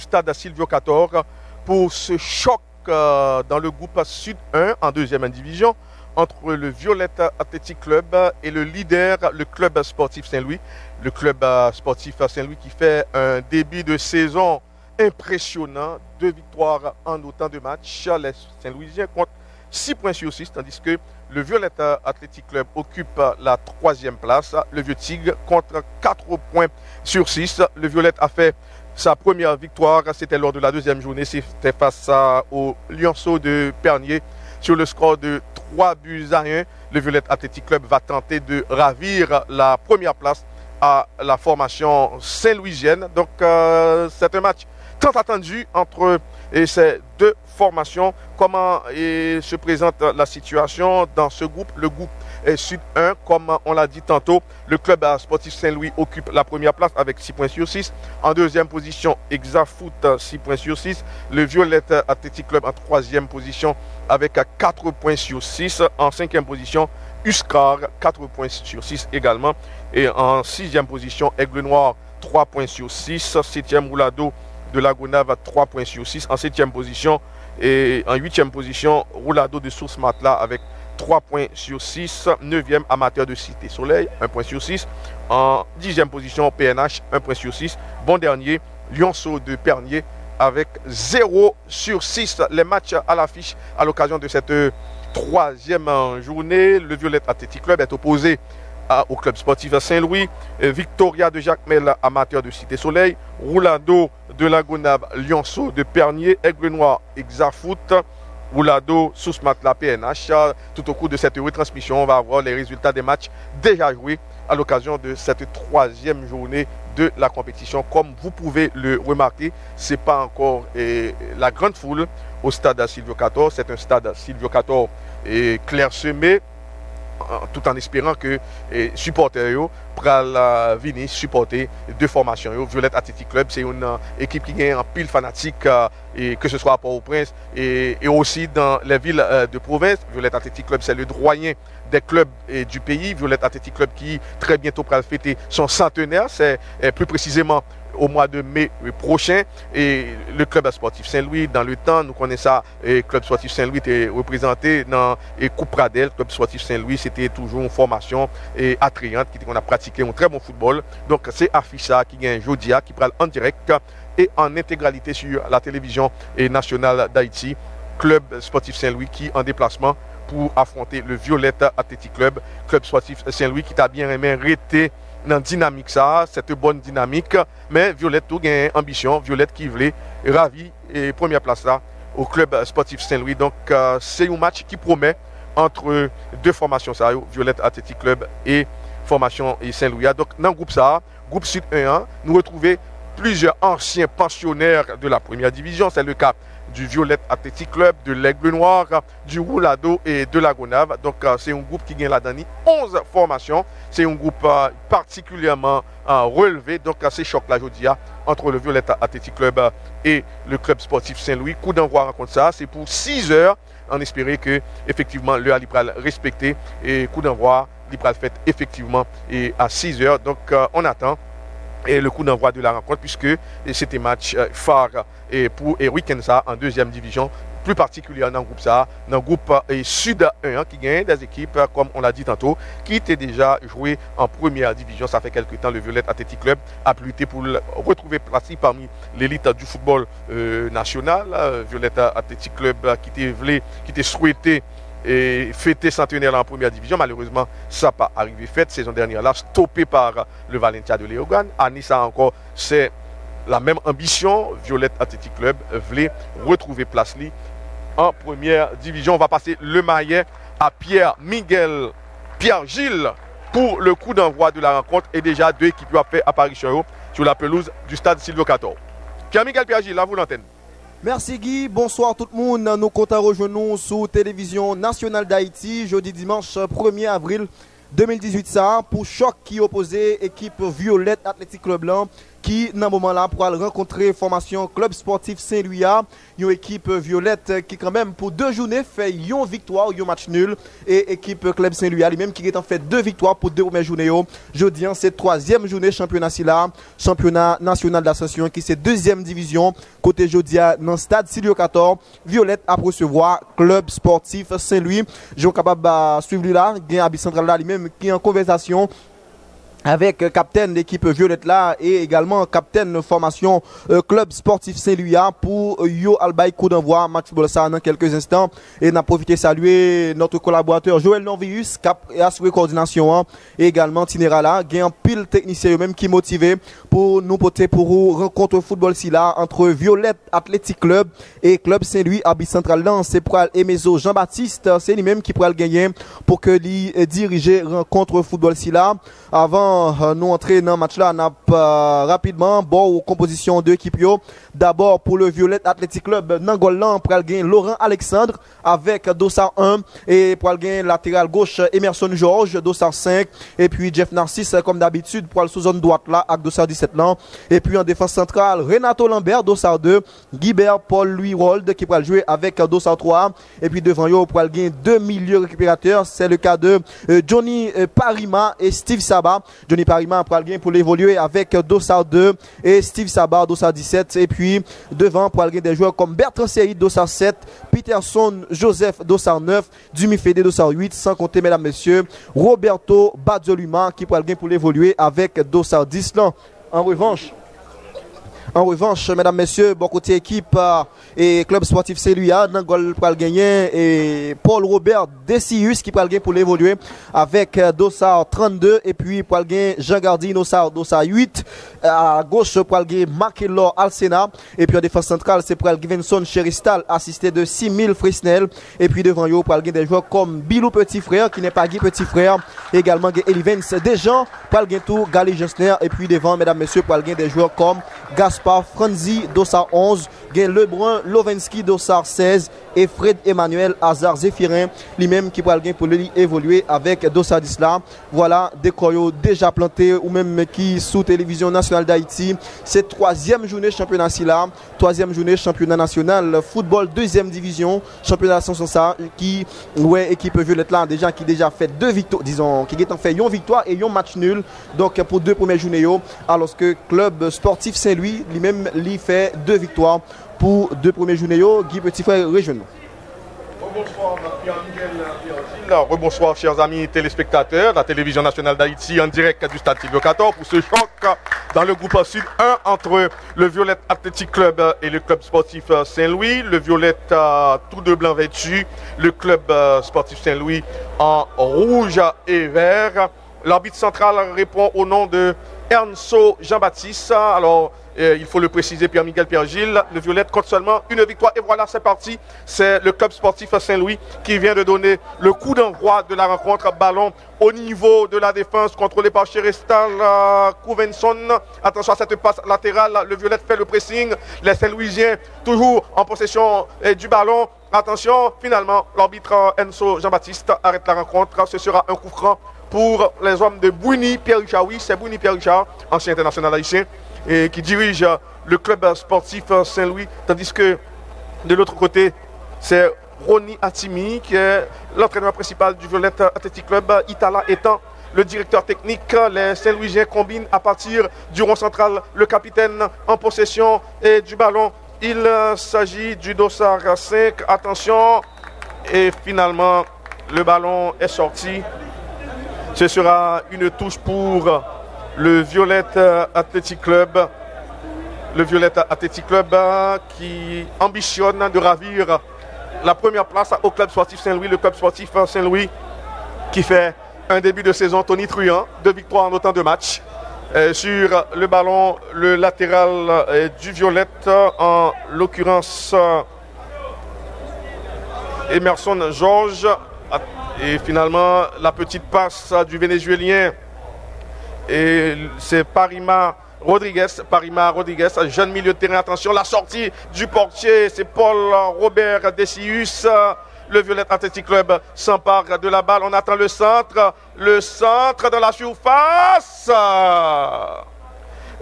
du stade Silvio 14 pour ce choc dans le groupe Sud 1 en deuxième division entre le Violette Athletic Club et le leader, le club sportif Saint-Louis. Le club sportif Saint-Louis qui fait un début de saison impressionnant. Deux victoires en autant de matchs. Les Saint-Louisiens comptent 6 points sur 6, tandis que le Violette Athletic Club occupe la troisième place. Le Vieux Tigre contre 4 points sur 6. Le Violette a fait sa première victoire, c'était lors de la deuxième journée, c'était face au Lionceau de Pernier sur le score de 3 buts à 1. Le Violette Athletic Club va tenter de ravir la première place à la formation saint-louisienne. Donc euh, c'est un match tant attendu entre ces deux formations. Comment se présente la situation dans ce groupe Le groupe Sud 1, comme on l'a dit tantôt, le club sportif Saint-Louis occupe la première place avec 6 points sur 6. En deuxième position, Exafoot, 6 points sur 6. Le Violette Athletic Club en troisième position avec 4 points sur 6. En cinquième position, Uscar, 4 points sur 6 également. Et en sixième position, Aigle Noir, 3 points sur 6. Septième, Roulado de la Gonave, 3 points sur 6. En septième position et en huitième position, Roulado de Source Matelas avec 3 points sur 6. 9e amateur de Cité Soleil, 1 point sur 6. En 10e position, PNH, 1 point sur 6. Bon dernier, Lyonceau de Pernier avec 0 sur 6. Les matchs à l'affiche à l'occasion de cette troisième journée. Le Violette Athletic Club est opposé au club sportif Saint-Louis. Victoria de Jacques-Mel, amateur de Cité Soleil. Roulando de la Gonave, Lyonceau de Pernier. Aigle Noir, Exafoot. Roulado, Sousmat, la PNH. Tout au cours de cette retransmission, on va avoir les résultats des matchs déjà joués à l'occasion de cette troisième journée de la compétition. Comme vous pouvez le remarquer, ce n'est pas encore eh, la grande foule au stade Silvio 14. C'est un stade Silvio 14 et clairsemé tout en espérant que les supporters pral venir supporter deux formations. Violette Athletic Club, c'est une euh, équipe qui gagne en pile fanatique, euh, que ce soit à Port-au-Prince et, aussi dans les villes euh, de province. Violette Athletic Club, c'est le droyen des clubs du pays. Violette Athletic Club qui très bientôt pral fêter son centenaire. C'est plus précisément au mois de mai prochain. Et le club sportif Saint-Louis, dans le temps, nous connaissons ça, le club sportif Saint-Louis était représenté dans le Coupe Pradel. Le club sportif Saint-Louis, c'était toujours une formation et attrayante qui qu'on a pratiqué un très bon football. Donc c'est Afficha qui gagne Jodia, qui parle en direct et en intégralité sur la télévision nationale d'Haïti. Club sportif Saint-Louis qui en déplacement pour affronter le Violette Athletic Club. Club sportif Saint-Louis qui t'a bien aimé arrêter dans dynamique ça, cette bonne dynamique. Mais Violette tout gagne ambition, Violette qui voulait ravi et première place là au club sportif Saint-Louis. Donc euh, c'est un match qui promet entre deux formations ça, Violette Athletic Club et formation Saint-Louis. Donc dans le groupe ça, groupe Sud 1, nous retrouvons plusieurs anciens pensionnaires de la première division. C'est le cas du Violette Athletic Club, de l'Aigle Noir, du Roulado et de la Gonave. Donc euh, c'est un groupe qui gagne la dernière 11 formations. C'est un groupe euh, particulièrement euh, relevé. Donc c'est choc la aujourd'hui entre le Violette Athletic Club et le club sportif Saint-Louis. Coup d'envoi raconte ça. C'est pour 6 heures. En espérer que effectivement le Alipral respecté et coup d'envoi l'Ipral fait effectivement et à 6 heures. Donc on attend et le coup d'envoi de la rencontre puisque c'était match euh, phare et pour et week-end en deuxième division plus particulièrement dans le groupe ça, dans le groupe euh, Sud 1 qui gagne des équipes, euh, comme on l'a dit tantôt, qui étaient déjà joué en première division. Ça fait quelques temps, le Violette Athletic Club a lutté pour retrouver place parmi l'élite du football national. Violette Athletic Club qui était, qui était souhaité et fêter centenaire en première division. Malheureusement, ça n'a pas arrivé fait. Saison dernière là, stoppé par le Valentia de Léogane. À Nice encore, c'est la même ambition. Violette Athletic Club voulait retrouver place en première division. On va passer le maillet à Pierre Miguel, Pierre Gilles pour le coup d'envoi de la rencontre. Et déjà, deux équipes ont fait apparition sur la pelouse du stade Silvio 14. Pierre Miguel, Pierre Gilles, là vous l'antenne. Merci Guy, bonsoir tout le monde. Nous comptons rejoindre sur Télévision Nationale d'Haïti, jeudi dimanche 1er avril 2018 ça, pour choc qui opposait équipe Violette Athletic Club Blanc qui, dans ce moment-là, pourra rencontrer formation Club Sportif Saint-Louis, une équipe violette qui, quand même, pour deux journées, fait une victoire, un match nul, et équipe Club Saint-Louis, lui-même qui est en fait deux victoires pour deux premières journées. Jeudi, c'est troisième journée championnat là, championnat national d'ascension, qui c'est deuxième division, côté jeudi, dans le stade Silio 14, Violette à recevoir Club Sportif Saint-Louis. Je suis capable de suivre là, il y a Central là, lui-même qui est en conversation avec euh, capitaine d'équipe Violette là et également capitaine formation euh, club sportif Saint-Louis pour euh, yo albay coup d'envoi. Match ça dans quelques instants. Et n'a profité saluer notre collaborateur Joël Novius cap et assurer coordination hein, et également Tinera là un pile technicien même qui motivé pour nous porter pour rencontre football si là entre Violette Athletic Club et club Saint-Louis à Central. Là c'est pour Emezo Jean-Baptiste c'est lui-même qui pourra le gagner pour que lui diriger rencontre football si là. Avant euh, nous entrer dans match là, a rapidement bon composition de D'abord pour le Violet Athletic Club Nangolan gagner Laurent Alexandre avec Dossard 1 et gagner latéral gauche Emerson Georges Dossard 5 et puis Jeff Narcisse comme d'habitude pour le sous-zone droite là avec Dossard 17 là et puis en défense centrale Renato Lambert Dossard 2 Guibert Paul Louis Rold qui pourra jouer avec Dossard 3 et puis devant eux pour gagner deux milieux récupérateurs c'est le cas de euh, Johnny euh, Parima et Steve Sabat Johnny Parima pour pour l'évoluer avec Dossard 2 et Steve Sabat Dossard 17 et puis devant pour des joueurs comme Bertrand Seyi, Dossard 7, Peterson Joseph, Dossard 9, Dumi Fede, Dossard 8, sans compter, mesdames, messieurs, Roberto Badzoluma qui pour aller pour l'évoluer avec Dossard 10. En revanche, en revanche, mesdames, messieurs, bon côté équipe euh, et club sportif Céluia, Nangol pour gagner et Paul Robert Desius qui pour gagner pour l'évoluer avec euh, Dossard 32 et puis pour gagner Jean Gardi Dossard, Dossard 8 à gauche pour gagner Markelor Alcena et puis en défense centrale c'est pour Givenson Cheristal assisté de 6000 Frisnel et puis devant eux pour gagner des joueurs comme Bilou Petit Frère qui n'est pas Guy Petit Frère également Elivens Dejan pour gagner tout Gali Gessner et puis devant mesdames messieurs pour gagner des joueurs comme Gaspard par Franzi Dossard 11, Lebrun Lovensky Dossard 16 et Fred Emmanuel Hazard Zéphirin, lui-même qui pourra pour lui évoluer avec Dossard Islam. Voilà des croyaux déjà plantés ou même qui sous télévision nationale d'Haïti. C'est troisième journée championnat SILA, troisième journée championnat national football deuxième division, championnat sans ça qui ouais équipe Violette là déjà qui déjà fait deux victoires, disons qui est en fait une victoire et un match nul. Donc pour deux premières journées alors que club sportif Saint-Louis lui-même lui fait deux victoires pour deux premières journées. Guy Petit Frère régionaux. Bonsoir, Rebonsoir, chers amis téléspectateurs la télévision nationale d'Haïti en direct du Stade Silvio 14 pour ce choc dans le groupe Sud 1 entre le Violette Athletic Club et le club sportif Saint-Louis. Le Violette tout de blanc vêtu, le club sportif Saint-Louis en rouge et vert. L'arbitre central répond au nom de Ernso Jean-Baptiste. Alors, il faut le préciser, Pierre-Miguel Pierre-Gilles, le Violette compte seulement une victoire. Et voilà, c'est parti. C'est le club sportif Saint-Louis qui vient de donner le coup d'envoi de la rencontre. Ballon au niveau de la défense, contrôlé par Cherestal Couvenson. Attention à cette passe latérale. Le Violette fait le pressing. Les Saint-Louisiens toujours en possession eh, du ballon. Attention, finalement, l'arbitre Enzo Jean-Baptiste arrête la rencontre. Ce sera un coup franc pour les hommes de Bouini Pierre-Richard. Oui, c'est Bouini Pierre-Richard, ancien international haïtien et qui dirige le club sportif Saint-Louis, tandis que de l'autre côté, c'est Ronnie Atimi, qui est l'entraîneur principal du Violette Athletic Club, Itala étant le directeur technique. Les Saint-Louisiens combinent à partir du rond central le capitaine en possession et du ballon. Il s'agit du Dossard 5. Attention. Et finalement, le ballon est sorti. Ce sera une touche pour le Violette Athletic Club. Euh, qui ambitionne de ravir la première place au club sportif Saint-Louis, le club sportif Saint-Louis qui fait un début de saison Tony Truant, deux victoires en autant de matchs. Euh, sur le ballon, le latéral euh, du Violette, en l'occurrence Emerson Georges. Et finalement, la petite passe du Vénézuélien et c'est Parima Rodriguez, Parima Rodriguez, jeune milieu de terrain. Attention, la sortie du portier, c'est Paul Robert Desius. Le Violet Athletic Club s'empare de la balle. On attend le centre. Le centre de la surface.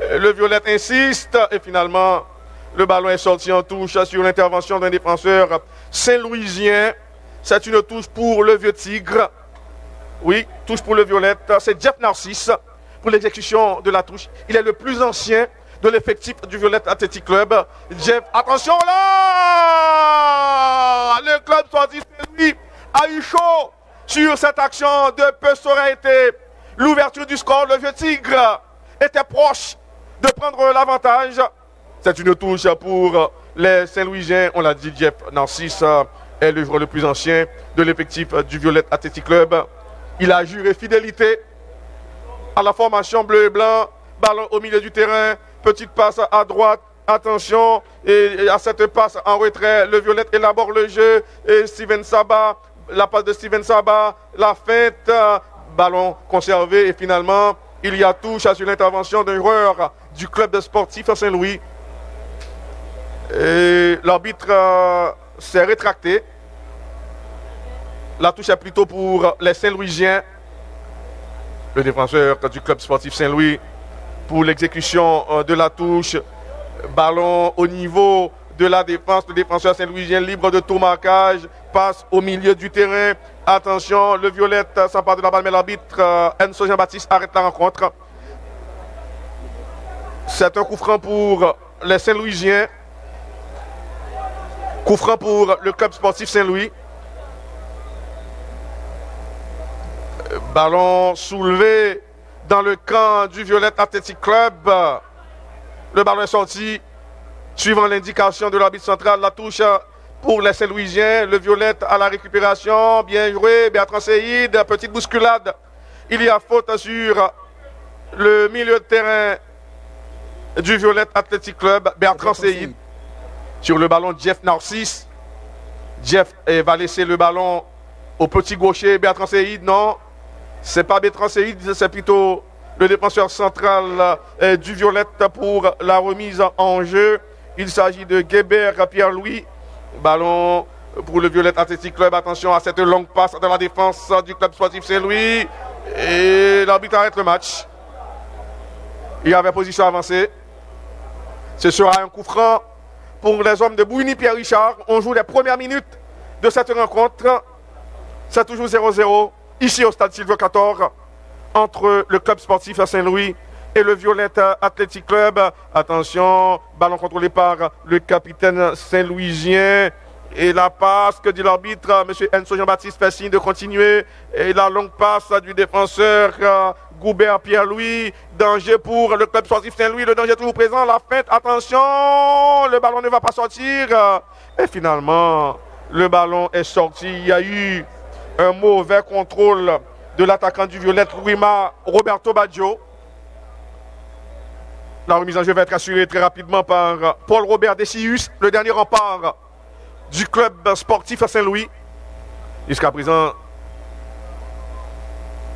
Le Violette insiste et finalement, le ballon est sorti en touche sur l'intervention d'un défenseur saint-louisien. C'est une touche pour le Vieux Tigre. Oui, touche pour le Violette. C'est Jeff Narcisse pour l'exécution de la touche. Il est le plus ancien de l'effectif du Violette Athletic Club. Jeff, attention là Le club sportif lui a eu chaud sur cette action de peu aurait été l'ouverture du score. Le Vieux Tigre était proche de prendre l'avantage. C'est une touche pour les Saint-Louisiens. On l'a dit, Jeff Narcisse est le joueur le plus ancien de l'effectif du Violette Athletic Club. Il a juré fidélité à la formation bleu et blanc. Ballon au milieu du terrain. Petite passe à droite. Attention. Et à cette passe en retrait, le Violette élabore le jeu. Et Steven Saba, la passe de Steven Saba, la fête. Ballon conservé. Et finalement, il y a touche sur l'intervention d'un joueur du club de sportif à Saint-Louis. Et l'arbitre euh, s'est rétracté. La touche est plutôt pour les Saint-Louisiens. Le défenseur du club sportif Saint-Louis pour l'exécution euh, de la touche. Ballon au niveau de la défense. Le défenseur Saint-Louisien libre de tout marquage. Passe au milieu du terrain. Attention, le violette s'empare de la balle, mais l'arbitre euh, Enzo Jean-Baptiste arrête la rencontre. C'est un coup franc pour les Saint-Louisiens. Coup franc pour le club sportif Saint-Louis. Ballon soulevé dans le camp du Violette Athletic Club. Le ballon est sorti. Suivant l'indication de l'arbitre central, la touche pour les Saint-Louisiens. Le Violette à la récupération. Bien joué. Bertrand Seyid. Petite bousculade. Il y a faute sur le milieu de terrain du Violette Athletic Club. Bertrand Seyid. Sur le ballon, Jeff Narcisse. Jeff va laisser le ballon au petit gaucher. Bertrand Seyid, non. C'est pas Seyid, c'est plutôt le défenseur central euh, du Violette pour la remise en jeu. Il s'agit de Guébert Pierre-Louis. Ballon pour le Violette Athletic Club. Attention à cette longue passe dans la défense du club sportif Saint-Louis. Et l'arbitre arrête le match. Il avait position avancée. Ce sera un coup franc pour les hommes de Bouini Pierre Richard. On joue les premières minutes de cette rencontre. C'est toujours 0-0 ici au stade Silvio 14 entre le club sportif à Saint-Louis et le Violette Athletic Club. Attention, ballon contrôlé par le capitaine Saint-Louisien. Et la passe que dit l'arbitre, M. Enzo Jean-Baptiste fait signe de continuer. Et la longue passe du défenseur Goubert Pierre-Louis. Danger pour le club sportif Saint-Louis. Le danger est toujours présent. La feinte, attention, le ballon ne va pas sortir. Et finalement, le ballon est sorti. Il y a eu un mauvais contrôle de l'attaquant du Violette, Rima Roberto Baggio. La remise en jeu va être assurée très rapidement par Paul Robert Desius, le dernier rempart du club sportif à Saint-Louis. Jusqu'à présent,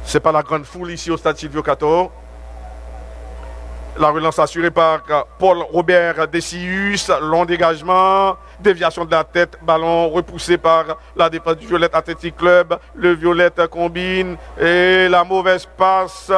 c'est pas la grande foule ici au stade Silvio Cato. La relance assurée par Paul Robert Desius, long dégagement, déviation de la tête, ballon repoussé par la défense du Violette Athletic Club. Le Violette combine et la mauvaise passe,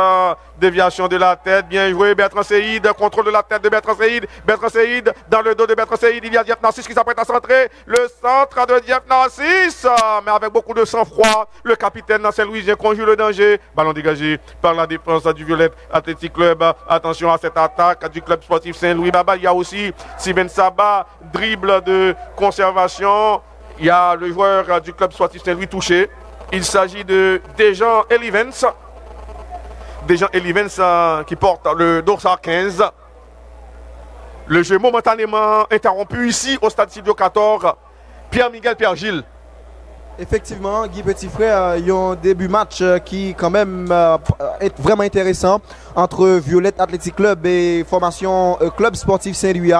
déviation de la tête, bien joué Bertrand Seyid, contrôle de la tête de Bertrand Seyid. Bertrand Seyid, dans le dos de Bertrand Seyid, il y a Diep Narcisse qui s'apprête à centrer. Le centre de Diep Narcisse, mais avec beaucoup de sang-froid, le capitaine Saint-Louisien conjure le danger. Ballon dégagé par la défense du Violette Athletic Club. Attention à cette attaque du club sportif Saint-Louis. Baba, il y a aussi Siben Saba, dribble de conservation. Il y a le joueur du club sportif Saint-Louis touché. Il s'agit de Dejan Elivens. Dejan Elivens qui porte le dorsal 15. Le jeu momentanément interrompu ici au stade Silvio 14. Pierre-Miguel Pierre-Gilles. Effectivement, Guy Petit Frère, il y a un début match euh, qui quand même euh, est vraiment intéressant entre Violette Athletic Club et formation euh, Club Sportif Saint-Louis.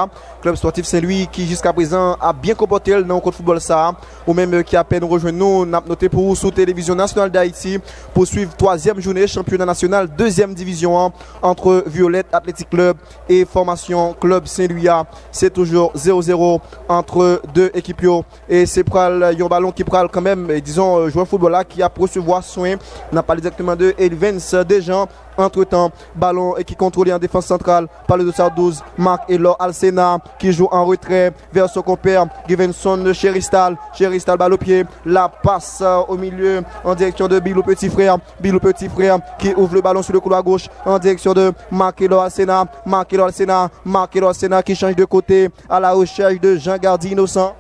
Club Sportif Saint-Louis qui jusqu'à présent a bien comporté dans le code football ça, ou même qui a peine rejoint nous, n'a noté pour sous télévision nationale d'Haïti pour suivre troisième journée championnat national deuxième division entre Violette Athletic Club et formation Club Saint-Louis. C'est toujours 0-0 entre deux équipes et c'est un ballon qui prend comme même, disons, joueur football là qui a recevoir soin. On n'a pas exactement de Elvens Desjans. Entre-temps, ballon et qui contrôlé en défense centrale par le 212, Marc Elor Alcena qui joue en retrait vers son compère Givenson Cheristal. Cheristal balle au pied, la passe au milieu en direction de Bilou Petit Frère. Bilou Petit Frère qui ouvre le ballon sur le couloir gauche en direction de Marc Elor Alcena. Marc Elor Alcena, Marc Elor Alcena qui change de côté à la recherche de Jean Gardi Innocent.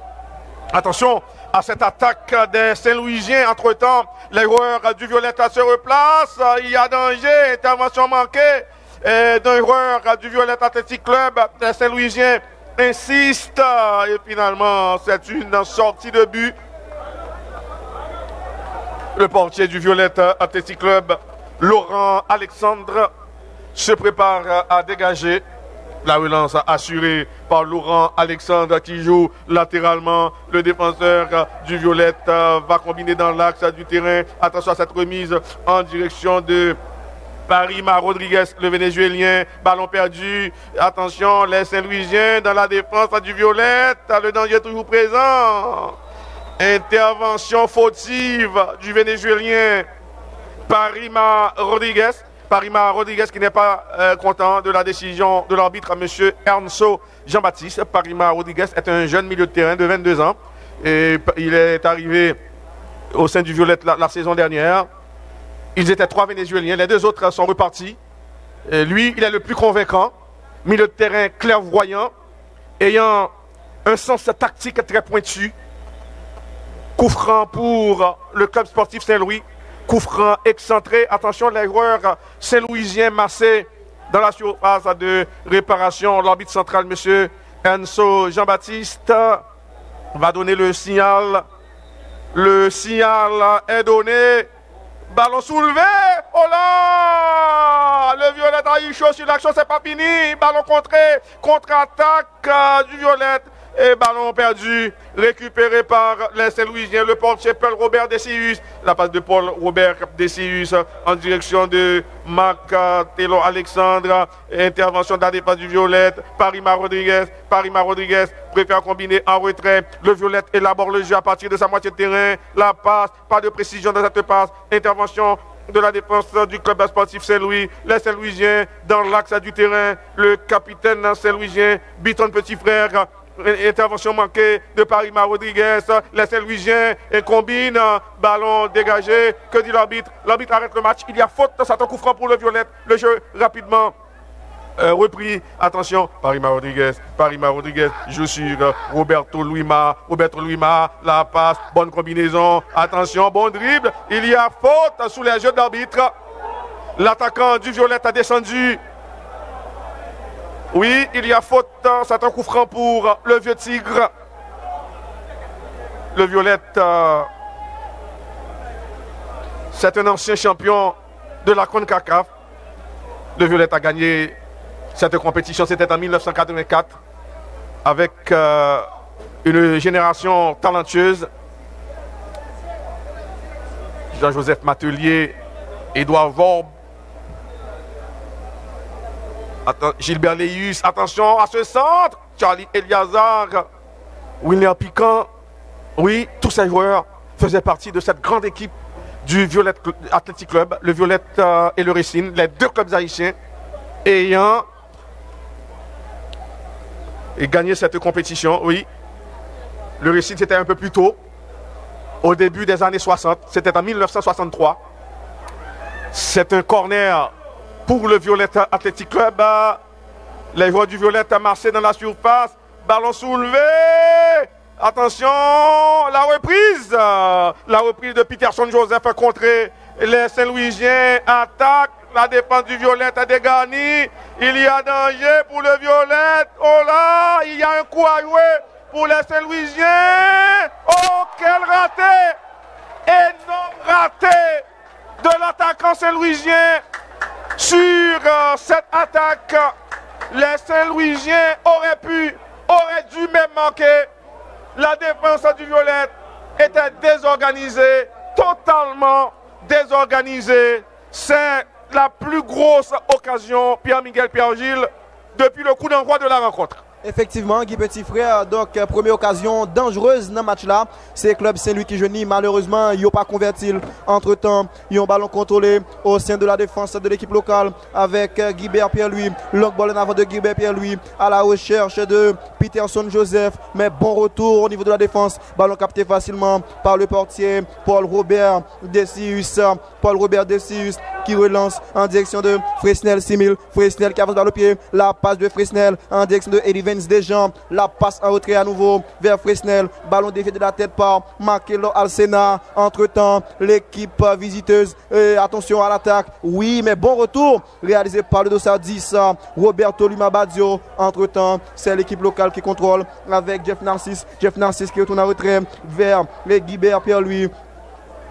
Attention à cette attaque des Saint-Louisiens. Entre-temps, les joueurs du Violetta se replacent. Il y a danger, intervention manquée d'un joueur du Violetta Athletic Club. Les Saint-Louisiens insistent et finalement, c'est une sortie de but. Le portier du Violetta Athletic Club, Laurent Alexandre, se prépare à dégager. La relance assurée par Laurent Alexandre qui joue latéralement. Le défenseur du Violette va combiner dans l'axe du terrain. Attention à cette remise en direction de Parima Rodriguez, le Vénézuélien. Ballon perdu. Attention, les Saint-Louisiens dans la défense du Violette. Le danger est toujours présent. Intervention fautive du Vénézuélien Parima Rodriguez. Parima Rodriguez qui n'est pas euh, content de la décision de l'arbitre, M. Ernso Jean-Baptiste. Parima Rodriguez est un jeune milieu de terrain de 22 ans. Et il est arrivé au sein du Violette la, saison dernière. Ils étaient trois Vénézuéliens. Les deux autres sont repartis. lui, il est le plus convaincant. Milieu de terrain clairvoyant. Ayant un sens tactique très pointu. Coup pour le club sportif Saint-Louis. Coup excentré. Attention, les joueurs saint-louisiens massés dans la surface de réparation. L'arbitre central, M. Enzo Jean-Baptiste, va donner le signal. Le signal est donné. Ballon soulevé. Oh là Le Violette a eu chaud sur l'action, c'est pas fini. Ballon contré. Contre-attaque euh, du Violette. Et ballon perdu, récupéré par les Saint-Louisiens, le portier Paul Robert Desius. La passe de Paul Robert Desius en direction de Marc Taylor Alexandre. Intervention de la défense du Violette. Parima Rodriguez. Parima Rodriguez préfère combiner en retrait. Le Violette élabore le jeu à partir de sa moitié de terrain. La passe, pas de précision dans cette passe. Intervention de la défense du club sportif Saint-Louis, les Saint-Louisiens dans l'axe du terrain, le capitaine Saint-Louisien, Biton Petit Frère, Intervention manquée de Parima Rodriguez. Les Saint-Louisiens combinent. Ballon dégagé. Que dit l'arbitre? L'arbitre arrête le match. Il y a faute. Ça coup franc pour le Violette. Le jeu rapidement. Euh, repris, attention, Parima Rodriguez, Parima Rodriguez, je suis Roberto Luima, Roberto Luima, la passe, bonne combinaison, attention, bon dribble, il y a faute sous les jeux d'arbitre. L'attaquant du Violette a descendu oui, il y a faute. C'est un coup franc pour le vieux tigre. Le Violette, euh, c'est un ancien champion de la CONCACAF. Le Violette a gagné cette compétition, c'était en 1984, avec euh, une génération talentueuse. Jean-Joseph Matelier, Édouard Vorbe, Gilbert Léus, attention à ce centre. Charlie Eliazar, William Piquant. Oui, tous ces joueurs faisaient partie de cette grande équipe du Violette Athletic Club, le Violette euh, et le Racing, les deux clubs haïtiens ayant gagné cette compétition. Oui, le Racing c'était un peu plus tôt, au début des années 60, c'était en 1963. C'est un corner pour le Violette Athletic Club. Les joueurs du Violette marché dans la surface. Ballon soulevé. Attention, la reprise. La reprise de Peterson Joseph contre les Saint-Louisiens. Attaque. La défense du Violette a dégagné. Il y a danger pour le Violette. Oh là, il y a un coup à jouer pour les Saint-Louisiens. Oh, quel raté. Énorme raté de l'attaquant Saint-Louisien. Sur euh, cette attaque, les Saint-Louisiens auraient pu, auraient dû même manquer. La défense du Violette était désorganisée, totalement désorganisée. C'est la plus grosse occasion, Pierre-Miguel Pierre-Gilles, depuis le coup d'envoi de la rencontre. Effectivement, Guy Petit Frère, donc euh, première occasion dangereuse dans le match là. C'est Club Saint-Louis qui joue malheureusement, ils n'ont pas converti. Entre-temps, ils ont ballon contrôlé au sein de la défense de l'équipe locale avec euh, Guibert Pierre-Louis. Long ball en avant de Guibert Pierre-Louis à la recherche de Peterson Joseph. Mais bon retour au niveau de la défense. Ballon capté facilement par le portier Paul Robert Desius. Paul Robert Desius qui relance en direction de Fresnel Simil. Fresnel qui avance par le pied. La passe de Fresnel en direction de Eddie des gens. La passe en retrait à nouveau vers Fresnel. Ballon dévié de la tête par Markelo Alcena. Entre-temps, l'équipe visiteuse. attention à l'attaque. Oui, mais bon retour réalisé par le dossard 10. Roberto Lima Badio. Entre-temps, c'est l'équipe locale qui contrôle avec Jeff Narcisse. Jeff Narcisse qui retourne en retrait vers les Guibert Pierre-Louis.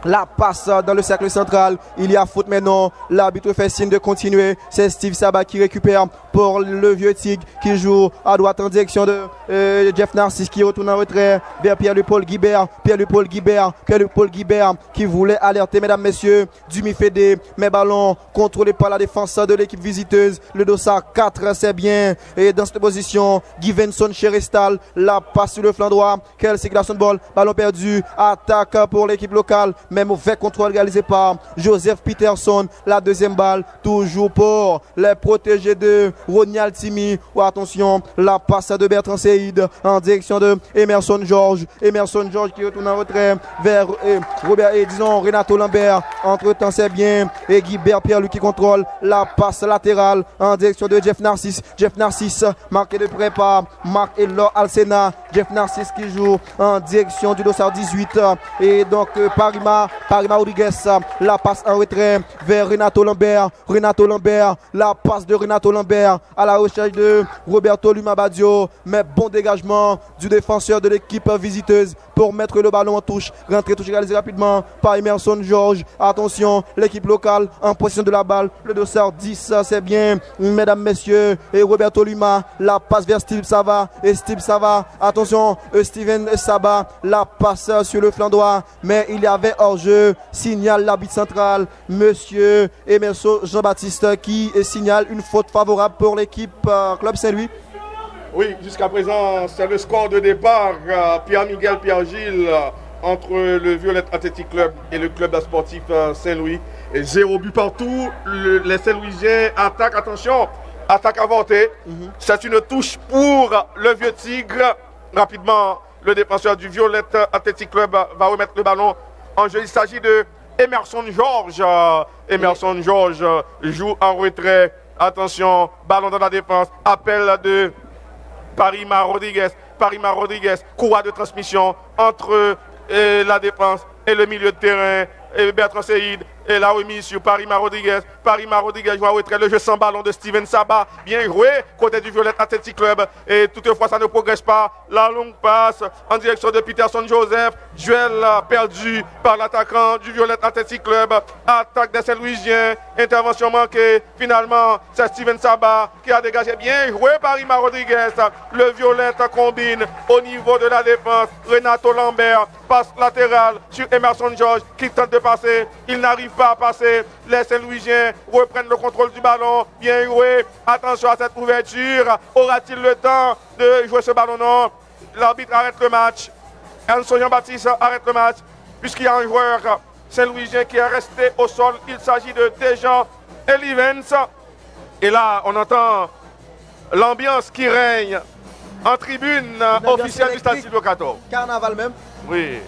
La passe dans le cercle central. Il y a faute maintenant. L'arbitre fait signe de continuer. C'est Steve Sabat qui récupère pour le vieux Tigre qui joue à droite en direction de euh, Jeff Narcisse qui retourne en retrait vers Pierre-Paul Guibert. Pierre-Paul Guibert. Pierre-Paul Guibert qui voulait alerter, mesdames, messieurs, du Fédé. Mais ballon contrôlé par la défense de l'équipe visiteuse. Le dossard 4, c'est bien. Et dans cette position, Givenson Cherestal. La passe sur le flanc droit. Quelle circulation de ball. Ballon perdu. Attaque pour l'équipe locale. Mais mauvais contrôle réalisé par Joseph Peterson. La deuxième balle, toujours pour les protégés de Ronial Timi. Ou attention, la passe de Bertrand Seid en direction de Emerson George. Emerson George qui retourne en retrait vers eh, Robert et disons Renato Lambert. Entre temps, c'est bien. Et Guibert Pierre lui qui contrôle la passe latérale en direction de Jeff Narcisse. Jeff Narcisse marqué de près par Marc Elor Alcena. Jeff Narcisse qui joue en direction du dossard 18. Et donc euh, Parima Rodriguez, la passe en retrait vers Renato Lambert. Renato Lambert, la passe de Renato Lambert à la recherche de Roberto Lumabadio. Mais bon dégagement du défenseur de l'équipe visiteuse pour mettre le ballon en touche. Rentrer touche réalisé rapidement par Emerson George. Attention, l'équipe locale en position de la balle. Le dossard 10, c'est bien, mesdames, messieurs. Et Roberto Lima, la passe vers Steve Sava. Et Steve Sava, attention, Steven Saba, la passe sur le flanc droit. Mais il y avait hors jeu, signale l'arbitre central, monsieur Emerson Jean-Baptiste, qui signale une faute favorable pour l'équipe euh, Club Saint-Louis. Oui, jusqu'à présent, c'est le score de départ. Euh, Pierre-Miguel, Pierre-Gilles, euh, entre le Violette Athletic Club et le club sportif Saint-Louis. Zéro but partout. les Saint-Louisiens attaquent, attention, attaque avortée. Mhm. C'est une touche pour le Vieux Tigre. Rapidement, le défenseur du Violette Athletic Club va remettre le ballon en jeu. Il s'agit de Emerson George. Emerson George joue en retrait. Attention, ballon dans la défense. Appel de Parima Rodriguez. Parima Rodriguez, courroie de transmission entre euh, la défense et le milieu de terrain. Et Bertrand Seyd et la remise sur Parima Rodriguez. Parima Rodriguez joue en retrait. Le jeu sans ballon de Steven Saba. Bien joué côté du Violet Athletic Club. Et toutefois, ça ne progresse pas. La longue passe en direction de Peterson Joseph. Duel perdu par l'attaquant du Violet Athletic Club. Attaque des Saint-Louisiens. Intervention manquée. Finalement, c'est Steven Saba qui a dégagé. Bien joué Parima Rodriguez. Le Violet combine au niveau de la défense. Renato Lambert passe latérale sur Emerson George qui tente de passer. Il n'arrive pas à passer. Les Saint-Louisiens reprennent le contrôle du ballon. Bien joué. Attention à cette ouverture. Aura-t-il le temps de jouer ce ballon? Non. L'arbitre arrête le match. Anson Jean-Baptiste arrête le match. Puisqu'il y a un joueur Saint-Louisien qui est resté au sol. Il s'agit de Dejan Elivens. Et là, on entend l'ambiance qui règne en tribune officielle du Stade Silvio Carnaval même. Oui.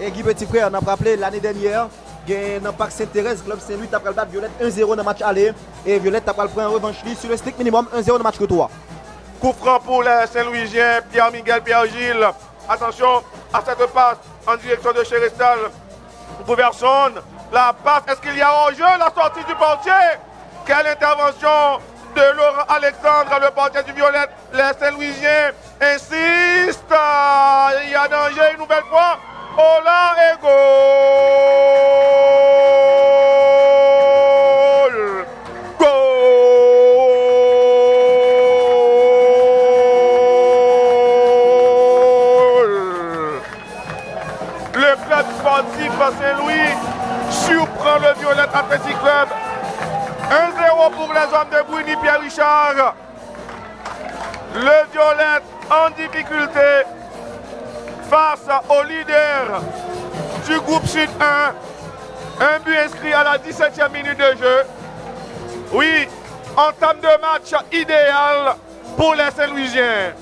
Et Guy Petit Frère, on a rappelé l'année dernière, dans le Parc Saint-Thérèse, Club Saint-Louis, tu as battre Violette 1-0 dans le match aller. Et Violette, tu as prendre un revanche sur le strict minimum 1-0 dans le match retour. Coup franc pour les Saint-Louisiens, Pierre-Miguel, Pierre-Gilles. Attention à cette passe en direction de Chéristal. Gouverson, la passe, est-ce qu'il y a en jeu la sortie du portier? Quelle intervention de Laurent Alexandre, le portier du Violette. Les Saint-Louisiens insistent. Il y a danger une nouvelle fois. À la 17e minute de jeu. Oui, entame de match idéal pour les Saint-Louisiens.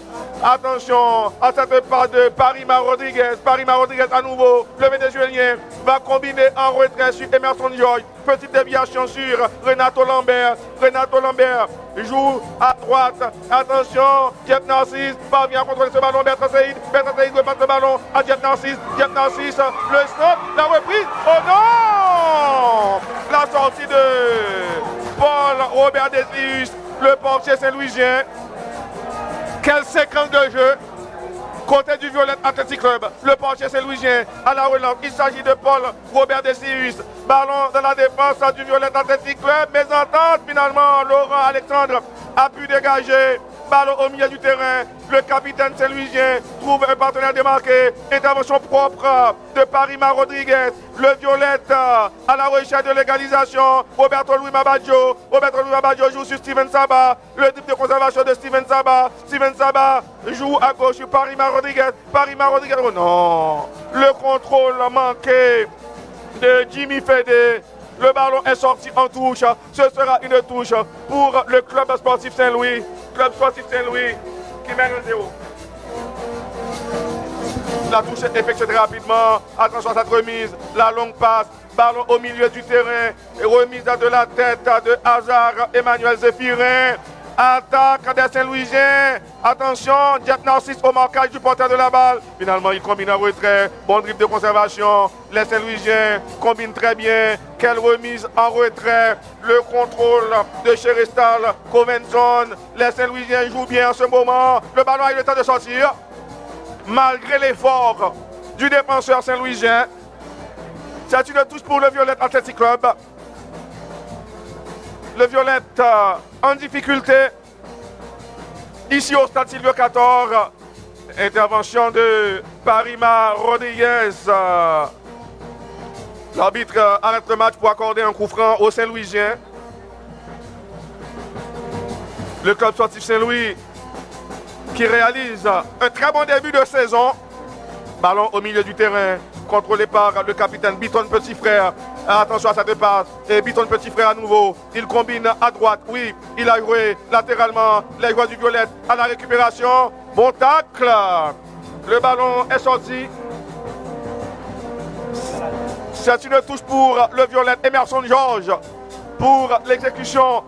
Attention à cette part de Parima Rodriguez. Parima Rodriguez à nouveau. Le Vénézuélien va combiner en retrait sur Emerson George. Petite déviation sur Renato Lambert. Renato Lambert joue à droite. Attention, Jeff Narcisse parvient à contrôler ce ballon. Bertrand Saïd. Bertrand Saïd repasse le ballon à Jeff Narcisse. Jeff Narcisse, le stop, la reprise. Oh non La sortie de Paul Robert Desius, le portier Saint-Louisien. Quelle séquence de jeu côté du Violet Athletic Club. Le portier Saint-Louisien à la relance. Il s'agit de Paul Robert Desius. Ballon dans la défense du Violet Athletic Club. Mais entente finalement, Laurent Alexandre a pu dégager. Ballon au milieu du terrain. Le capitaine Saint-Louisien trouve un partenaire démarqué. Intervention propre de Parima Rodriguez. Le Violette à la recherche de légalisation. Roberto Louis Mabaggio. Roberto Louis Mabaggio joue sur Steven Saba. Le type de conservation de Steven Saba. Steven Saba joue à gauche sur Parima Rodriguez. Parima Rodriguez. Oh non. Le contrôle manqué de Jimmy Fede. Le ballon est sorti en touche. Ce sera une touche pour le club sportif Saint-Louis. Club sportif Saint-Louis qui mène 1-0. La touche est effectuée rapidement. Attention à cette remise. La longue passe. Ballon au milieu du terrain. Remise de la tête de Hazard Emmanuel Zéphirin. Attaque des Saint-Louisiens. Attention, Jet Narcisse au marquage du porteur de la balle. Finalement, il combine un retrait. Bon dribble de conservation. Les Saint-Louisiens combinent très bien. Quelle remise en retrait. Le contrôle de Cherestal, Covenson. Les Saint-Louisiens jouent bien en ce moment. Le ballon a eu le temps de sortir. Malgré l'effort du défenseur Saint-Louisien. C'est une touche pour le Violet Athletic Club. Le Violette euh, en difficulté. Ici au stade Silvio 14. Intervention de Parima Rodriguez. Euh, L'arbitre euh, arrête le match pour accorder un coup franc au Saint-Louisien. Le club sportif Saint-Louis qui réalise un très bon début de saison. Ballon au milieu du terrain, contrôlé par le capitaine Biton Petit Frère. Attention à cette passe. Et Biton Petit Frère à nouveau. Il combine à droite. Oui, il a joué latéralement. Les joueurs du Violette à la récupération. Bon tacle. Le ballon est sorti. C'est une touche pour le Violette. Emerson Georges pour l'exécution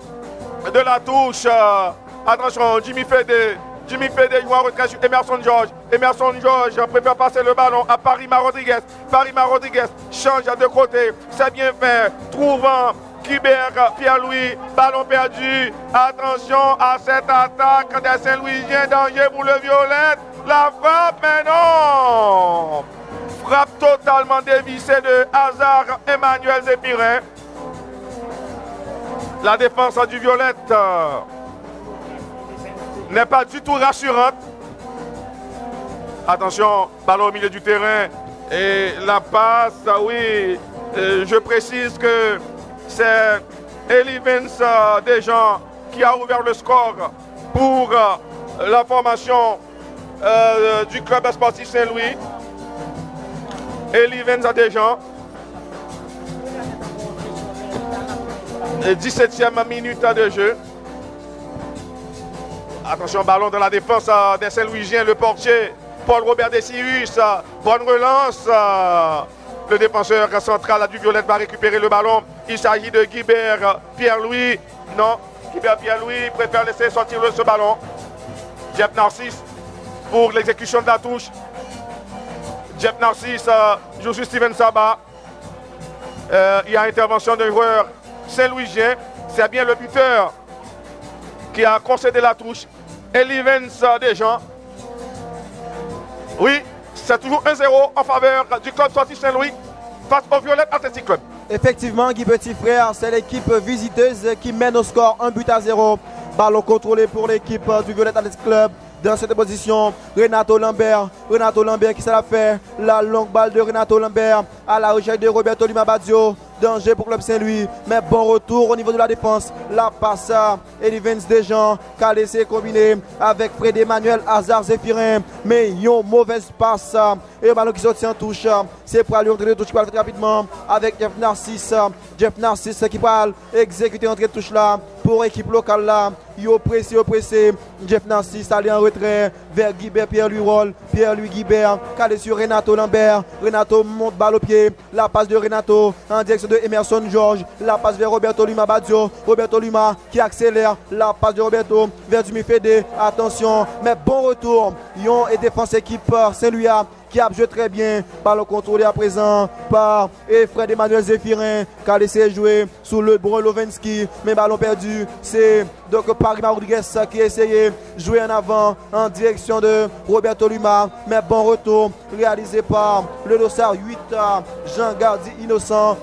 de la touche. Attention, Jimmy Fede. Jimmy Fede retrait sur Emerson George. Emerson George préfère passer le ballon à Parima Rodriguez. Parima Rodriguez change de côté. C'est bien fait. Trouvant Kibert, Pierre-Louis, ballon perdu. Attention à cette attaque des Saint-Louisiens. Danger pour le Violette. La frappe, mais non. Frappe totalement dévissée de Hazard Emmanuel Zépirin. La défense du Violette n'est pas du tout rassurante. Attention, ballon au milieu du terrain. Et la passe, oui, je précise que c'est Eli Vince Desjans qui a ouvert le score pour la formation du club sportif Saint-Louis. Eli Vince Desjans. 17e minute de jeu. Attention, ballon de la défense des Saint-Louisiens, le portier Paul Robert Desius. Bonne relance. Le défenseur central du Violette va récupérer le ballon. Il s'agit de Guibert Pierre-Louis. Non, Guibert Pierre-Louis préfère laisser sortir ce ballon. Jeff Narcisse pour l'exécution de la touche. Jeff Narcisse joue sur Steven Saba. il y a intervention d'un joueur Saint-Louisien. C'est bien le buteur qui a concédé la touche. Elivens Desjans. Oui, c'est toujours 1-0 en faveur du club sportif Saint-Louis face au Violet Athletic Club. Effectivement, Guy Petit Frère, c'est l'équipe visiteuse qui mène au score 1 but à 0. Ballon contrôlé pour l'équipe du Violet Athletic Club. Dans cette position, Renato Lambert. Renato Lambert qui s'est fait. La longue balle de Renato Lambert à la recherche de Roberto Limabazio. Danger pour Club Saint-Louis. Mais bon retour au niveau de la défense. La passe à Elivens Desjans. Qui a laissé combiner avec Fred Emmanuel Hazard Zéphirin. Mais une mauvaise passe. Et le ballon qui sortit en touche. C'est pour aller entrer de touche le rapidement. Avec Jeff Narcisse. Jeff Narcisse qui va exécuter entrée de touche là. Pour l'équipe locale là. Yo pressé, yo pressé. Jeff Narcisse allé en retrait vers Guibert, Pierre-Louis Roll. Pierre-Louis Guibert. Calé sur Renato Lambert. Renato monte balle au pied. La passe de Renato en direction de Emerson George. La passe vers Roberto Lima Badio. Roberto Lima qui accélère. La passe de Roberto vers Dumi Fede. Attention, mais bon retour. Yon et défense équipe Saint-Louis qui a joué très bien. Ballon contrôlé à présent par Fred Emmanuel Zéphirin qui a laissé jouer sous le Bron Lovensky. Mais ballon perdu, c'est donc Paris Rodriguez qui de jouer en avant en direction de Roberto Lima. Mais bon retour réalisé par le dossard 8 Jean Gardi Innocent.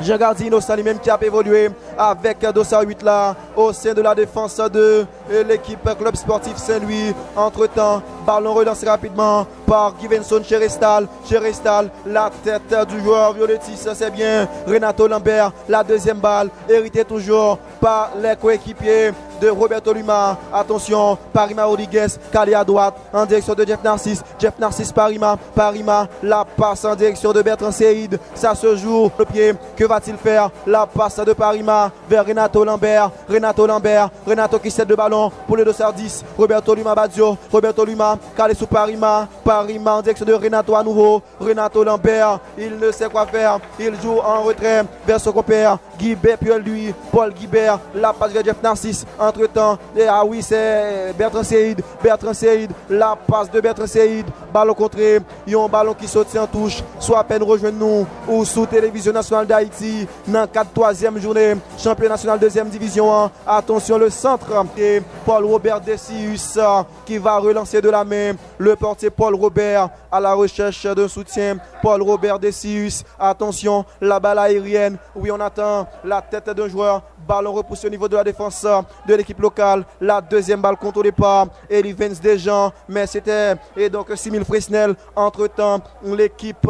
Jean Gardi Innocent lui-même qui a évolué avec dossard 8 là au sein de la défense de l'équipe Club Sportif Saint-Louis. Entre-temps, ballon relancé rapidement par Givenson Cherestal. Cherestal, la tête du joueur Violetis, c'est bien. Renato Lambert, la deuxième balle, hérité toujours par les coéquipiers de Roberto Luma. Attention, Parima Rodriguez, calé à droite en direction de Jeff Narcisse. Jeff Narcisse, Parima, Parima, la passe en direction de Bertrand Seyd. Ça se joue le pied. Que va-t-il faire? La passe de Parima vers Renato Lambert. Renato Lambert, Renato qui cède le ballon pour le dossard 10. Roberto Luma Badio, Roberto Luma, calé sous Parima. Parima en direction de Renato à nouveau. Renato Lambert, il ne sait quoi faire. Il joue en retrait vers son compère. Guibert, puis lui, Paul Guibert, la passe vers Jeff Narcisse. Entre-temps, ah oui, c'est Bertrand Seyd. Bertrand Seyd, la passe de Bertrand Seyd. Ballon contré. Il y a un ballon qui saute en touche. Soit à peine rejoindre nous ou sous Télévision Nationale d'Haïti. Dans 4 troisième journée. Champion national deuxième division 1. Attention, le centre. Et Paul Robert Desius qui va relancer de la main. Le portier Paul Robert à la recherche d'un soutien. Paul Robert Desius. Attention, la balle aérienne. Oui, on attend la tête d'un joueur. Ballon repoussé au niveau de la défense de l'équipe locale. La deuxième balle contre au départ. Eli Vence Desjans. Mais c'était et donc Simil Fresnel. Entre-temps, l'équipe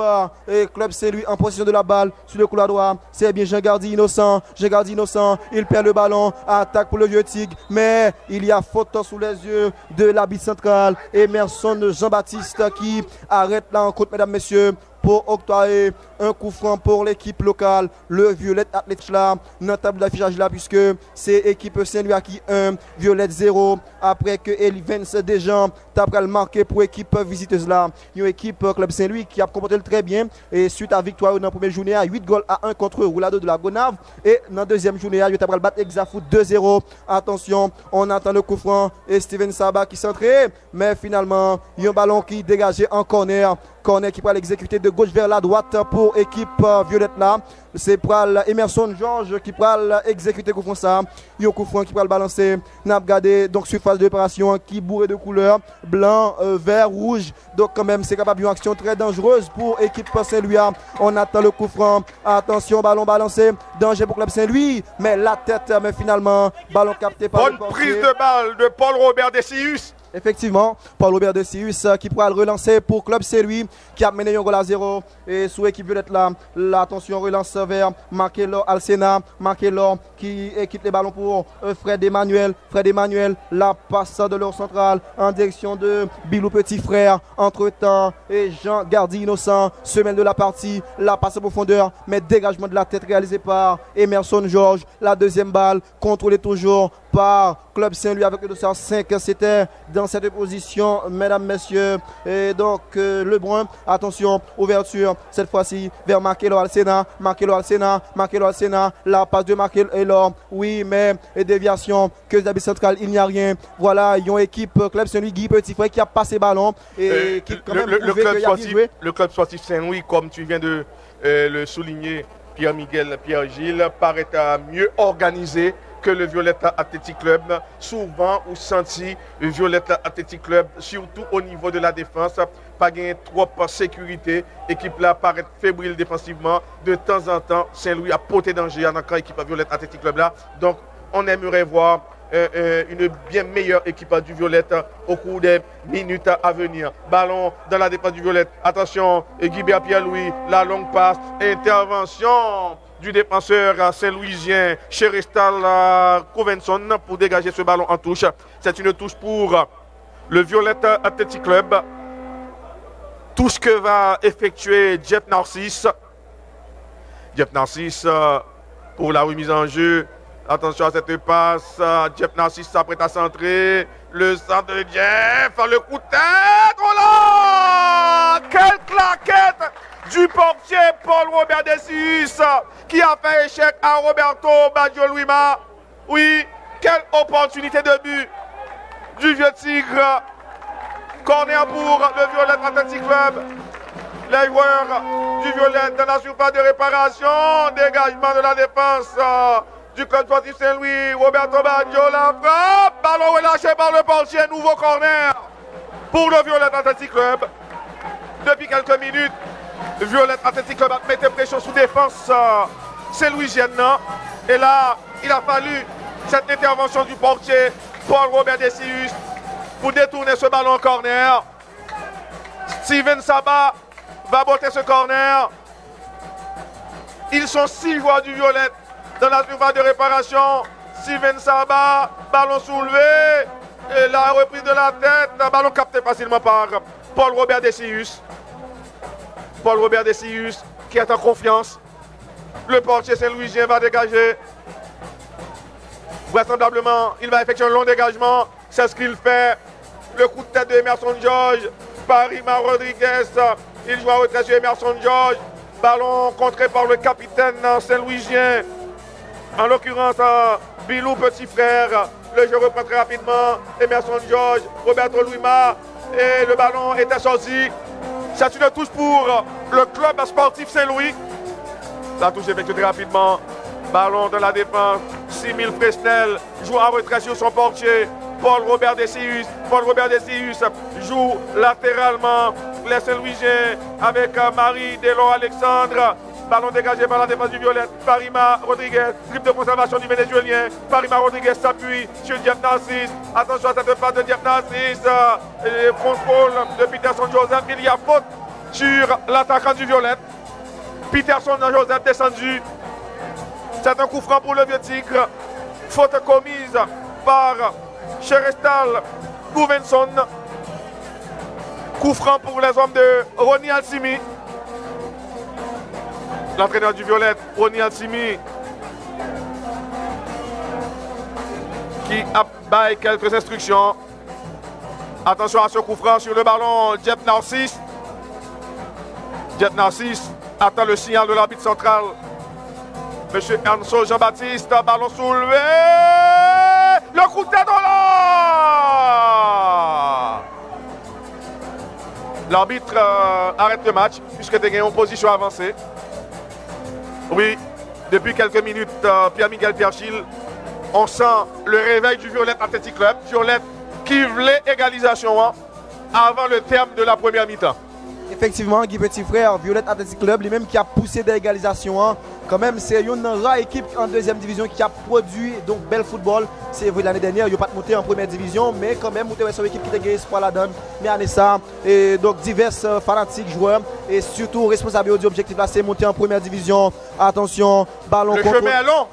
et Club Saint-Louis en possession de la balle sur le couloir droit. C'est bien Jean Gardi innocent. Jean Gardi innocent. Il perd le ballon. Attaque pour le vieux Tigre. Mais il y a faute sous les yeux de l'habit central. Emerson Jean-Baptiste qui arrête là en compte, mesdames, messieurs pour octroyer un coup franc pour l'équipe locale, le Violette Athletic là, notable d'affichage là, puisque c'est équipe Saint-Louis qui 1, Violette 0, après que Eli tape le marqué pour équipe visiteuse là. Une équipe Club Saint-Louis qui a comporté très bien et suite à victoire dans la première journée à 8 goals à 1 contre Roulado de la Gonave et dans la deuxième journée, il a battre Exafoot 2-0. Attention, on attend le coup franc et Steven Saba qui s'entraîne, mais finalement, il y a un ballon qui dégageait en corner corner qui va l'exécuter de gauche vers la droite pour équipe violette là. C'est pour Emerson Georges qui va exécuter coup ça. Il y a coup qui le balancer. N'a regardé donc surface d'opération qui bourré de couleurs blanc, vert, rouge. Donc quand même c'est capable d'une action très dangereuse pour équipe Saint-Louis. On attend le coup franc. Attention ballon balancé. Danger pour club Saint-Louis. Mais la tête mais finalement ballon capté par Bonne prise de balle de Paul Robert Desius. Effectivement, Paul Robert de Sirius qui pourra le relancer pour Club Saint-Louis qui a mené un goal à zéro. Et sous équipe violette là, l'attention relance vers Marquelo Alcena. Marquelo qui équipe les ballons pour Fred Emmanuel. Fred Emmanuel, la passe de leur centrale en direction de Bilou Petit Frère. Entre temps, et Jean Gardi Innocent, semaine de la partie. La passe profondeur, mais dégagement de la tête réalisé par Emerson Georges. La deuxième balle, contrôlée toujours par Club Saint-Louis avec le 205. C'était dans cette position, mesdames, messieurs. Et donc, euh, Lebrun, attention, ouverture, cette fois-ci, vers Markelo Alcena. Markelo Alcena, Markelo Alcena, la passe de Markelo Elor. Oui, mais et déviation, que d'habit central, il n'y a rien. Voilà, ils ont équipe Club Saint-Louis, Guy Petit Frère qui a passé ballon. Et Euh, qui quand le, même le- club sportif, le club sportif Saint-Louis, comme tu viens de euh, le souligner, Pierre-Miguel, Pierre-Gilles, paraît à mieux organisé que le Violetta Athletic Club. Souvent, ou senti le Violetta Athletic Club, surtout au niveau de la défense, pas gagné trop de sécurité. Équipe là paraît fébrile défensivement. De temps en temps, Saint-Louis a porté danger en encore équipe Violetta Athletic Club là. Donc, on aimerait voir euh, euh, une bien meilleure équipe du Violette au cours des minutes à venir. Ballon dans la défense du Violette. Attention, Guibert Pierre-Louis, la longue passe, intervention du défenseur saint-louisien Cheristal Covenson pour dégager ce ballon en touche. C'est une touche pour le Violette Athletic Club. Touche que va effectuer Jeff Narcisse. Jeff Narcisse pour la remise en jeu. Attention à cette passe. Jeff Narcisse s'apprête à centrer. Le centre de Jeff. Le coup de tête. Quelle claquette du portier Paul Robert Desius qui a fait échec à Roberto Baggio Luima. Oui, quelle opportunité de but du vieux tigre. Corner pour le Violette Athletic Club. Les joueurs du Violet dans la surface de réparation. Dégagement de la défense euh, du club sportif Saint-Louis. Roberto Baggio la frappe. Ballon relâché par le portier. Nouveau corner pour le Violet Athletic Club. Depuis quelques minutes, le Violet Athletic Club mettait pression sous défense euh, Saint-Louisienne. Et là, il a fallu cette intervention du portier Paul Robert Desius pour détourner ce ballon en corner. Steven Saba va botter ce corner. Ils sont six joueurs du Violet dans la surface de réparation. Steven Saba, ballon soulevé. La reprise de la tête, ballon capté facilement par Paul Robert Desius. Paul Robert Desius qui est en confiance. Le portier Saint-Louisien va dégager. Vraisemblablement, il va effectuer un long dégagement. C'est ce qu'il fait. Le coup de tête de Emerson George. Parima Rodriguez. Il joue à retrait sur Emerson George. Ballon contré par le capitaine Saint-Louisien. En l'occurrence, Bilou, petit frère. Le jeu reprend très rapidement. Emerson George, Roberto Luima. Et le ballon était sorti. C'est une touche pour le club sportif Saint-Louis. La touche effectuée très rapidement. Ballon de la défense. 6000 Fresnel joue à retrait sur son portier. Paul Robert Desius. Paul Robert Desius joue latéralement. Les Saint-Louisiens avec Marie Delon Alexandre. Ballon dégagé par la défense du Violet. Parima Rodriguez. Grip de conservation du Vénézuélien. Parima Rodriguez s'appuie sur Narcisse. Attention à cette passe de Jeff Narcisse. Contrôle de Peterson Joseph. Il y a faute sur l'attaquant du Violet. Peterson Joseph descendu. C'est un coup franc pour le vieux tigre. Faute commise par Cherestal Gouvenson. Coup franc pour les hommes de Ronnie Alsimi. L'entraîneur du Violet, Ronnie Alsimi, qui a quelques instructions. Attention à ce coup franc sur le ballon, Jet Narcisse. Jet Narcisse attend le signal de l'arbitre central. Monsieur Ernso Jean-Baptiste, ballon soulevé. Le coup de tête L'arbitre euh, arrête le match puisque tu es en position avancée. Oui, depuis quelques minutes, euh, Pierre-Miguel Pierchil, on sent le réveil du Violette Athletic Club. Violette qui voulait égalisation hein, avant le terme de la première mi-temps. Effectivement, Guy Petit Frère, Violette Athletic Club, lui-même qui a poussé des égalisations. Hein. Quand même, c'est une rare équipe en deuxième division qui a produit donc bel football. C'est vrai, l'année dernière, il n'a pas monté en première division, mais quand même, c'est une équipe qui a gagné espoir la donne. Mais année ça, et donc divers euh, fanatiques joueurs et surtout responsables du objectif là, c'est monter en première division. Attention, ballon Le chemin est long.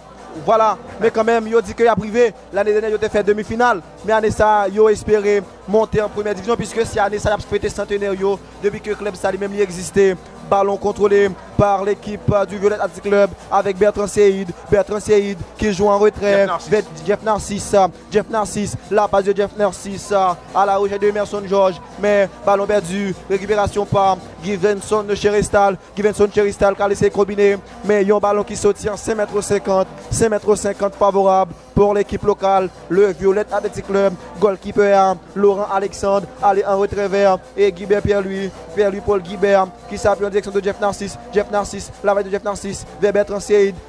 Voilà, mais quand même, il dit qu'il a privé. L'année dernière, il a fait demi-finale. Mais année ça, il a espéré monter en première division puisque si année ça, il a fêté centenaire depuis que le club ça lui-même existait. Ballon contrôlé par l'équipe du Violet Athletic Club avec Bertrand Seyd. Bertrand Seyd qui joue en retrait. Jeff Narcisse. Jeff Narcisse. La passe de Jeff Narcisse à la recherche de Emerson George. Mais ballon perdu. Récupération par Givenson Cheristal. Givenson Cheristal qui a laissé combiner. Mais il y a un ballon qui saute en 5 m 50. 5 m 50 favorable pour l'équipe locale. Le Violet Athletic Club. Goalkeeper Laurent Alexandre. Allez en retrait vers. Et Guibert Pierre-Louis. Pierre-Louis Paul Guibert qui s'appuie en direction de Jeff Narcisse. Jeff Narcisse, la veille de Jeff Narcisse, vers Bertrand.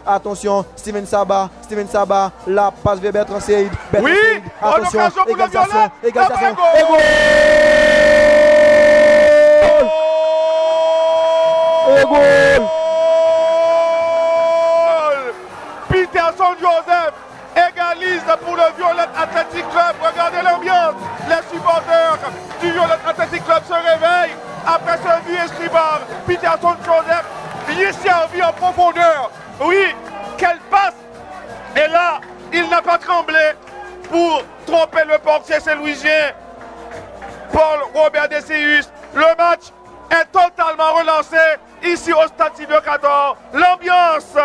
Attention, Steven Saba, Steven Saba, la passe vers Bertrand Seyd. oui, attention, égalisation, égalisation, et goal. Et goal. Peterson Joseph pour le Violet Athletic Club. Regardez l'ambiance. Les supporters du Violet Athletic Club se réveillent après ce inscrit par Peterson Joseph. Bien servi en profondeur Oui, quelle passe Et là, il n'a pas tremblé pour tromper le portier saint-louisien. Paul Robert Desius. Le match est totalement relancé ici au Stade 14. L'ambiance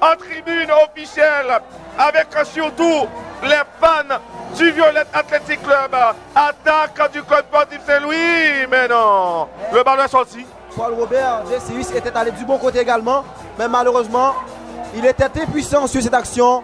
en tribune officielle avec surtout les fans du Violet Athletic Club. Attaque du club sportif Saint-Louis. Mais non, le ballon est sorti. Paul Robert Desius était allé du bon côté également. Mais malheureusement, il était impuissant sur cette action.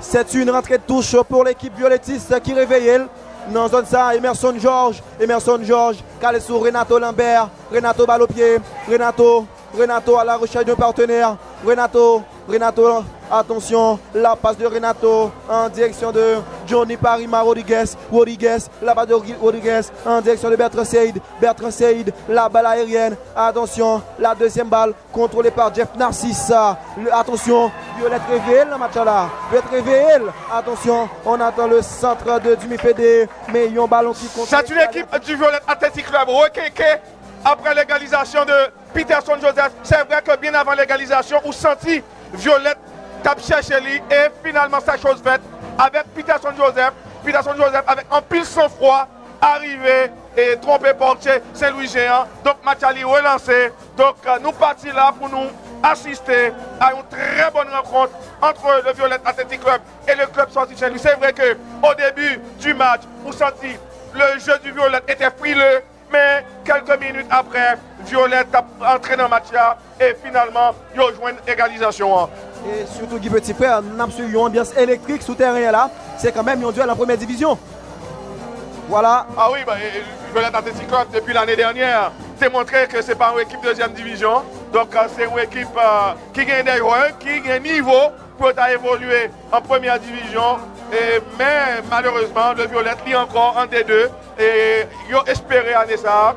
C'est une rentrée de touche pour l'équipe violettiste qui réveille. Dans zone ça, Emerson Georges, Emerson Georges, calé sur Renato Lambert, Renato Balopier, Renato, Renato à la recherche d'un partenaire, Renato, Renato, attention, la passe de Renato en direction de Johnny Parima Rodriguez, Rodriguez, la balle de Rodriguez en direction de Bertrand Seyd, Bertrand Seyd, la balle aérienne, attention, la deuxième balle contrôlée par Jeff Narcisse, attention, Violette Réveil, le match là, Violette Réveil, attention, on attend le centre de Jimmy Fédé, mais il y a un ballon qui compte. C'est une équipe du Violette Athletic Club, après l'égalisation de Peterson Joseph, c'est vrai que bien avant l'égalisation, on sentit Violette tape chercher et finalement sa chose faite avec Peterson Joseph. Peterson Joseph avec un pile sans froid arrivé et trompé portier Saint-Louis Géant. Donc Mathiali relancé. Donc euh, nous partons là pour nous assister à une très bonne rencontre entre le Violette Athletic Club et le club sorti. C'est vrai que au début du match, vous sentez le jeu du Violette était frileux, mais quelques minutes après, Violette a entré dans le match et finalement, il a joué une égalisation. Et surtout Guy Petit Frère, on a une ambiance électrique sous terrain là. C'est quand même un duel en première division. Voilà. Ah oui, bah, Violette Athletic Club depuis l'année dernière, c'est montré que c'est pas une équipe deuxième division. Donc euh, c'est une équipe euh, qui gagne des joueurs, qui gagne niveau pour évoluer en première division. Mais malheureusement, le Violette lit encore en D2. Et ils ont espéré année ça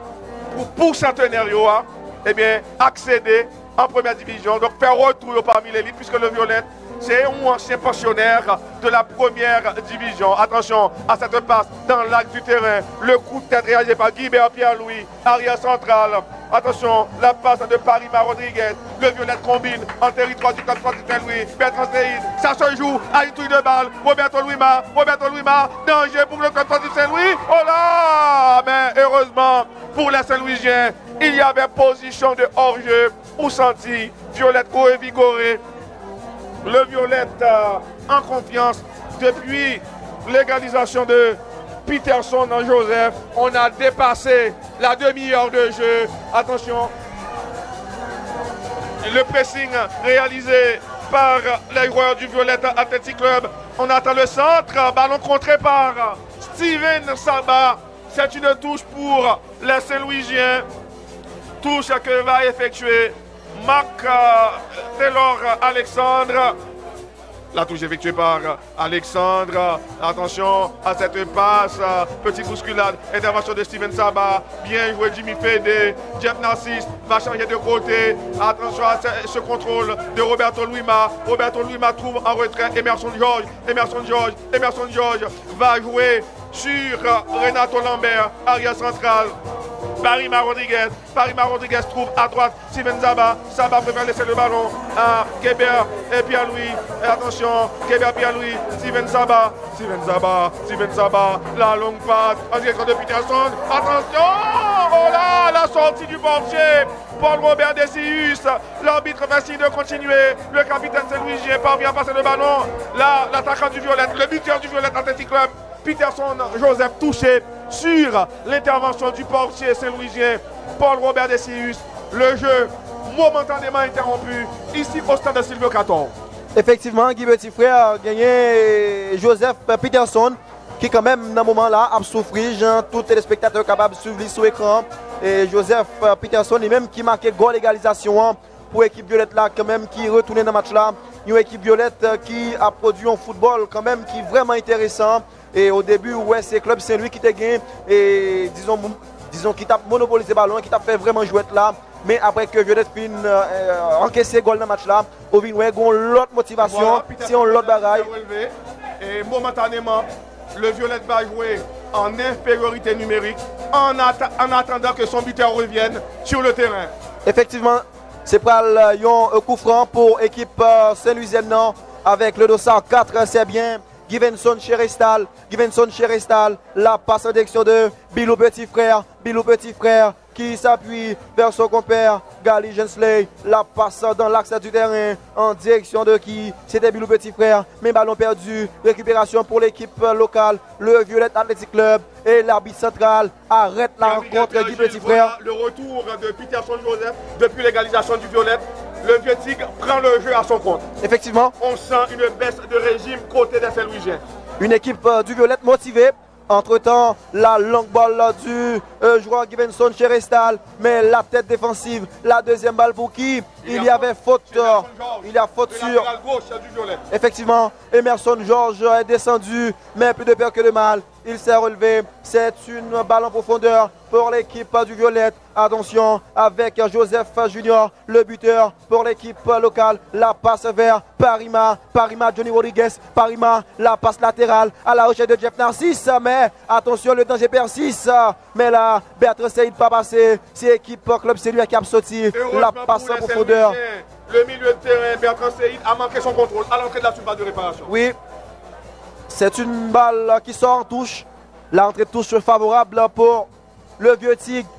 pour, pour centenaire, hein, eh bien, accéder en première division. Donc faire retour parmi l'élite puisque le Violette c'est un ancien pensionnaire de la première division. Attention à cette passe dans l'axe du terrain. Le coup de tête réalisé par Guibert Pierre-Louis, arrière central. Attention, la passe de Parima Rodriguez. Le violet combine en territoire du club de Saint-Louis. Bertrand Seyd, ça se joue à une touche de balle. Roberto Louima, Roberto Louima, danger pour le club de Saint-Louis. Oh là Mais heureusement pour les Saint-Louisiens, il y avait position de hors-jeu. Ou senti Violette vigoré le Violette en confiance depuis l'égalisation de Peterson en Joseph. On a dépassé la demi-heure de jeu. Attention, le pressing réalisé par les joueurs du Violette Athletic Club. On attend le centre, ballon contré par Steven Saba. C'est une touche pour les Saint-Louisiens. Touche que va effectuer Marc Taylor Alexandre. La touche effectuée par Alexandre. Attention à cette passe. Petite bousculade. Intervention de Steven Saba. Bien joué Jimmy Fede. Jeff Narcisse va changer de côté. Attention à ce contrôle de Roberto Luima. Roberto Luima trouve en retrait Emerson George. Emerson George. Emerson George va jouer sur Renato Lambert, arrière central. Parima Rodriguez. Parima Rodriguez trouve à droite Steven Zaba. Zaba préfère laisser le ballon à Keber et Pierre-Louis. Attention, Keber, Pierre-Louis, Steven Zaba. Steven Zaba, Steven Zaba. La longue passe en direction de Peterson. Attention Oh là, la sortie du portier. Paul Robert Desius. L'arbitre va essayer de continuer. Le capitaine Saint-Louisien parvient à passer le ballon. Là, l'attaquant du Violette, le buteur du Violette Athletic Club. Peterson Joseph touché sur l'intervention du portier saint-louisien Paul Robert Desius. Le jeu momentanément interrompu ici au stade de Silvio 14. Effectivement, Guy Petit Frère a gagné Joseph Peterson qui quand même dans ce moment-là a souffert. Jean, tout téléspectateur capable de suivre sur l'écran. Et Joseph Peterson lui-même qui marquait goal l'égalisation pour l'équipe violette là quand même qui retournait dans le match là. Une équipe violette qui a produit un football quand même qui est vraiment intéressant. Et au début, ouais, c'est Club Saint-Louis qui t'a gagné et disons, disons qui t'a monopolisé le ballon, qui t'a fait vraiment jouer là. Mais après que Violette fin euh, encaissé goal dans le match là, au vin ouais, l'autre motivation, si on l'autre bagaille. Et momentanément, le Violette va jouer en infériorité numérique en, en attendant que son buteur revienne sur le terrain. Effectivement, C'est pas un coup franc pour équipe Saint-Louisienne avec le dossard 4, c'est bien. Givenson Cherestal, Givenson Cherestal, la passe en direction de Bilou Petit Frère, Bilou Petit Frère qui s'appuie vers son compère Gali Gensley, la passe dans l'axe du terrain en direction de qui? C'était Bilou Petit Frère, mais ballon perdu, récupération pour l'équipe locale, le Violet Athletic Club. Et l'arbitre central arrête la rencontre Guy Petit Frère. Le retour de Peterson Joseph depuis l'égalisation du Violet le vieux Tigre prend le jeu à son compte. Effectivement. On sent une baisse de régime côté des Saint-Louisiens. Une équipe euh, du Violette motivée. Entre-temps, la longue balle du euh, joueur Givenson Cherestal, mais la tête défensive, la deuxième balle pour qui? Il, y avait faute. Euh, il y a faute sur. Effectivement, Emerson George est descendu, mais plus de peur que de mal. Il s'est relevé. C'est une balle en profondeur pour l'équipe du Violette. Attention avec Joseph Junior, le buteur pour l'équipe locale. La passe vers Parima. Parima, Johnny Rodriguez. Parima, la passe latérale à la recherche de Jeff Narcisse. Mais attention, le danger persiste. Mais là, Bertrand Seyd pas passé. C'est l'équipe Club c'est lui qui a sorti la passe en profondeur. Le milieu de terrain, Bertrand Seyd a manqué son contrôle à l'entrée de la surface de réparation. Oui, c'est une balle qui sort en touche. L'entrée de touche favorable pour le vieux Tigre.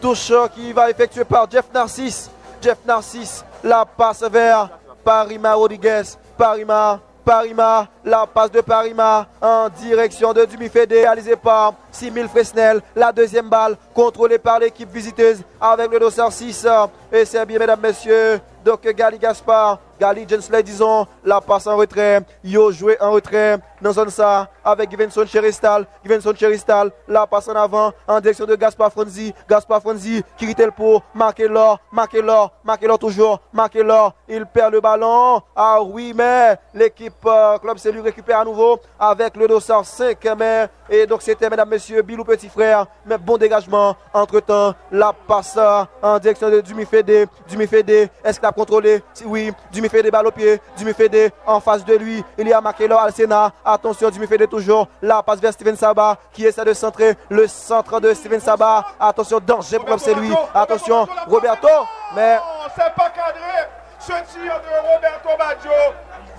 Touche qui va effectuer par Jeff Narcisse. Jeff Narcisse, la passe vers Parima Rodriguez. Parima, Parima, la passe de Parima en direction de Dumi réalisé par Simil Fresnel. La deuxième balle contrôlée par l'équipe visiteuse avec le dossard 6. Et c'est bien, mesdames, messieurs, donc Gali Gaspard, Gali Jensley, disons, la passe en retrait. Yo joué en retrait dans zone ça avec Givenson Cheristal. Givenson Cheristal, la passe en avant en direction de Gaspard Franzi. Gaspard Franzi qui rit pour marquer l'or, marquer l'or, marquer l'or toujours, marquer l'or. Il perd le ballon. Ah oui, mais l'équipe euh, Club Cellule récupère à nouveau avec le dossard 5. Mais, et donc c'était, mesdames, messieurs, Bilou Petit Frère. Mais bon dégagement. Entre temps, la passe en direction de Dumi Fede. Dumi est-ce qu'il a contrôlé? Oui, Dumi Fede balle au pied. Dumi Fede en face de lui. Il y a Makelo Alcena. Attention, Dumi Fede toujours. La passe vers Steven Saba qui essaie de centrer le centre de Steven Saba. Attention, danger pour c'est lui. Attention, Roberto. Mais. C'est pas cadré. Ce tir de Roberto Baggio.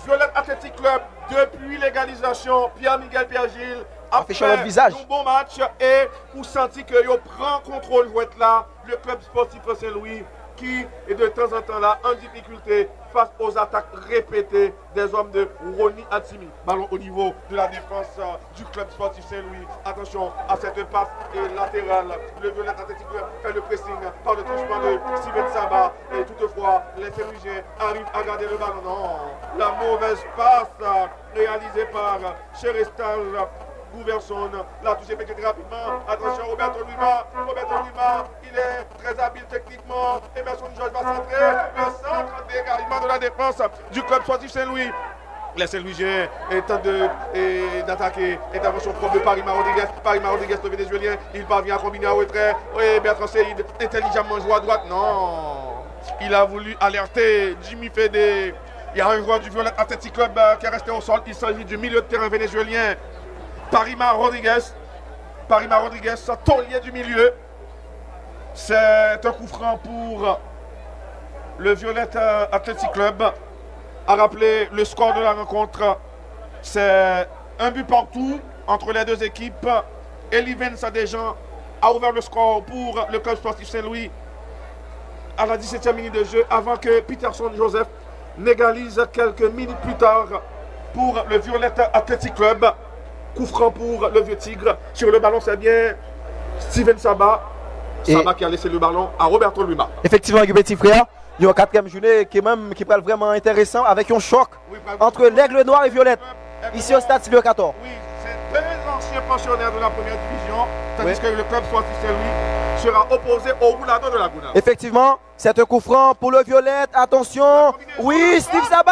Violette Athletic Club, depuis l'égalisation, Pierre-Miguel Pierre-Gilles a fait un visage. un bon match et vous sentez que vous prend contrôle là, le club sportif Saint-Louis qui est de temps en temps là en difficulté face aux attaques répétées des hommes de Ronnie Atimi. Ballon au niveau de la défense euh, du club sportif Saint-Louis. Attention à cette passe latérale. Le violet athlétique fait le pressing par le touchement de Steven Saba. Et toutefois, les Saint-Louisiens arrivent à garder le ballon. Non, la mauvaise passe euh, réalisée par Cherestal Gouverson. La effectuée très rapidement. Attention, Roberto Lima. Roberto Lima, il est très habile techniquement. Emerson Georges va centrer. Le centre d'également de la défense du club sportif Saint-Louis. Les Saint-Louisiens tentent d'attaquer. Intervention propre de Paris Rodriguez. Paris Rodriguez, le Vénézuélien. Il parvient à combiner au retrait. Oui, Bertrand Seyd intelligemment joue à droite. Non. Il a voulu alerter Jimmy Fede. Il y a un joueur du Violet Athletic Club euh, qui est resté au sol. Il s'agit du milieu de terrain vénézuélien. Parima Rodriguez. Parima Rodriguez, taulier du milieu. C'est un coup franc pour le Violette Athletic Club. A rappelé le score de la rencontre. C'est un but partout entre les deux équipes. Eliven Sadéjean a ouvert le score pour le club sportif Saint-Louis à la 17e minute de jeu avant que Peterson Joseph n'égalise quelques minutes plus tard pour le Violette Athletic Club. Coup franc pour le vieux tigre. Sur le ballon, c'est bien Steven Saba. Saba qui a laissé le ballon à Roberto Luma. Effectivement, petit frère. Il y a un quatrième journée qui est même qui est vraiment intéressant avec un choc entre l'aigle noir et violette. Ici au stade Silvio 14. Oui, c'est deux anciens pensionnaires de la première division, tandis que le club sportif lui sera opposé au Boulado de la Laguna. Effectivement, c'est un coup franc pour le violette. Attention. Oui, Steve Saba.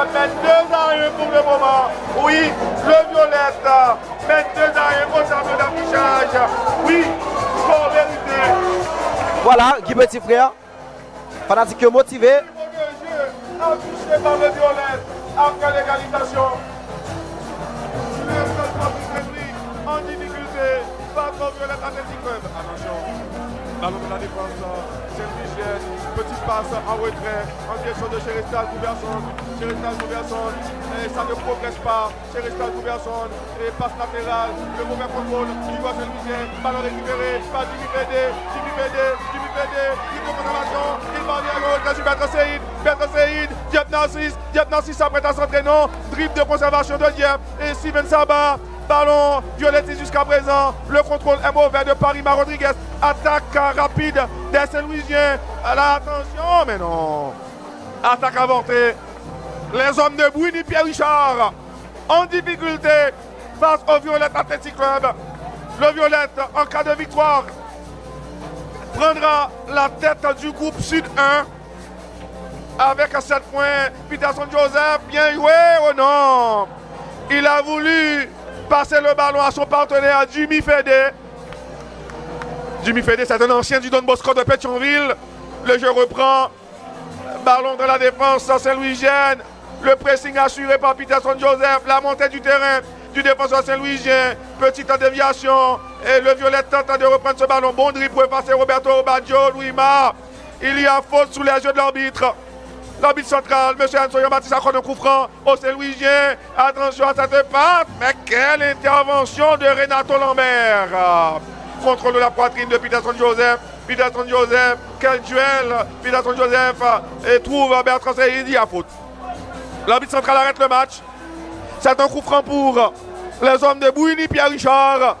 ça mène 2 à rien pour le moment. Oui, le Violette mène 2 à rien au tableau d'affichage. Oui, pour vérité. Voilà, Guy Petit Frère, fanatique motivé. Affiché par le Violette après l'égalisation. En difficulté, pas comme Violette Athletic Club. Attention, ballon de la défense, c'est Michel. Petite passe en retrait en direction de Cheristal Gouverson. Cheristal Gouverson. Et ça ne progresse pas. Gouverson. Et passe latérale. Le mauvais contrôle du voisin Lucien. Ballon récupéré par Jimmy Pédé. Jimmy Pédé. Jimmy Pédé. Il faut conservation. Il va à gauche. Là, Bertrand Seyid. Bertrand Seyid. Diep Narcisse. Diep Narcisse s'apprête à s'entraîner. Drip de conservation de Diep. Et Steven Saba. Ballon violetté jusqu'à présent. Le contrôle est mauvais de Parima Rodriguez. Attaque rapide des Saint-Louisiens. Attention, mais non. Attaque avortée. Les hommes de Bouini Pierre Richard en difficulté face au Violette Athletic Club. Le Violette, en cas de victoire, prendra la tête du groupe Sud 1 avec 7 points. Peterson Joseph, bien joué ou non Il a voulu passer le ballon à son partenaire Jimmy Fédé. Jimmy Fédé, c'est un ancien du Don Bosco de Pétionville. Le jeu reprend. Ballon de la défense Saint-Louisien. Le pressing assuré par Peterson Joseph. La montée du terrain du défenseur Saint-Louisien. Petite déviation. Et le violet tente de reprendre ce ballon. Bon dribble pour effacer Roberto Baggio. Louis Mar. Il y a faute sous les yeux de l'arbitre. L'arbitre central, M. Ansoyan Baptiste accorde un coup franc au Saint-Louisien. Attention à cette patte. Mais quelle intervention de Renato Lambert. Contrôle de la poitrine de Peterson Joseph. Peterson Joseph, quel duel. Peterson Joseph et trouve Bertrand Seyidi à faute. L'arbitre central arrête le match. C'est un coup franc pour les hommes de Bouini, Pierre Richard.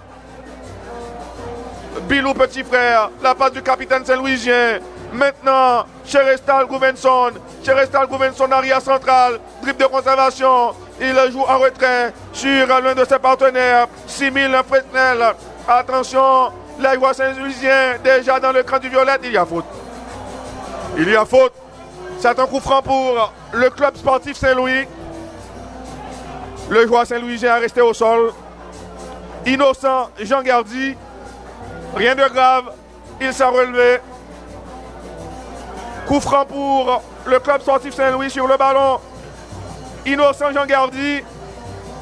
Bilou, petit frère. La passe du capitaine Saint-Louisien. Maintenant, Cherestal Gouvenson. Cherestal Gouvenson, arrière central. Drip de conservation. Il joue en retrait sur l'un de ses partenaires, 6000 Fresnel. Attention, les joueurs Saint-Louisien, déjà dans le camp du violet, il y a faute. Il y a faute. C'est un coup franc pour le club sportif Saint-Louis. Le joueur Saint-Louisien a resté au sol. Innocent Jean Gardy. Rien de grave. Il s'est relevé. Coup franc pour le club sportif Saint-Louis sur le ballon. Innocent Jean Gardy.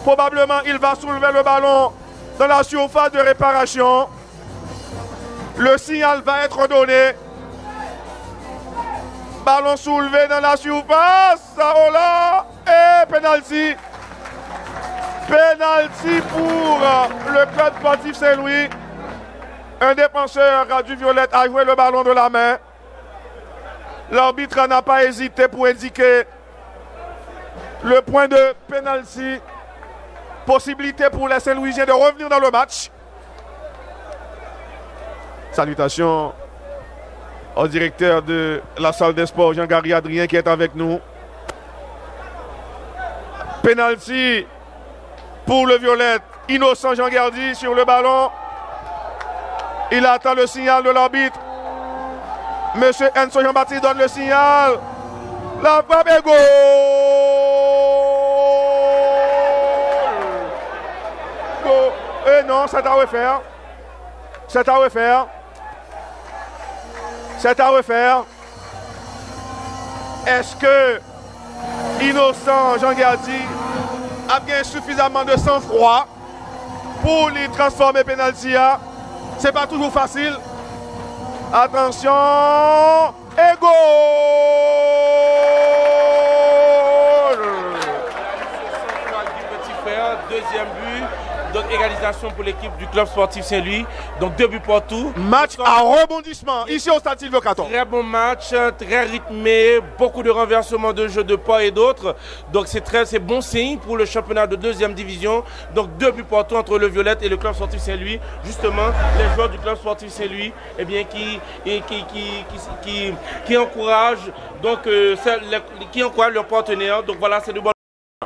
Probablement, il va soulever le ballon dans la surface de réparation. Le signal va être donné. Ballon soulevé dans la surface. Et penalty. Penalty pour le club sportif Saint-Louis. Un défenseur du Violette a joué le ballon de la main. L'arbitre n'a pas hésité pour indiquer le point de penalty. Possibilité pour les Saint-Louisiens de revenir dans le match. Salutations au directeur de la salle des sports, Jean-Gary Adrien, qui est avec nous. Penalty pour le Violette. Innocent Jean Gardy sur le ballon. Il attend le signal de l'arbitre. Monsieur Enzo Jean-Baptiste donne le signal. La frappe est goal. Et non, c'est à refaire. C'est à refaire. C'est à refaire. Est-ce que Innocent Jean Gardy a bien suffisamment de sang-froid pour les transformer penalty C'est pas toujours facile. Attention. Et goal Petit frère, deuxième égalisation pour l'équipe du club sportif Saint-Louis. Donc deux buts partout. Match à rebondissement ici au Stade Sylvain Très bon match, très rythmé, beaucoup de renversements de jeux de pas et d'autres. Donc c'est très c'est bon signe pour le championnat de deuxième division. Donc deux buts partout entre le Violette et le club sportif Saint-Louis. Justement, les joueurs du club sportif Saint-Louis, eh bien qui qui, qui, qui, qui, encouragent donc euh, qui encouragent leurs partenaires. Donc voilà, c'est de bon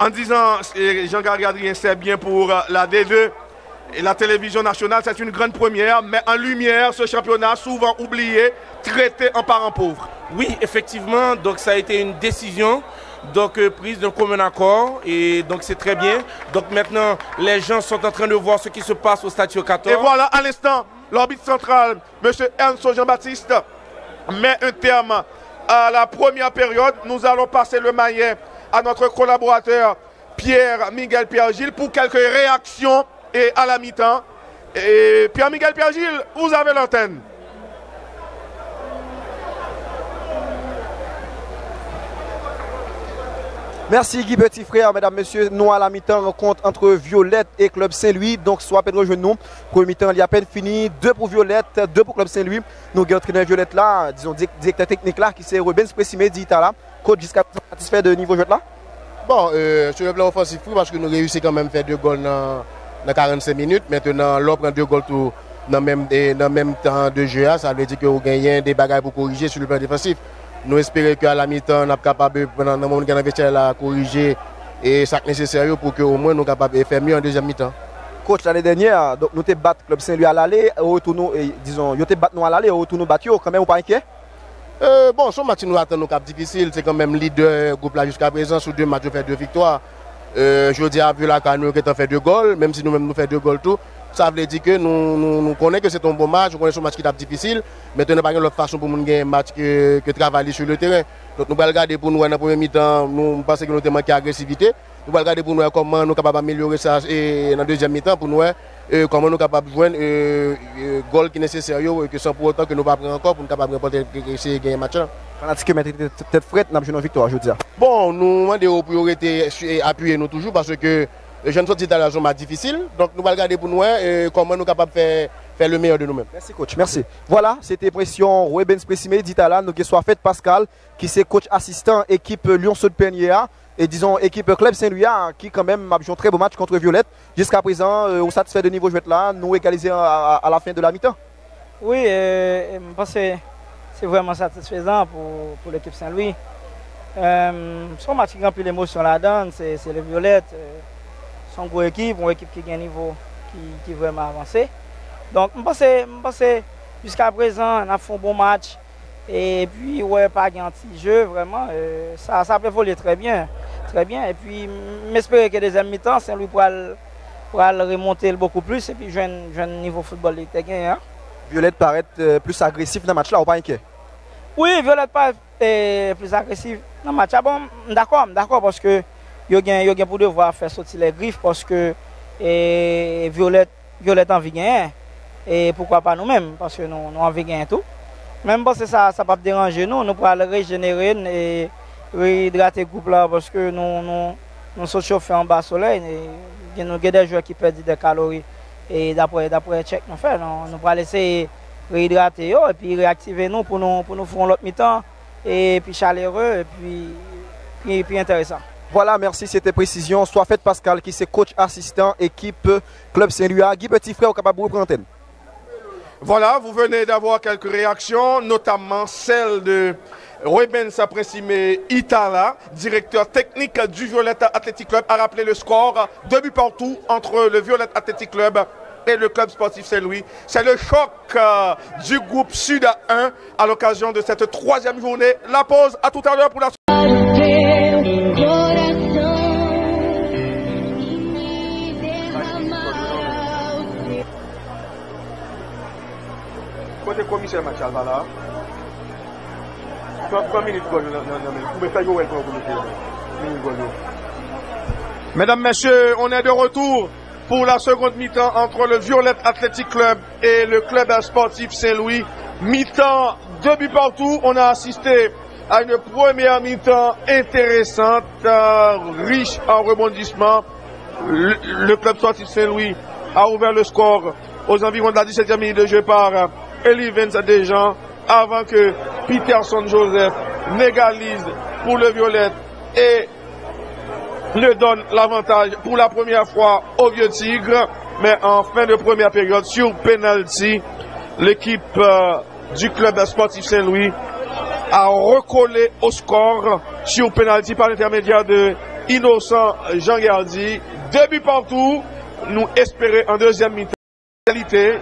en disant, Jean-Gary Adrien, c'est bien pour euh, la D2 et la télévision nationale, c'est une grande première, mais en lumière, ce championnat souvent oublié, traité en parent pauvre. Oui, effectivement, donc ça a été une décision donc euh, prise d'un commun accord et donc c'est très bien. Donc maintenant, les gens sont en train de voir ce qui se passe au Statue 14. Et voilà, à l'instant, l'arbitre central, M. Ernst Jean-Baptiste, met un terme à la première période. Nous allons passer le maillet à notre collaborateur Pierre-Miguel Pierre-Gilles pour quelques réactions et à la mi-temps. Et Pierre-Miguel Pierre-Gilles, vous avez l'antenne. Merci Guy Petit Frère, mesdames, messieurs. Nous à la mi-temps, rencontre entre Violette et Club Saint-Louis. Donc, soit Pedro Genou. Premier mi-temps, il y a à peine fini. Deux pour Violette, deux pour Club Saint-Louis. Nous avons entraîneur Violette là, disons, directeur technique là, qui s'est Ruben Spécimé dit là. Coach jusqu'à satisfait de niveau jeu là? Bon, sur le plan offensif, parce que nous réussissons quand même à faire deux goals dans, 45 minutes. Maintenant, l'autre prend deux goals dans le même, même temps de jeu. Ça veut dire que vous gagnez des bagages pour corriger sur le plan défensif. Nous espérons qu'à la mi-temps, nous sommes capables, pendant le nous corriger et ça nécessaire pour que au moins nous capables de faire mieux en deuxième mi-temps. Coach, l'année dernière, donc, nous avons battu Club Saint-Louis à l'aller, au retour, disons, nous avons battu nous à l'aller, au retour nous battu, quand même, ou pas inquiet? Euh, Bon, ce match nous attend nous cap difficile, c'est quand même leader groupe là jusqu'à présent, sur deux matchs, nous fait deux victoires. Euh, je dis à vu la nous avons fait deux goals, même si nous-mêmes nous fait deux goals tout. Ça veut dire que nous, nous, connaissons que c'est un bon match, nous connaissons un match qui est difficile, mais nous n'avons pas l'autre façon pour nous gagner un match que, que travailler sur le terrain. Donc nous allons regarder pour nous dans le premier mi-temps, nous pensons que nous avons manqué d'agressivité. Nous allons regarder pour nous comment nous sommes capables d'améliorer ça et dans le deuxième mi-temps pour nous euh, comment nous sommes capables de jouer euh, euh, goal qui est nécessaire et que sans pour autant que nous ne pas prendre encore pour nous capables de essayer de gagner un match. Fanatique que peut-être fret, nous avons une victoire, je veux dire. Bon, nous demandons aux priorités appuyer nous toujours parce que je ne sorti dans la zone difficile? Donc nous allons regarder pour nous et comment nous sommes capables de faire, faire le meilleur de nous-mêmes. Merci coach, merci. Voilà, c'était pression Ruben Spécimé dit à là, nous soit fait Pascal, qui c'est coach assistant équipe Lyon Sud PNIA et disons équipe Club Saint-Louis qui quand même a joué un très beau match contre Violette. Jusqu'à présent, euh, on satisfait de niveau jouet là, nous égaliser à, la fin de la mi-temps. Oui, euh, je pense que c'est vraiment satisfaisant pour, pour l'équipe Saint-Louis. Euh, son match qui remplit l'émotion là-dedans, c'est les Violettes. Euh, son gros équipe, une équipe qui a un niveau qui, est vraiment avancé. Donc, je pense, que jusqu'à présent, on a fait un bon match. Et puis, ouais, pas un petit jeu, vraiment. Euh, ça, ça peut voler très bien. Très bien. Et puis, j'espère que deuxième mi-temps, Saint-Louis pourra, remonter beaucoup plus. Et puis, jouer un niveau football qui est hein. Violette paraît euh, plus agressif dans le match là, ou pas inquiet? Oui, Violette paraît euh, plus agressif dans le match. Ah bon, d'accord, d'accord, parce que yo gen, yo gen pou devwa fè soti le grif poske e, violet, violet anvi gen e poukwa pa nou menm poske nou, nou anvi gen tou menm poske sa, sa pap deranje nou nou pral regenere e rehidrate goup la poske nou nou, nou sot choufe an ba soley gen nou gen de jwa ki pedi de kalori e dapre, dapre chek nou fè nou, nou pral ese rehidrate yo e pi reaktive nou pou nou pou nou foun lot mi tan e pi chalere e pi, pi, pi, pi enteresan Voilà, merci, c'était précision. Soit faite Pascal, qui c'est coach assistant, équipe Club Saint-Louis. Guy Petit Frère, au capable de Voilà, vous venez d'avoir quelques réactions, notamment celle de Ruben Sapresime Itala, directeur technique du Violette Athletic Club, a rappelé le score, deux buts partout entre le Violette Athletic Club et le club sportif Saint-Louis. C'est le choc euh, du groupe Sud 1 à l'occasion de cette troisième journée. La pause, à tout à l'heure pour la Kote komisè Machal bala. Kwa minute gol nan men. Koube fay yo wel kon komite. Minute gol yo. Mesdames, messieurs, on est de retour pour la seconde mi-temps entre le Violette Athletic Club et le club sportif Saint-Louis. Mi-temps, deux buts partout. On a assisté à une première mi-temps intéressante, euh, riche en rebondissements. Le, le club sportif Saint-Louis a ouvert le score aux environs de la 17e minute de jeu par Eli Vincent Desjans avant que Peterson Joseph négalise pour le Violette et le donne l'avantage pour la première fois au Vieux Tigre. Mais en fin de première période, sur penalty, l'équipe euh, du club sportif Saint-Louis a recollé au score sur penalty par l'intermédiaire de Innocent Jean Gardi. Deux buts partout. Nous espérons en deuxième mi-temps.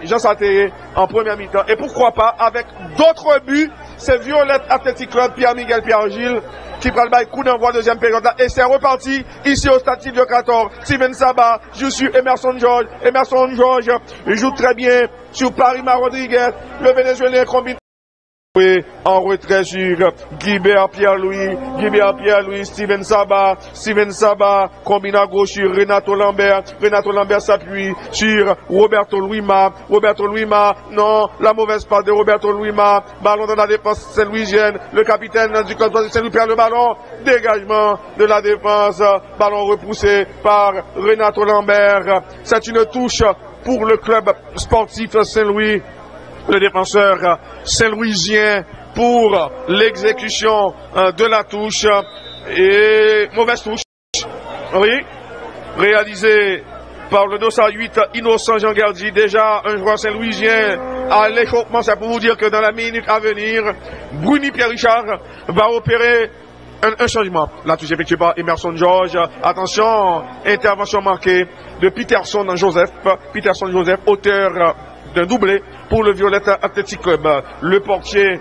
Jean Saté en première mi-temps. Et pourquoi pas avec d'autres buts, c'est Violette Athletic Club, Pierre-Miguel Pierre-Gilles, qui prend le bail coup d'envoi deuxième période Et c'est reparti ici au stade de 14. Steven Saba je suis Emerson George. Emerson George joue très bien sur Parima Rodriguez. Le Vénézuélien combine en retrait sur Guibert Pierre-Louis. Guibert Pierre-Louis, Steven Saba. Steven Saba combine à gauche sur Renato Lambert. Renato Lambert s'appuie sur Roberto Louima. Roberto Louima, non, la mauvaise passe de Roberto Louima. Ballon dans la défense Saint-Louisienne. Le capitaine du club de Saint-Louis perd le ballon. Dégagement de la défense. Ballon repoussé par Renato Lambert. C'est une touche pour le club sportif Saint-Louis. Le défenseur saint-louisien pour l'exécution euh, de la touche. Et mauvaise touche. Oui. Réalisé par le dossard 8 Innocent Jean Gardi. Déjà un joueur saint-louisien à l'échauffement. C'est pour vous dire que dans la minute à venir, Bruni Pierre Richard va opérer un, un changement. La touche effectuée par Emerson George. Attention, intervention marquée de Peterson Joseph. Peterson Joseph, auteur d'un doublé pour le Violette Athletic. Le portier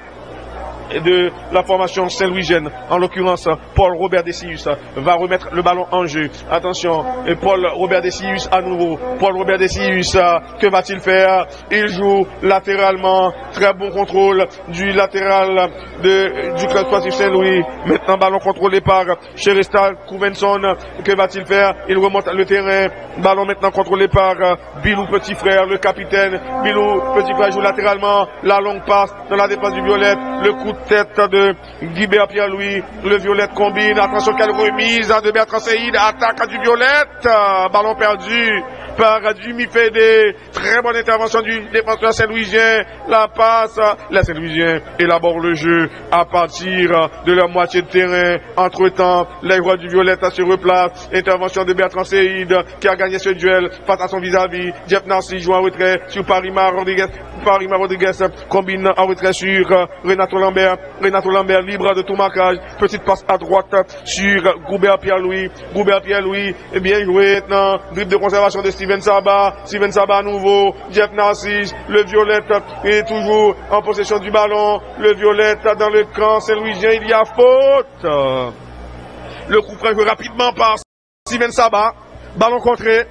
de la formation Saint-Louisienne, en l'occurrence Paul Robert Desius, va remettre le ballon en jeu. Attention, Paul Robert Desius à nouveau. Paul Robert Desius, que va-t-il faire? Il joue latéralement, très bon contrôle du latéral de, du club sportif Saint-Louis. Maintenant, ballon contrôlé par Cheristal Couvenson. Que va-t-il faire? Il remonte le terrain. Ballon maintenant contrôlé par Bilou Petit Frère, le capitaine. Bilou Petit Frère joue latéralement. La longue passe dans la défense du Violette. Le coup tête de Guibert Pierre-Louis. Le Violette combine. Attention, quelle remise de Bertrand Seïd. Attaque du Violette. Ballon perdu par Jimmy Fédé. Très bonne intervention du défenseur Saint-Louisien. La passe. La Saint-Louisien élabore le jeu à partir de la moitié de terrain. Entre-temps, les rois du Violette se replacent. Intervention de Bertrand Seïd qui a gagné ce duel face à son vis-à-vis. Jeff Narcy joue en retrait sur Parima Rodriguez. Parima Rodriguez combine en retrait sur Renato Lambert. Renato Lambert libre de tout marquage. Petite passe à droite sur Goubert Pierre-Louis. Goubert Pierre-Louis bien joué maintenant. Dribble de conservation de Steven Saba. Steven Saba à nouveau. Jeff Narcisse. Le Violette est toujours en possession du ballon. Le Violette dans le camp Saint-Louisien. Il y a faute. Le coup joué rapidement par Steven Saba. Ballon contré.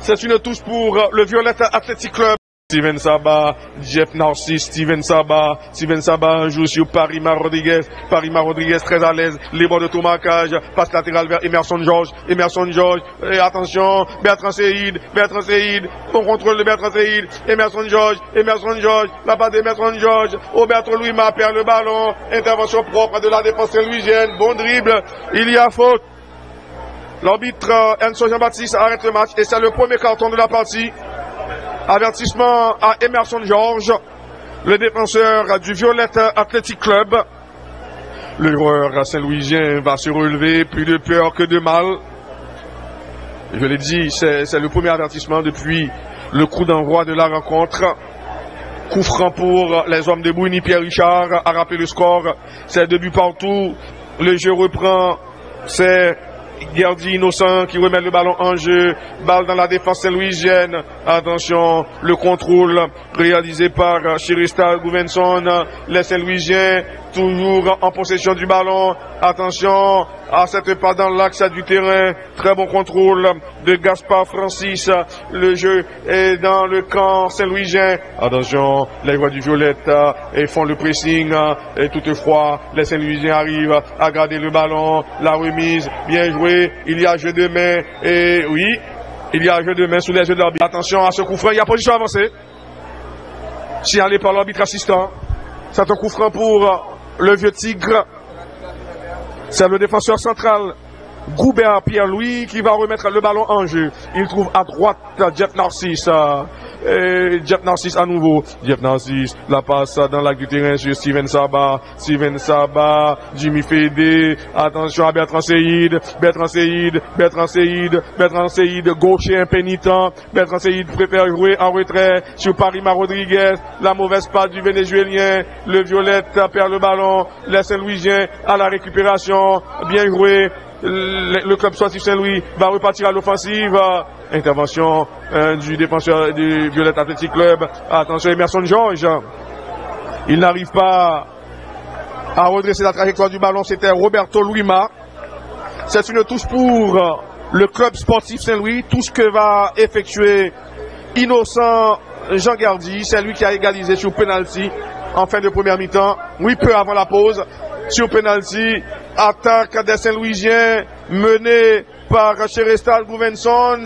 C'est une touche pour le Violette Athletic Club. Steven Saba, Jeff Narcisse, Steven Saba, Steven Saba joue sur Parima Rodriguez, Parima Rodriguez très à l'aise, libre de tout marquage, passe latéral vers Emerson George, Emerson George, et attention, Bertrand Seïd, Bertrand Seïd, bon contrôle de Bertrand Seïd, Emerson George, Emerson George, la passe d'Emerson George, Roberto Louima perd le ballon, intervention propre de la défense louisienne, bon dribble, il y a faute. L'arbitre Enzo Jean-Baptiste arrête le match. Et c'est le premier carton de la partie. Avertissement à Emerson George, le défenseur du Violette Athletic Club. Le joueur saint-louisien va se relever, plus de peur que de mal. Je l'ai dit, c'est le premier avertissement depuis le coup d'envoi de la rencontre. Coup franc pour les hommes de Bruni, Pierre Richard a rappelé le score. C'est deux buts partout. Le jeu reprend. C'est Gardi Innocent qui remet le ballon en jeu. Balle dans la défense saint-louisienne. Attention, le contrôle réalisé par Chirista Gouvenson. Les Saint-Louisiens toujours en possession du ballon. Attention à cette pas dans l'axe du terrain. Très bon contrôle de Gaspard Francis. Le jeu est dans le camp Saint-Louisien. Attention, les rois du Violette et font le pressing. Et toutefois, les Saint-Louisiens arrivent à garder le ballon. La remise, bien joué. Il y a jeu de main. Et oui, il y a jeu de main sous les yeux de l'arbitre. Attention à ce coup franc. Il y a position avancée. Signalé par l'arbitre assistant. C'est un coup franc pour le vieux tigre. C'est le défenseur central, Goubert Pierre-Louis, qui va remettre le ballon en jeu. Il trouve à droite Jeff Narcisse. Et Jeff Narcisse à nouveau. Jeff Narcisse, la passe dans l'acte du terrain sur Steven Saba. Steven Saba, Jimmy Fédé. Attention à Bertrand Seïd. Bertrand Seïd, Bertrand Seïd, Bertrand Seïd, gaucher impénitent. Bertrand Seïd préfère jouer en retrait sur Parima Rodriguez. La mauvaise passe du Vénézuélien. Le Violette perd le ballon. Les Saint-Louisiens à la récupération. Bien joué. Le, club sportif Saint-Louis va repartir à l'offensive. Intervention euh, du défenseur du Violette Athletic Club. Attention, Emerson George. Il n'arrive pas à redresser la trajectoire du ballon. C'était Roberto Louima. C'est une touche pour le club sportif Saint-Louis. Tout ce que va effectuer Innocent Jean Gardi. C'est lui qui a égalisé sur penalty. en fin de première mi-temps. Oui, peu avant la pause. Sur penalty, attaque des Saint-Louisiens menée par Cherestal Gouvenson.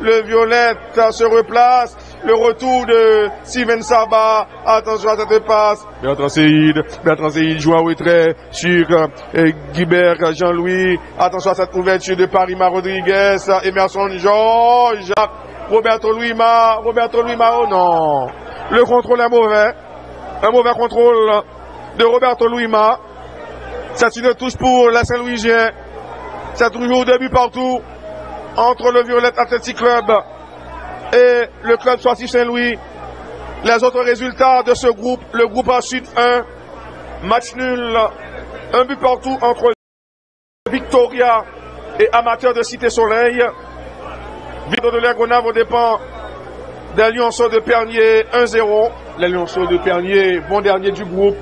Le Violette se replace. Le retour de Steven Saba. Attention à cette passe. Bertrand Seyd. Bertrand Seyd joue en retrait sur euh, Guibert Jean-Louis. Attention à cette ouverture de Parima Rodriguez. Emerson Georges. Roberto Luima. Roberto Luima. Oh non. Le contrôle est mauvais. Un mauvais contrôle de Roberto Luima. C'est une touche pour la Saint-Louisien. C'est toujours début partout entre le Violette Athletic Club et le club sportif Saint-Louis. Les autres résultats de ce groupe, le groupe A Sud 1, match nul, un but partout entre Victoria et Amateur de Cité Soleil. Victor de l'Ergonave dépend des Lionceaux de Pernier 1-0. Les Lionceaux de Pernier, bon dernier du groupe.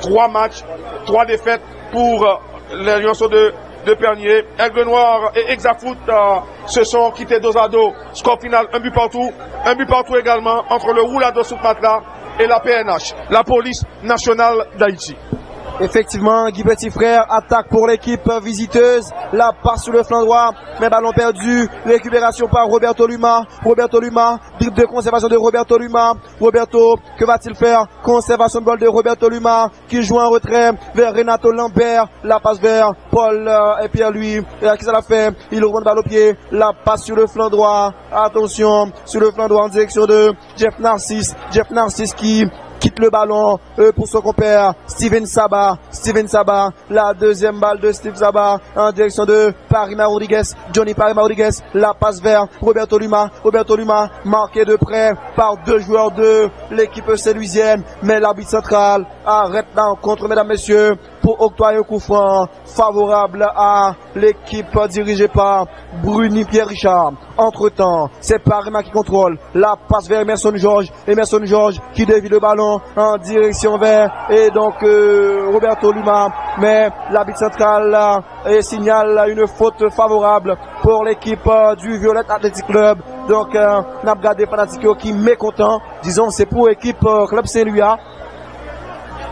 Trois matchs, trois défaites pour les Lionceaux de, Pernier. Aigle Noir et Exafoot euh, se sont quittés dos à dos. Score final, un but partout. Un but partout également entre le Roulado Soupatla et la PNH, la police nationale d'Haïti. Effectivement, Guy Petit Frère attaque pour l'équipe visiteuse. La passe sur le flanc droit, mais ballon perdu. Récupération par Roberto Luma. Roberto Luma, dribble de conservation de Roberto Luma. Roberto, que va-t-il faire? Conservation de balle de Roberto Luma qui joue en retrait vers Renato Lambert. La passe vers Paul euh, et Pierre lui. À qui ça l'a fait? Il remonte balle au pied. La passe sur le flanc droit. Attention, sur le flanc droit en direction de Jeff Narcisse. Jeff Narcisse qui quitte le ballon euh, pour son compère Steven Saba. Steven Saba, la deuxième balle de Steve Saba en direction de Parima Rodriguez. Johnny Parima Rodriguez, la passe vers Roberto Luma. Roberto Luma marqué de près par deux joueurs de l'équipe séluisienne. Mais l'arbitre central arrête la rencontre, mesdames, messieurs, pour octroyer coup franc favorable à l'équipe dirigée par Bruni Pierre Richard. Entre-temps, c'est Parima qui contrôle la passe vers Emerson Georges. Emerson Georges qui dévie le ballon en direction vers et donc euh, Roberto Luma. Mais l'arbitre central signale une faute favorable pour l'équipe euh, du Violette Athletic Club. Donc, euh, n'a regardé Fanatico qui est mécontent. Disons, c'est pour l'équipe Club Saint-Louis.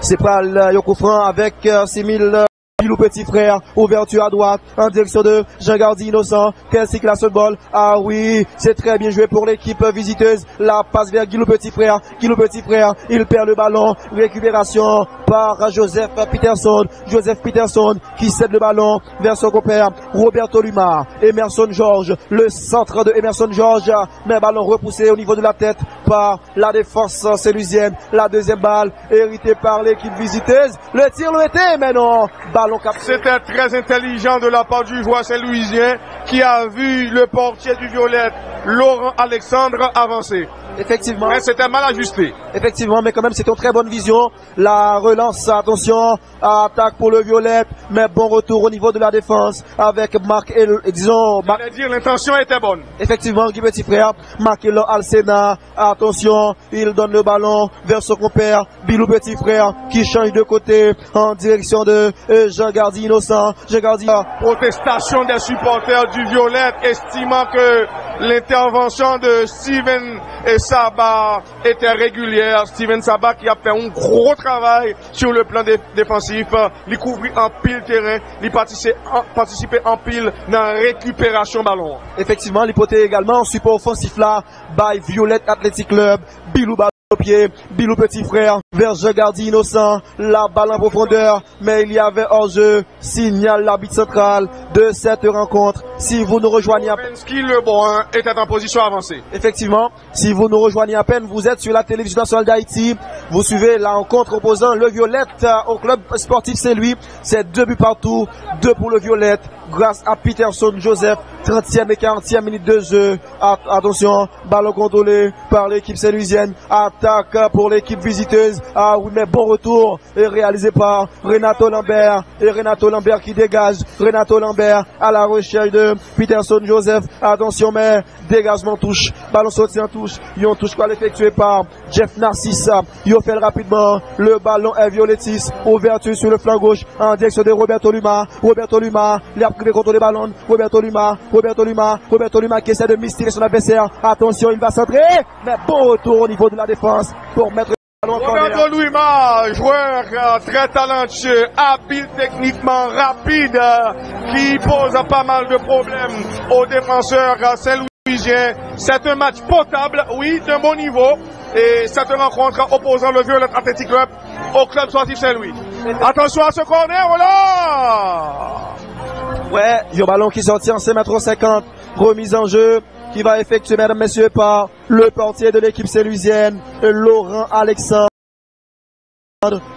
C'est pas le Yoko Franc avec euh, 6000 Bilou Petit Frère, ouverture à droite, en direction de Jean Gardi Innocent, qu'est-ce que la seule balle Ah oui, c'est très bien joué pour l'équipe visiteuse, la passe vers Guilou Petit Frère, Guilou Petit Frère, il perd le ballon, récupération par Joseph Peterson, Joseph Peterson qui cède le ballon vers son compère Roberto Luma, Emerson George, le centre de Emerson George, mais ballon repoussé au niveau de la tête par la défense sélusienne, la deuxième balle héritée par l'équipe visiteuse, le tir le était, mais non, ballon C'était très intelligent de la part du joueur saint-louisien qui a vu le portier du Violette, Laurent Alexandre, avancer. Effectivement. Mais c'était mal ajusté. Effectivement, mais quand même, c'est une très bonne vision. La relance, attention, attaque pour le Violette, mais bon retour au niveau de la défense avec Marc, El, disons, Marc, dire, l'intention était bonne. effectivement, Guy Petit Frère, Marc Alcena, attention, il donne le ballon vers son compère, Bilou Petit Frère, qui change de côté en direction de Jean Gardi Innocent. Jean Gardi, Protestation des supporters du Violette, estimant que l'intervention de Steven et Saba était régulière. Steven Saba qui a fait un gros travail sur le plan dé- défensif. Il couvrit en pile terrain. Il participait en, participait en pile dans la récupération ballon. effectivement, l'hypothèse également, support offensif là, by Violette Athletic Club, Bilou pied, Bilou petit frère, vers Gardi innocent, la balle en profondeur, mais il y avait hors-jeu, signale l'arbitre central de cette rencontre. Si vous nous rejoignez à Pensky le Brun était en position avancée. Effectivement, si vous nous rejoignez à peine, vous êtes sur la télévision nationale d'Haïti. Vous suivez la rencontre opposant le Violette euh, au club sportif Saint-Louis. C'est deux buts partout, deux pour le Violette, grâce à Peterson Joseph, 30e et 40e minute de jeu. Attention, ballon contrôlé par l'équipe saint-louisienne. Attaque pour l'équipe visiteuse. Ah oui, mais bon retour est réalisé par Renato Lambert. Et Renato Lambert qui dégage. Renato Lambert à la recherche de Peterson Joseph. Attention, mais dégagement touche. Ballon sorti en touche. Yon touche quoi effectué par Jeff Narcisse. Yon fait rapidement. Le ballon est violettis. Ouverture sur le flanc gauche en direction de Roberto Luma. Roberto Luma, il contre le ballon. Roberto Luma, Roberto Luma, Roberto Luma qui essaie de mystifier son adversaire. Attention, il va centrer. Mais bon retour au niveau de la défense pour mettre Roberto Louima, joueur euh, très talentueux, habile techniquement, rapide, euh, qui pose pas mal de problèmes aux défenseurs euh, saint-louisiens. C'est un match potable, oui, d'un bon niveau. Et cette rencontre opposant le Violet Athletic Club au club sportif Saint-Louis. Attention à ce corner, là Ouais, il y a un ballon qui sortit en 5 mètres 50. Remise en jeu qui va effectuer, mesdames, messieurs, par le portier de l'équipe saint-louisienne, Laurent Alexandre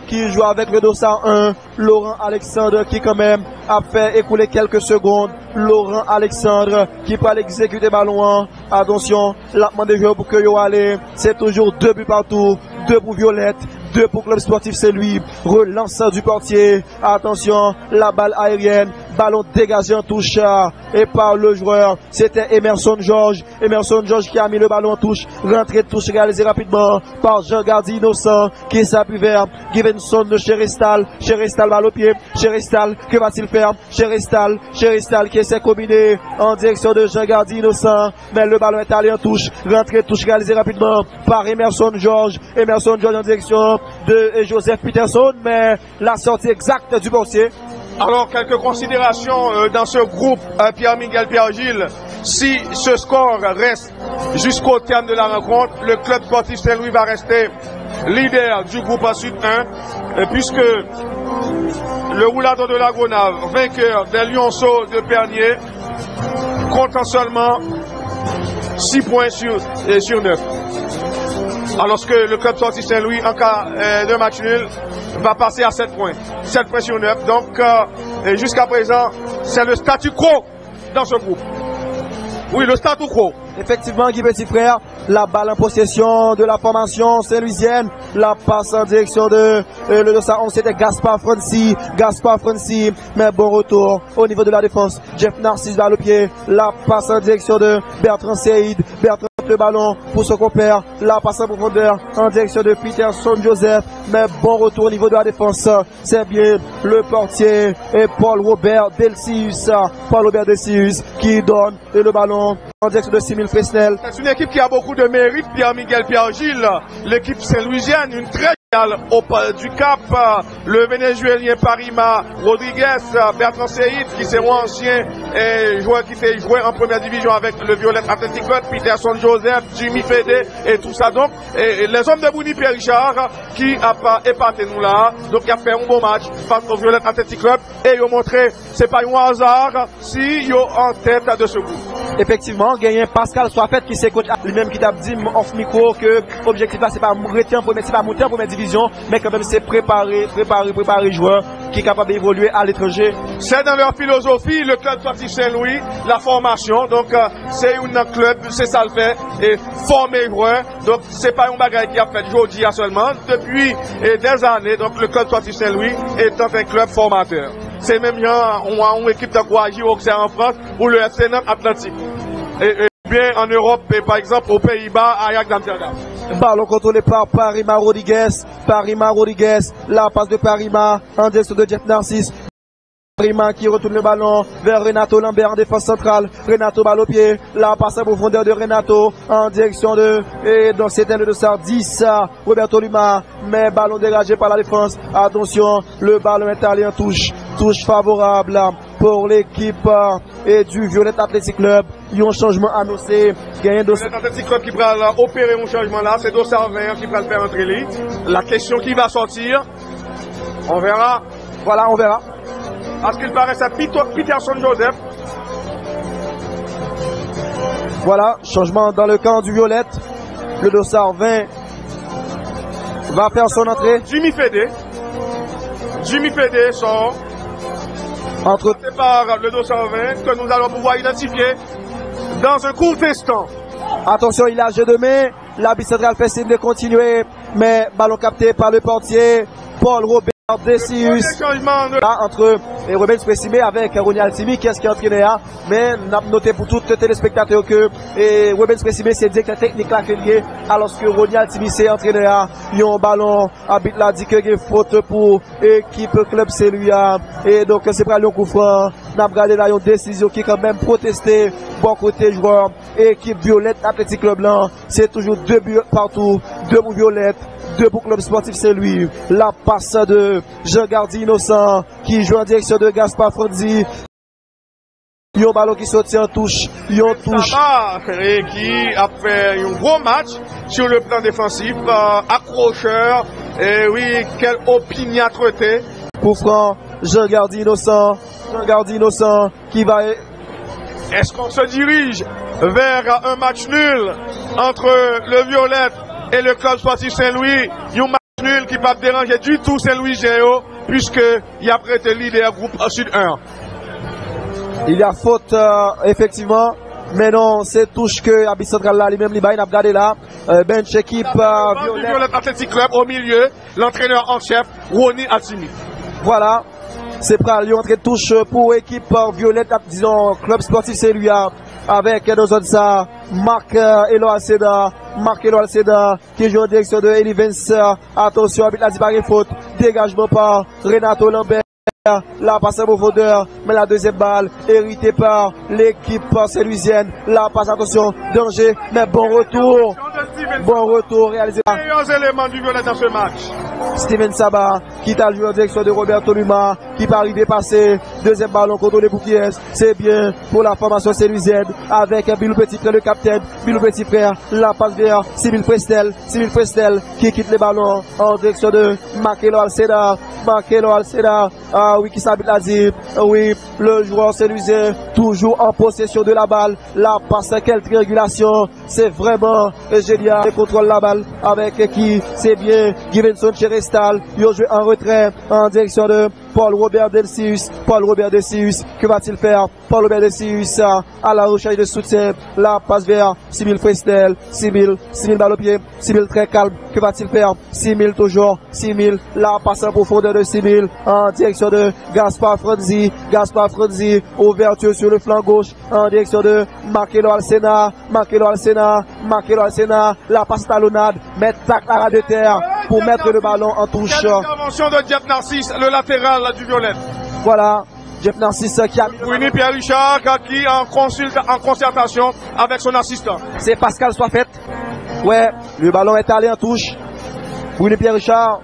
qui joue avec le dossard 1. Laurent Alexandre qui quand même a fait écouler quelques secondes. Laurent Alexandre qui peut exécuter ballon 1. Attention, la des joueurs pour que yo aller. C'est toujours deux buts partout. Deux pour Violette. Deux pour Club Sportif, c'est lui. Relançant du portier. Attention, la balle aérienne Ballon dégagé en touche et par le joueur. C'était Emerson George. Emerson George qui a mis le ballon en touche. Rentrée de touche réalisée rapidement par Jean Gardi Innocent qui s'appuie vers Givenson de Cheristal. Cheristal va au pied. Cheristal, que va-t-il faire? Cheristal, Cheristal qui essaie de combiner en direction de Jean Gardi Innocent. Mais le ballon est allé en touche. Rentrée de touche réalisée rapidement par Emerson George. Emerson George en direction de Joseph Peterson. Mais la sortie exacte du boursier alors, quelques considérations euh, dans ce groupe, euh, Pierre-Miguel Pierre-Gilles. Si ce score reste jusqu'au terme de la rencontre, le club sportif Saint-Louis va rester leader du groupe à Sud 1, puisque le Roulado de la Gonave, vainqueur des Lyonceaux de Pernier, compte seulement 6 points sur, sur 9. Alors que le club sportif Saint-Louis, en cas de match nul, va passer à 7 points. 7 points sur 9. Donc, euh, jusqu'à présent, c'est le statu quo dans ce groupe. Oui, le statu quo. Effectivement, Guy Petit Frère, la balle en possession de la formation saint-louisienne, la passe en direction de euh, le 211, c'était Gaspard Franci, Gaspard Franci, mais bon retour au niveau de la défense. Jeff Narcisse va le pied, la passe en direction de Bertrand Seyd, Bertrand le ballon pour son compère. La passe en profondeur en direction de Peterson Joseph. Mais bon retour au niveau de la défense. C'est bien le portier et Paul Robert Delcius. Paul Robert Delcius qui donne le ballon en direction de Simil Fesnel. C'est une équipe qui a beaucoup de mérite. Pierre-Miguel Pierre-Gilles, l'équipe Saint-Louisienne, une très du Cap, le vénézuélien Parima Rodriguez, Bertrand Seyd, qui c'est mon ancien joueur qui fait jouer en première division avec le Violet Athletic Club, Peterson Joseph, Jimmy Fédé et tout ça. Donc, et, les hommes de Bouni Pierre Richard qui a pas épaté nous là. Donc, il a fait un bon match face au Violet Athletic Club et ils ont montré, c'est pas un hasard si ils en tête de ce groupe. Efektivman, genyen Pascal Soifet ki se kote li menm ki tap di off mikro ke objektif la se pa mouti an pwemè divizyon, men kèmèm se prepare, prepare, prepare jouan ki kapab evolue al etranje. Se dan lor filosofi, le klub Sportif Saint-Louis, la formasyon, donk se yon nan klub, se sa l fè, e formè jouan, donk se pa yon bagay ki ap fèd jodi a solman, depuy e den zanè, donk le klub Sportif Saint-Louis etan fè klub formateur. C'est même une équipe Guaji au en France ou le FC Atlantique. Et, bien en Europe, par exemple aux Pays-Bas, Ajax d'Amsterdam. Ballon contrôlé par Parima Rodriguez. Parima Rodriguez. La passe de Parima en direction de Jeff Narcisse. Parima qui retourne le ballon vers Renato Lambert en défense centrale. Renato balle au pied. La passe à profondeur de Renato en direction de. Et donc c'était le dossard 10. Roberto Luma. Mais ballon dégagé par la défense. Attention, le ballon est allé en touche. Touche favorable pour l'équipe et du Violet Athletic Club. Il y a un changement annoncé. Violet Athletic Club qui va opérer un changement là. C'est Dossard 20 qui va le faire entrer. La question qui va sortir, on verra. Voilà, on verra. Parce qu'il paraît à Peterson Joseph. Voilà, changement dans le camp du Violet. Le Dossard 20 va faire son entrée. Jimmy Fédé. Jimmy Fédé sort. Entre par le 220 que nous allons pouvoir identifier dans un court instant. Attention, il a jeu de main. L'habit central fait signe de continuer, mais ballon capté par le portier Paul Robert. Desius entre Robert Spesime avec Rony Altimi qui est-ce qui est entraîné là mais n'a noté pour tout téléspectateur que Robert Spesime c'est directeur technique là lié alors que Rony Altimi c'est entraîné là il y a un ballon habite là dit que il faute pour équipe club c'est lui et donc c'est pas le coup franc. N'a regardé là une décision qui quand même protesté bon côté joueur équipe violette athlétique club blanc c'est toujours deux buts partout deux violette 2 pour Club Sportif Saint-Louis. La passe de Jean Gardi Innocent qui joue en direction de Gaspard Fredzi. Yon ballon qui sortit en touche, yon touche. Et qui a fait un gros match sur le plan défensif, euh, accrocheur, et oui, quelle opiniâtreté. Pour Franck, Jean Gardi Innocent, Jean Gardi Innocent qui va e- est-ce qu'on se dirige vers un match nul entre le Violette et le club sportif Saint-Louis, yon match nul qui pas déranger du tout Saint-Louis Géo, puisque il a prêté leader groupe Sud 1. Il y a faute, euh, effectivement. Mais non, c'est touche que Abyss Central là, lui-même, Libaïn a regardé là. Euh, bench équipe euh, Violette. Violette Athletic Club au milieu, l'entraîneur en chef, Ronnie Atimi. Voilà, c'est prêt, lui, entrée de touche pour équipe euh, Violette, disons, club sportif, c'est lui, avec euh, Edozonsa, Marc euh, Elo Alceda, Marc Elo Alceda, qui joue en direction de Eli Vince. Attention, arbitre la dit faute. Dégagement par Renato Lambert. La passe à profondeur, mais la deuxième balle héritée par l'équipe saint-louisienne. La passe, attention, danger, mais bon retour. Bon retour réalisé éléments du Violette dans ce match. Steven Saba qui t'a joué en direction de Roberto Luma qui peut arriver passer deuxième ballon contrôlé pour qui est c'est bien pour la formation sélusienne avec Bilou Petit Frère le capitaine Bilou Petit Frère la passe vers Sybille Prestel Sybille Prestel qui quitte les ballons en direction de Makelo Alceda Marquei no Alcerá, ah, o Wiki sabe Lazip, o Wip, le joueur sélusien toujours en possession de la balle la passe quelle triangulation c'est vraiment génial il contrôle la balle avec qui? C'est bien Givenson Cherestal il joue en retrait en direction de Paul Robert Delcius. Paul Robert Delcius, que va-t-il faire? Paul Robert Delcius à la recherche de soutien. La passe vers Sibyl Frestel. Sibyl, Sibyl balle au pied. Sibyl très calme. Que va-t-il faire? Sibyl toujours. Sibyl, la passe en profondeur de Sibyl en direction de Gaspard Franzi. Gaspard Franzi, ouverture sur le flanc gauche en direction de Markelo Alcena. Markelo Alcena. Markelo Alcena. La passe talonnade. Mettre tac à ras de terre pour mettre le ballon en touche. Quelle intervention de Jeff Narcisse, le latéral du Violette. Voilà, Jeff Narcisse qui a mis le Winnie Pierre Richard qui en consulte, en concertation avec son assistant. C'est Pascal Soifet. Ouais, le ballon est allé en touche. Willy Pierre Richard.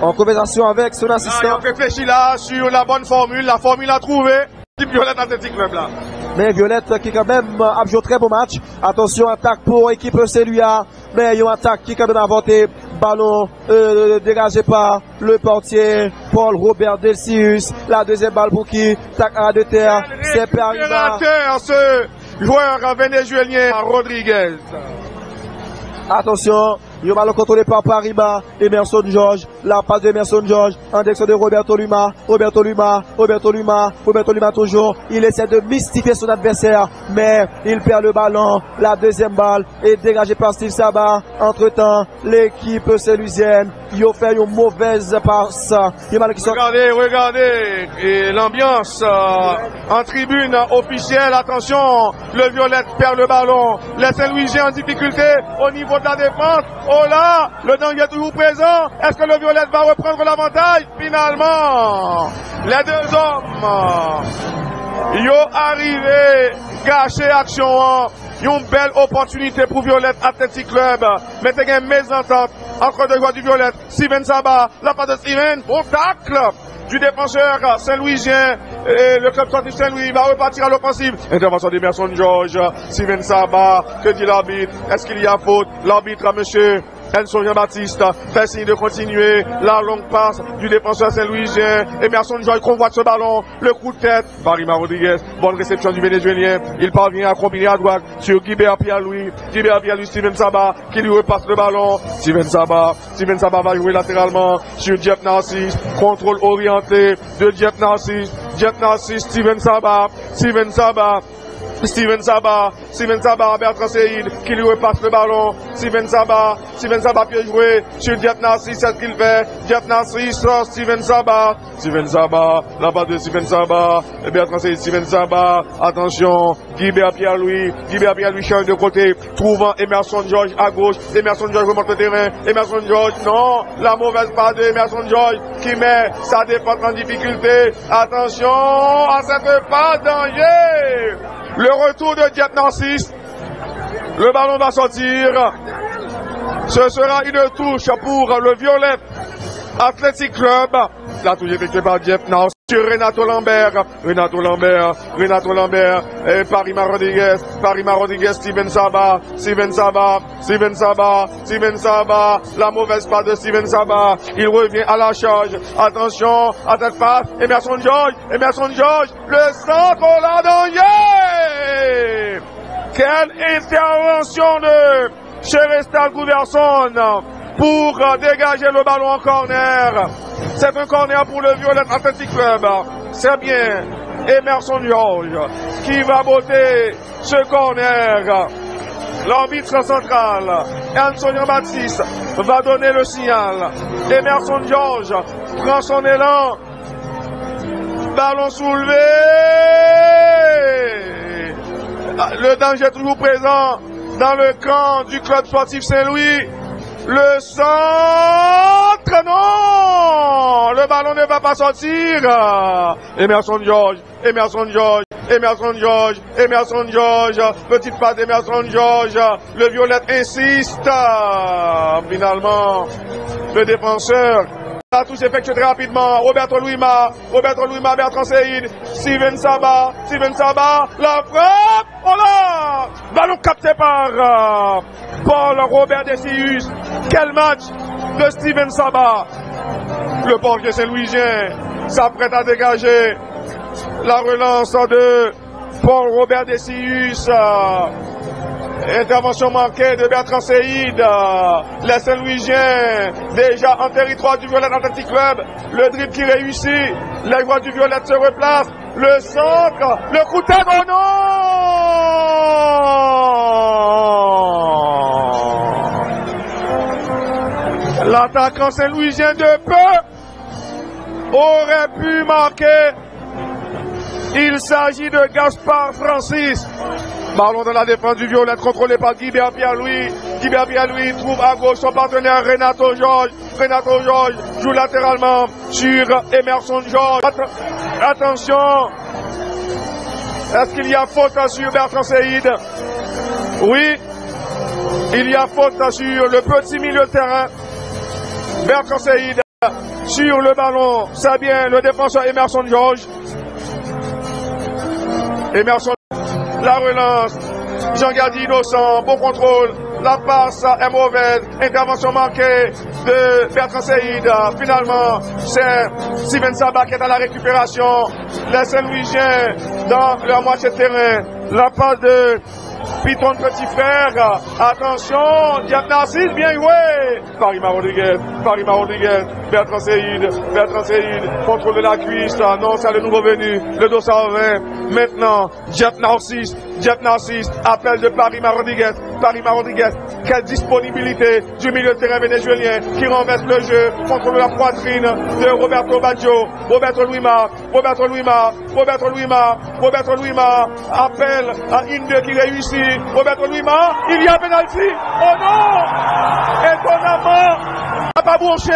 En conversation avec son Ah, assistant. a réfléchi là sur la bonne formule, la formule à trouver. Violette Athletic Club là. Mais Violette qui quand même a joué un très beau match. Attention, attaque pour équipe Célua. Mais il y a une attaque qui quand même a inventé. Ballon euh, dégagé par le portier Paul Robert Delcius. La deuxième balle pour qui Tac à de terre. C'est. Récupérateur, ce joueur vénézuélien Rodriguez. Attention, ballon contrôlé par Parima, Emerson George, la passe de Emerson George, en direction de Roberto Luma, Roberto Luma, Roberto Luma, Roberto Luma toujours, il essaie de mystifier son adversaire, mais il perd le ballon, la deuxième balle est dégagée par Steve Sabat, entre temps, l'équipe sélusienne, il a fait une mauvaise passe, Regardez, regardez, l'ambiance euh, en tribune officielle, attention, le Violette perd le ballon, les Saint-Louisiens en difficulté au niveau de la défense, Oh on l'a, le danger est toujours présent. Est-ce que le Violette va reprendre l'avantage Finalement, les deux hommes, yo arrivé, gâché action 1. Yon bel opotunite pou Violet Atletic Club. Mette gen mezantant antre de gwa di Violet. Steven Saba, la patte Steven, bon takl! Du défenseur Saint-Louisien et le club sportif Saint-Louis va repartir à l'offensive. Intervention d'Emerson George, Steven Saba, que dit l'arbitre? Est-ce qu'il y a faute? L'arbitre, monsieur? Enzo Jean-Baptiste fait signe de continuer la longue passe du défenseur Saint-Louisien. Emerson George convoite ce ballon, le coup de tête. Barima Rodriguez, bonne réception du Vénézuélien. Il parvient à combiner à droite sur Guibert Pierre-Louis. Guibert Pierre-Louis, Steven Saba qui lui repasse le ballon. Steven Saba, Steven Saba va jouer latéralement sur Jeff Narcisse. Contrôle orienté de Jeff Narcisse. Jeff Narcisse, Steven Saba, Steven Saba. Steven Saba, Steven Saba, Bertrand Seyd qui lui repasse le ballon. Steven Saba, Steven Saba peut jouer sur Jeff Narcisse, c'est ce qu'il fait. Jeff Narcisse, Steven Saba, Steven Saba, la balle de Steven Saba, et Bertrand Seyd, Steven Saba, attention, Guibert Pierre-Louis, Guibert Pierre-Louis change de côté, trouvant Emerson George à gauche, Emerson George remonte le terrain, Emerson George, non, la mauvaise part de Emerson George qui met sa défense en difficulté, attention à cette passe, danger! Le retour de Jet Narcisse. Le ballon va sortir. Ce sera une touche pour le Violet Athletic Club. La touche effectuée par Jeff Now sur Renato Lambert. Renato Lambert, Renato Lambert, et Parima Rodriguez, Parima Rodriguez, Steven Saba, Steven Saba, Steven Saba, Steven Saba, la mauvaise passe de Steven Saba. Il revient à la charge. Attention, à cette passe, Emerson George, Emerson George, le centre au danger! Quelle intervention de Cherestal Gouverson pour dégager le ballon en corner. C'est un corner pour le Violet Athletic Club. C'est bien Emerson George qui va botter ce corner. L'arbitre central, Antonio Baptiste, va donner le signal. Emerson George prend son élan. Ballon soulevé. Le danger est toujours présent dans le camp du club sportif Saint-Louis. Le centre, non Le ballon ne va pas sortir. Emerson George, Emerson George, Emerson George, Emerson George, petite passe d'Emerson George. Le violet insiste. Finalement, le défenseur la touche effectuée très rapidement. Roberto Luima, Roberto Luima, Bertrand Seyd, Steven Saba, Steven Saba, la frappe, oh là Ballon capté par euh, Paul Robert Desius. Quel match de Steven Saba. Le portier Saint-Louisien s'apprête à dégager la relance de Paul Robert Desius. Intervention manquée de Bertrand Seyd. Les Saint-Louisiens, déjà en territoire du Violet Athletic Club. Le dribble qui réussit. Les voix du Violet se replacent. Le centre. Le coup de. Oh non L'attaquant Saint-Louisien de peu aurait pu marquer. Il s'agit de Gaspard Francis. Ballon dans la défense du Violet contrôlé par Guibert Pierre-Louis. Guibert Pierre-Louis trouve à gauche son partenaire Renato Georges. Renato Georges joue latéralement sur Emerson Georges. Attention. Est-ce qu'il y a faute sur Bertrand Seyd Oui. Il y a faute sur le petit milieu de terrain. Bertrand Seyd sur le ballon. C'est bien le défenseur Emerson Georges. Emerson la relance. Jean Gardi innocent, bon contrôle. La passe est mauvaise. Intervention manquée de Bertrand Seyd. Finalement, c'est Steven Saba qui est à la récupération. Les Saint-Louisiens dans leur moitié de terrain. La passe de Piton Petit Frère. Attention, Diab Narcisse, bien joué. Parima Rodriguez, Parima Rodriguez, Bertrand Seyd, Bertrand Seyd, contrôle de la cuisse. Non, c'est le nouveau venu, le dos 120. Maintenant, Diab Narcisse, Diab Narcisse, appel de Parima Rodriguez, Parima Rodriguez. Quelle disponibilité du milieu de terrain vénézuélien qui renverse le jeu, contrôle la poitrine de Roberto Baggio, Roberto Luima, Roberto Luima, Roberto Luima, Roberto Luima, appel à Inde qui réussit. Roberto Luima, il y a penalty. Oh non Étonnamment, n'a pas bouché.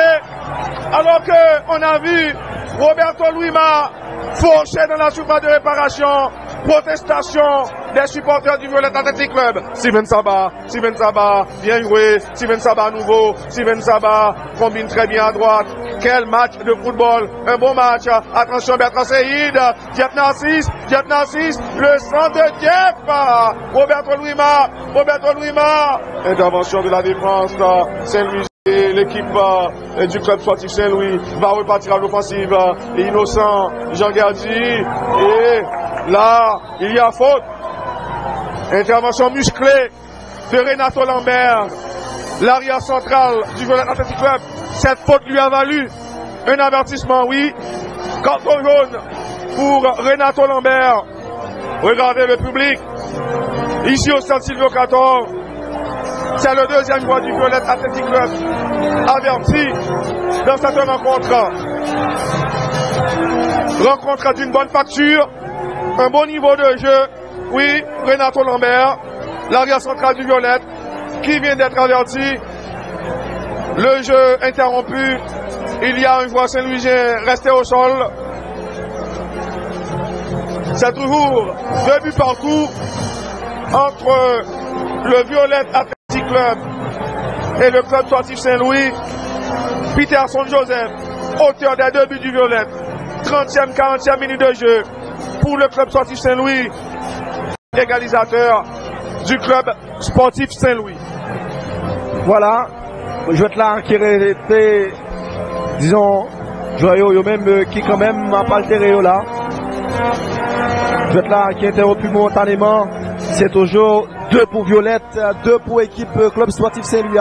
Alors que on a vu Roberto Luima fourcher dans la surface de réparation. Protestation des supporters du Violet Athletic Club. Steven Saba, Steven Saba, bien joué. Steven Saba à nouveau. Steven Saba combine très bien à droite. Quel match de football. Un bon match. Attention Bertrand Seyd. Jeff Narcisse. Jeff Narcisse. Le centre de. Roberto Luima. Roberto Luima. Intervention de la défense. Saint-Louis. L'équipe euh, du club sportif Saint-Louis va repartir à l'offensive. Innocent, Jean Gardi. Et là, il y a faute. Intervention musclée de Renato Lambert. L'arrière central du Athletic Club. Cette faute lui a valu un avertissement, oui. Carton jaune pour Renato Lambert. Regardez le public. Ici au stade Silvio 14. C'est le deuxième joueur du Violet Athletic Club averti dans cette rencontre. Rencontre d'une bonne facture, un bon niveau de jeu. Oui, Renato Lambert, l'arrière central du Violet, qui vient d'être averti. Le jeu interrompu. Il y a un joueur Saint-Louisien resté au sol. C'est toujours deux buts partout entre le Violet Athletic Club Et le club sportif Saint-Louis, Peterson Joseph, auteur des deux buts du Violet. 30e, 40e minute de jeu pour le club sportif Saint-Louis, égalisateur du club sportif Saint-Louis. Voilà, jouet là qui été, disons, joyeux, même euh, qui quand même a pas altéré là. Jouet là qui interrompu momentanément. C'est toujours deux pour Violette, deux pour équipe euh, club sportif Saint-Louis.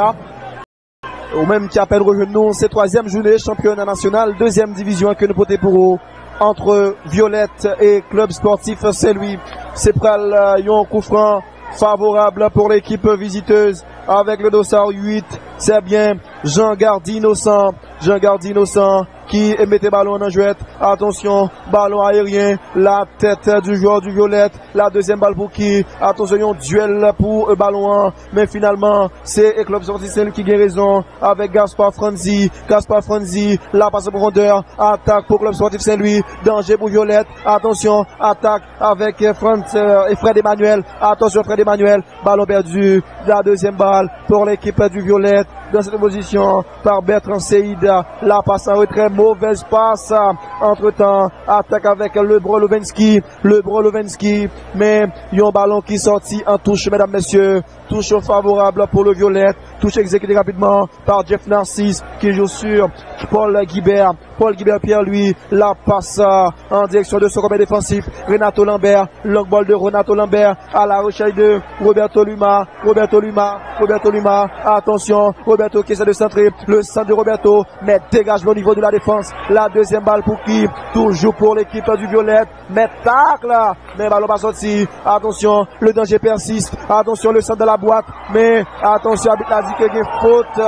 Ou même qui appelle rejoindre nous, c'est troisième journée championnat national, deuxième division que nous potons pour eux entre Violette et club sportif Saint-Louis. C'est pral un coup franc favorable pour l'équipe visiteuse avec le dossard 8. C'est bien Jean Gardi Innocent. Jean Gardi Innocent qui mettait ballon en jouette. Attention, ballon aérien, la tête du joueur du Violette. La deuxième balle pour qui? Attention, duel pour ballon Mais finalement, c'est le club sorti qui gagne raison avec Gaspard Franzi. Gaspard Franzi, la passe de profondeur. Attaque pour club sportif Saint-Louis. Danger pour Violette. Attention, attaque avec Franz euh, et Fred Emmanuel. Attention, Fred Emmanuel. Ballon perdu. La deuxième balle pour l'équipe du Violette dans cette position par Bertrand Seida. La passe en retrait, mauvaise passe. Entre temps, attaque avec le Lovensky. Le Lovensky. Mais il y a un ballon qui sorti en touche, mesdames, messieurs. Touche favorable pour le Violette. Touche exécutée rapidement par Jeff Narcisse qui joue sur Paul Guibert. Paul Guibert Pierre lui la passe en direction de son combat défensif. Renato Lambert, long ball de Renato Lambert à la recherche de Roberto Luma. Roberto Luma, Roberto Luma. Attention, Roberto qui essaie de centrer le centre de Roberto, mais dégage au niveau de la défense. La deuxième balle pour qui? Toujours pour l'équipe du Violette. Mais tacle, mais ballon pas sorti. Attention, le danger persiste. Attention, le centre de la boîte. Mais attention, Abit a a faute.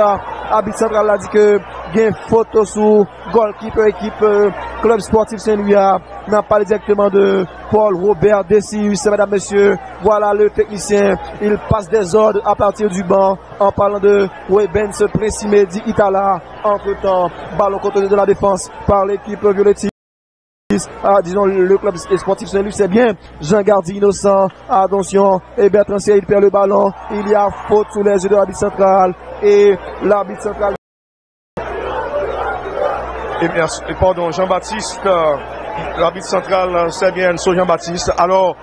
Abit central a dit que y a faute sous goalkeeper équipe euh, club sportif Saint-Louis. N'a pas directement de Paul Robert Desius, mesdames, messieurs. Voilà le technicien. Il passe des ordres à partir du banc en parlant de Webens Presimedi Itala. Entre temps, ballon contrôlé de la défense par l'équipe Ah, disons, le club sportif Saint-Louis, c'est bien. Jean Gardi innocent. Attention. Et Bertrand il perd le ballon. Il y a faute sous les yeux de l'arbitre central. Et l'arbitre central. Et merci, pardon, Jean-Baptiste, euh, l'arbitre central, euh, c'est bien sur Jean-Baptiste. Alors,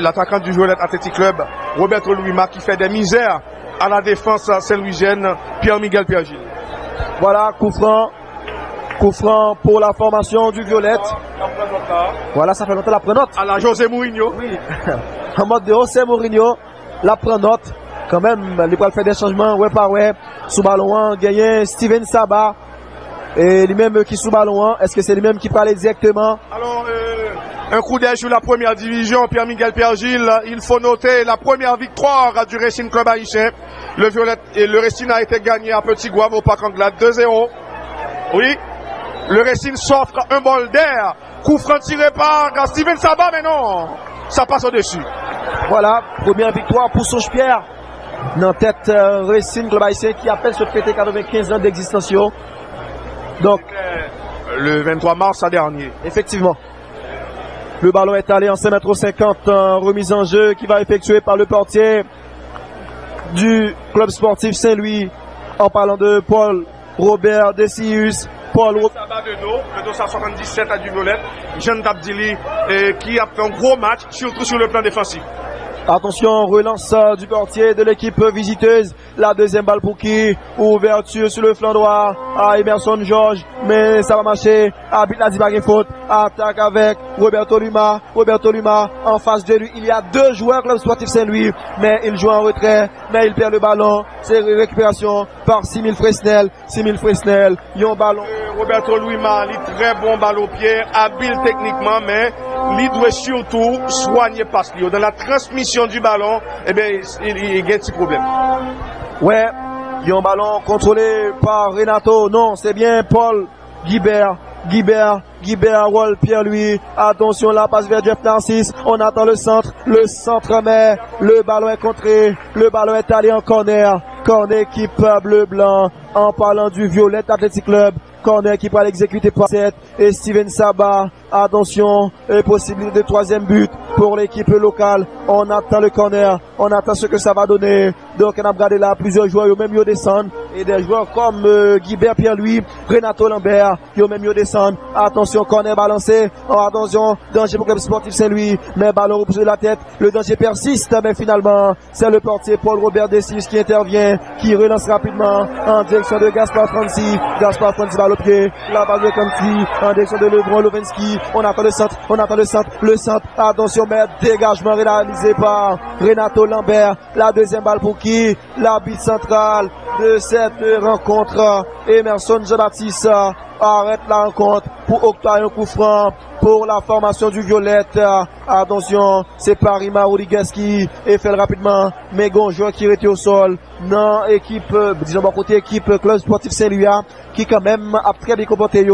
l'attaquant du Jouet Athletic Club, Roberto Louis-Marc, qui fait des misères à la défense saint-louisienne, Pierre-Miguel Pierre-Gilles. Voilà, coup franc. Coup franc pour la formation du Violette. Voilà, ça fait longtemps la prenote. À la José Mourinho. Oui. en mode de José Mourinho, la prenote. Quand même, l'école fait des changements, ouais par ouais. Sous ballon, gagné Steven Saba. Et lui-même qui sous ballon, est-ce que c'est lui-même qui parlait directement Alors, euh, un coup d'œil sur la première division, Pierre-Miguel Pierre-Gilles. Il faut noter la première victoire du Racing Club haïtien. Le Violet et le Racing a été gagné à Petit Guave au Parc Anglade 2-0. Oui, le Racing s'offre un bol d'air. Coup franc tiré par Steven Saba, mais non, ça passe au-dessus. Voilà, première victoire pour Songe-Pierre. Dans tête euh, Racing Club haïtien qui appelle ce fêter 95 ans d'existence. Donc, le 23 mars dernier. Effectivement. Le ballon est allé en 5 m 50, remise en jeu qui va effectuer par le portier du club sportif Saint-Louis en parlant de Paul Robert Desius. Paul le dos 77 à du Jean Dabdili qui a fait un gros match, surtout sur le plan défensif. Attention, relance du portier de l'équipe visiteuse. La deuxième balle pour qui? Ouverture sur le flanc droit à Emerson George. Mais ça va marcher. Habite la Dibague faute. Attaque avec Roberto Luma. Roberto Luma en face de lui. Il y a deux joueurs club sportif Saint-Louis. Mais il joue en retrait. Mais il perd le ballon. C'est récupération par Simil Fresnel. Simil Fresnel. Yon ballon. Roberto Luma, il très bon ballon au pied. Habile techniquement. Mais il doit surtout soigner passe Dans la transmission du ballon, eh bien, il, y a un petit problème. Ouais, il y a un ballon contrôlé par Renato. Non, c'est bien Paul Guibert. Guibert, Guibert, Wall, Pierre-Louis. Attention, la passe vers Jeff Narcisse. On attend le centre. Le centre, mais le ballon est contré. Le ballon est allé en corner. Corner équipe bleu-blanc. En parlant du Violet Athletic Club corner qui pourra l'exécuter par 7 et Steven Saba. Attention, et possibilité de troisième but pour l'équipe locale. On attend le corner, on attend ce que ça va donner. Donc on a regardé là plusieurs joueurs, ils même yo descendent. Et des joueurs comme euh, Guibert Pierre-Louis, Renato Lambert, ils ont même yo descendent. Attention, corner balancé. Oh, attention, danger pour le sportif Saint-Louis. Mais ballon repoussé de la tête. Le danger persiste, mais finalement, c'est le portier Paul Robert Dessis qui intervient, qui relance rapidement en direction de Gaspard Franci. Gaspard Franci va le pied. La balle de Conti en direction de Lebron Lovensky. On attend le centre, on attend le centre, le centre. Attention, mais dégagement réalisé par Renato Lambert. La deuxième balle pour qui? L'arbitre central de cette rencontre, Emerson Jean-Baptiste, arrête la rencontre pour coup franc pour la formation du Violette. Attention, c'est Parima Rodriguez qui est fait rapidement. Mais joueur qui était au sol. Non, équipe, disons bon côté équipe Club Sportif Saint-Louis qui quand même a très bien comporté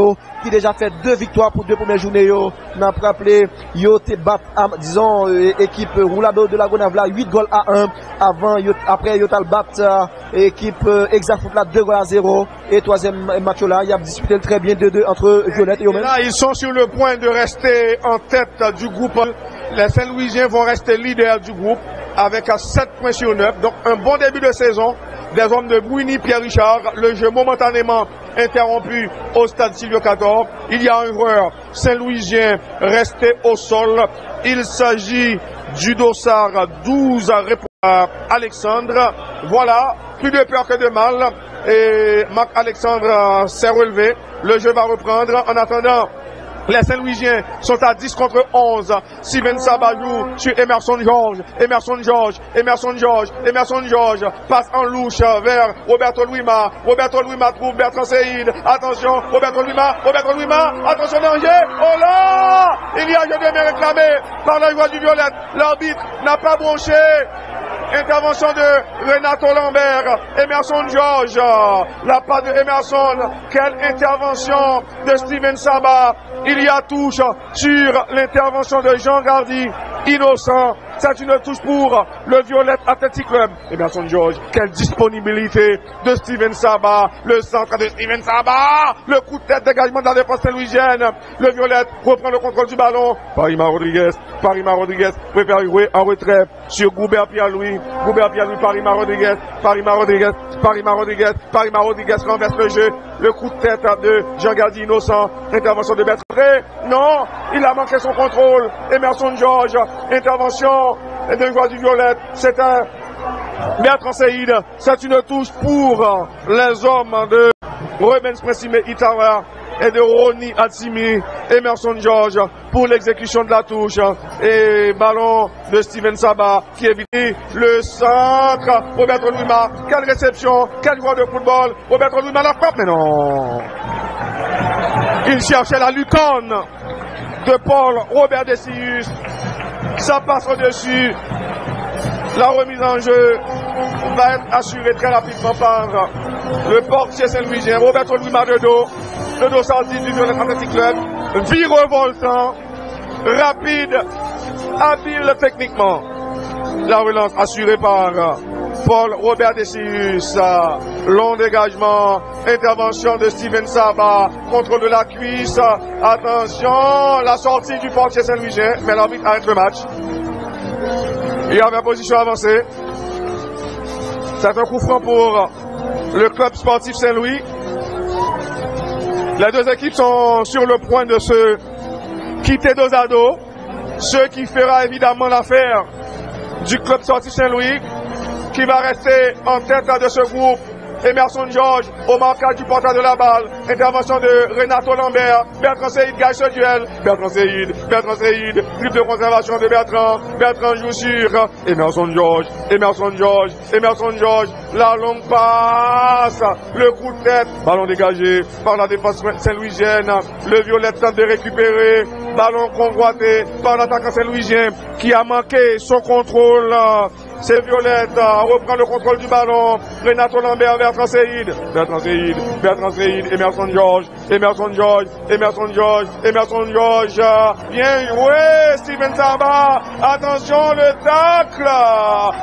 qui déjà fait deux victoires pour deux premières journées. N'a rappelé, yo te bat, disons, euh, équipe Roulado de la Gonavla, 8 goals à 1. Avant, après, yo tal bat, euh, équipe euh, Exact là 2 goals à 0. Et troisième match là, il a disputé très bien 2-2 entre Violette Là, ils sont sur le point de rester en tête du groupe. Les Saint-Louisiens vont rester leaders du groupe avec 7 points sur 9. Donc un bon début de saison des hommes de Bouini, Pierre Richard. Le jeu momentanément interrompu au stade Silvio 14. Il y a un joueur saint-louisien resté au sol. Il s'agit du dossard 12 à Alexandre. Voilà, plus de peur que de mal. Et Marc Alexandre s'est relevé. Le jeu va reprendre. En attendant, les Saint-Louisiens sont à 10 contre 11. Steven Sabayou sur Emerson George. Emerson George. Emerson George. Emerson George passe en louche vers Roberto Luima. Roberto Luima trouve Bertrand Seïd. Attention, Roberto Luima. Roberto Luima. Attention, danger. Oh là Il y a jeu de réclamé par la voix du Violette. L'arbitre n'a pas bronché. Intervention de Renato Lambert, Emerson George, la part de Emerson, quelle intervention de Steven Saba, il y a touche sur l'intervention de Jean Gardy, innocent, c'est une touche pour le Violette Athletic Club. Emerson George, quelle disponibilité de Steven Saba, le centre de Steven Saba, le coup de tête dégagement de la défense saint-louisienne, le Violette reprend le contrôle du ballon, Parima Rodriguez, Parima Rodriguez préfère jouer en retrait sur Goubert Pierre-Louis, Goubert Pierre-Louis, Parima Rodriguez, Parima Rodriguez, Parima Rodriguez, Parima Rodriguez renverse le jeu, le coup de tête de Jean Gardi innocent, intervention de Bertrand, non, il a manqué son contrôle, Emerson George, intervention de joueur du Violette, c'est un Bertrand Seïd, c'est une touche pour les hommes de Rubens Principe Itawa et de Ronnie Atsimi, Emerson George pour l'exécution de la touche et ballon de Steven Saba qui évite le centre. Roberto Luma, quelle réception, quel joueur de football. Roberto Luma la frappe, mais non. Il cherchait la lucarne de Paul Robert Desius. Ça passe au-dessus. La remise en jeu va être assurée très rapidement par le portier Saint-Louisien, Roberto Luma de dos. Le dos sorti du Violet Athletic Club. Virevoltant, rapide, habile techniquement. La relance assurée par Paul Robert Desius. Long dégagement, intervention de Steven Saba, contrôle de la cuisse. Attention, la sortie du portier Saint-Louisien, mais l'arbitre arrête le match. Il y avait position avancée. C'est un coup franc pour le club sportif Saint-Louis. Les deux équipes sont sur le point de se quitter dos à dos. Ce qui fera évidemment l'affaire du club sportif Saint-Louis qui va rester en tête de ce groupe. Emerson George au marquage du porteur de la balle. Intervention de Renato Lambert. Bertrand Seïd gagne ce duel. Bertrand Seïd, Bertrand Seïd. Triple de conservation de Bertrand. Bertrand joue sur Emerson George. Emerson George. Emerson George. La longue passe. Le coup de tête. Ballon dégagé par la défense saint-louisienne. Le violet tente de récupérer. Ballon convoité par l'attaquant saint-louisien qui a manqué son contrôle. C'est Violette, reprend le contrôle du ballon. Renato Lambert, Bertrand Seïd. Bertrand Seïd, Bertrand Seïd, Emerson George, Emerson George, Emerson George, Emerson George. Bien joué, Steven Saba. Attention, le tacle.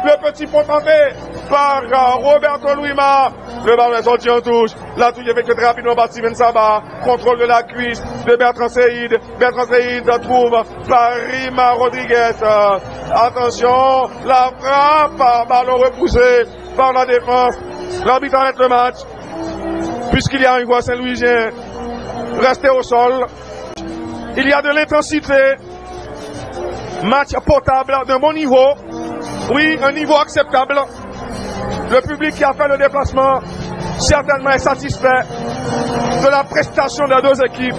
Le petit pont tenté par Roberto Luima. Le ballon est sorti en touche. La touche est faite très rapidement par Steven Saba. Contrôle de la cuisse de Bertrand Seïd. Bertrand Seïd trouve Parima Rodriguez. Attention, la frappe. Ballon repoussé par la défense. L'arbitre arrête le match. Puisqu'il y a un joueur Saint-Louisien resté au sol. Il y a de l'intensité. Match potable de bon niveau. Oui, un niveau acceptable. Le public qui a fait le déplacement certainement est satisfait de la prestation des deux équipes.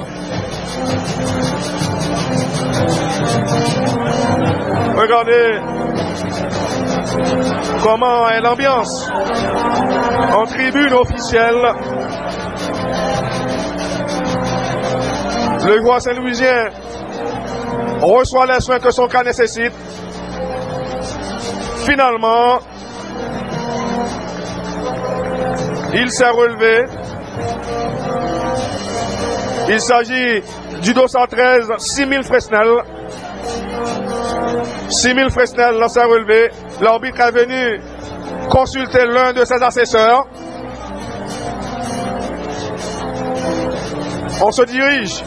Regardez comment est l'ambiance en tribune officielle? Le roi Saint-Louisien reçoit les soins que son cas nécessite. Finalement, il s'est relevé. Il s'agit du 213 6000 Fresnel. 6000 Fresnel s'est relevé. L'arbitre est venu consulter l'un de ses assesseurs. On se dirige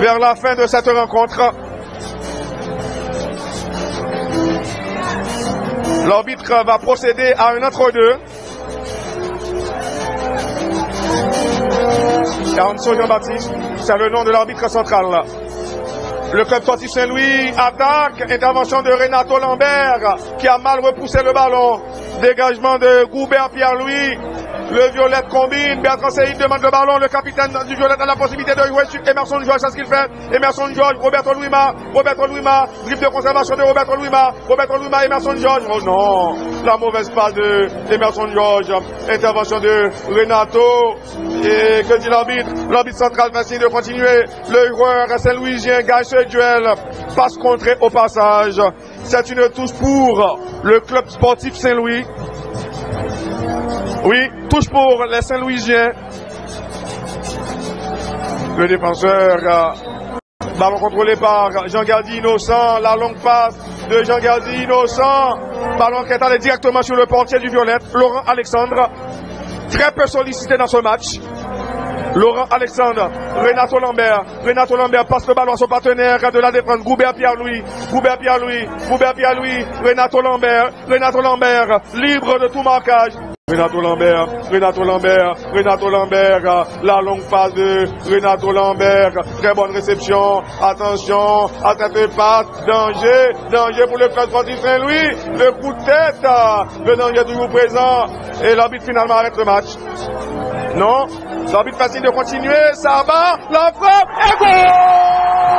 vers la fin de cette rencontre. L'arbitre va procéder à un entre-deux. Jean-Baptiste, c'est le nom de l'arbitre central. Le club sportif Saint-Louis attaque. Intervention de Renato Lambert qui a mal repoussé le ballon. Dégagement de Goubert Pierre-Louis. Le Violet combine. Bertrand Seïd demande le ballon. Le capitaine du Violet a la possibilité de jouer sur Emerson Georges. C'est ce qu'il fait. Emerson Georges, Roberto Louima. Roberto Louima. Griffe de conservation de Roberto Louima. Roberto Louima, Emerson Georges. Oh non. La mauvaise passe de Emerson Georges. Intervention de Renato. Et que dit l'arbitre? L'arbitre central va essayer de continuer. Le joueur Saint-Louisien gagne ce duel. Passe contrée au passage. C'est une touche pour le club sportif Saint-Louis. Oui, touche pour les Saint-Louisiens. Le défenseur, euh, ballon contrôlé par Jean Gardi Innocent. La longue passe de Jean Gardi Innocent. Ballon qui est allé directement sur le portier du Violet, Laurent Alexandre. Très peu sollicité dans ce match. Laurent Alexandre, Renato Lambert. Renato Lambert passe le ballon à son partenaire de la défense, Goubert Pierre-Louis. Goubert Pierre-Louis, Goubert Pierre-Louis, Renato Lambert, Renato Lambert, libre de tout marquage. Renato Lambert, Renato Lambert, Renato Lambert, la longue passe de Renato Lambert, très bonne réception, attention, atteinte de passe, danger, danger pour le club sportif Saint-Louis, le coup de tête, le danger toujours présent, et l'arbitre finalement arrête le match. Non, l'arbitre facile de continuer, ça va, la frappe, et goal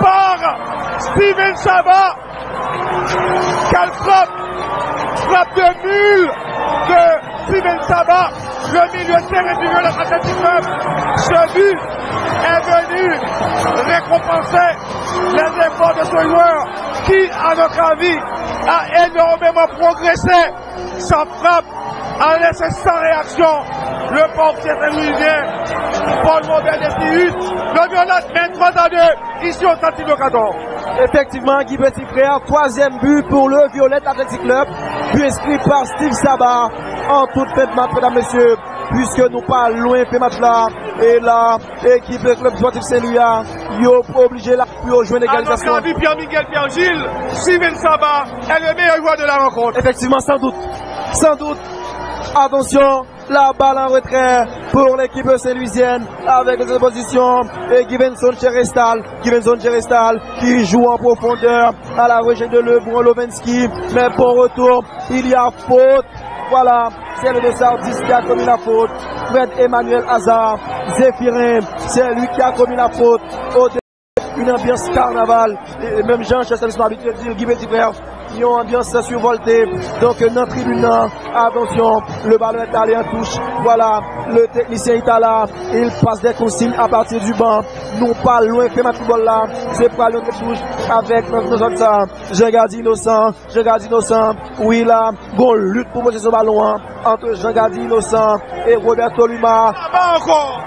par Steven Saba Quelle frappe Frappe de mule de Steven Saba, le milieu de terrain du Violet Athletic Club. Ce but est venu récompenser les efforts de ce joueur qui, à notre avis, a énormément progressé. Sa frappe a laissé sans réaction le pompier saint-louisien, Paul Robert Destius, le violence mène 3 à 2, ici au Stade Cador. Effectivement, Guy Petit Frère, troisième but pour le Violette Athletic Club, puis inscrit par Steve Sabat en toute fin de match, mesdames, messieurs, puisque nous pas loin de match là, et là, équipe de club sportif Saint-Louis, ils sont obligés là pour rejoindre l'égalisation. À Pierre-Miguel Pierre-Gilles, Steven Sabat est le meilleur joueur de la rencontre. Effectivement, sans doute, sans doute, Attention, la balle en retrait pour l'équipe saint-louisienne avec les oppositions et Givenson Cherestal, Givenson Cherestal qui joue en profondeur à la rejet de Lebron Lovensky, mais pour retour, il y a faute. Voilà, c'est le de Sardis qui a commis la faute. Fred Emmanuel Hazard, Zéphirin, c'est lui qui a commis la faute. Au une ambiance carnaval. Et même Jean, chef service habituel, dit Guy Frère, yon ambyans survolte, donk euh, nan tribune nan, atensyon, le balon et alè an touche, voilà, le teknisyen itala, il passe de consigne a partir du ban, nou pa louen kreman football la, se pral yon touche avèk nan nou jante sa, je gadi inosan, je gadi inosan, oui la, gon lut pou monsye se balon an, entre Jean Gadi Innocent et Roberto Luma.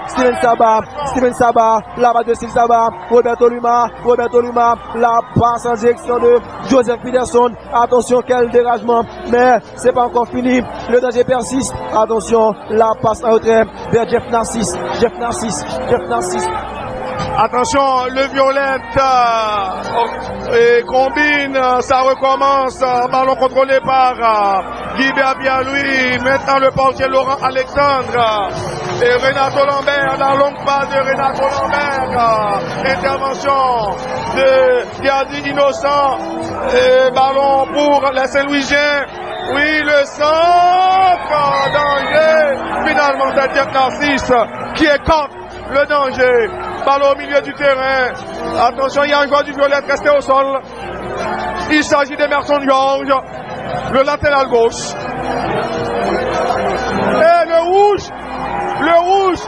Steven Saba, Steven Saba, la balle de Steven Saba, Roberto Luma, Roberto Luma, la passe en direction de Joseph Peterson, Attention, quel dérangement, mais c'est pas encore fini. Le danger persiste. Attention, la passe en retrait vers Jeff Narcisse, Jeff Narcisse, Jeff Narcisse. Attention, le violette euh, et combine, euh, ça recommence. euh, Ballon contrôlé par euh, Guy Berbia, lui. Maintenant le portier Laurent Alexandre. Et Renato Lambert, la longue passe de Renato Lambert. euh, Intervention de Gardi Innocent. Et ballon pour les Saint-Louisiens. Oui, le centre, danger. Finalement, c'est Narcisse qui contre le danger. Ballon au milieu du terrain. Attention, il y a un joueur du violet resté au sol. Il s'agit d'Emerson George, le latéral gauche. Et le rouge, le rouge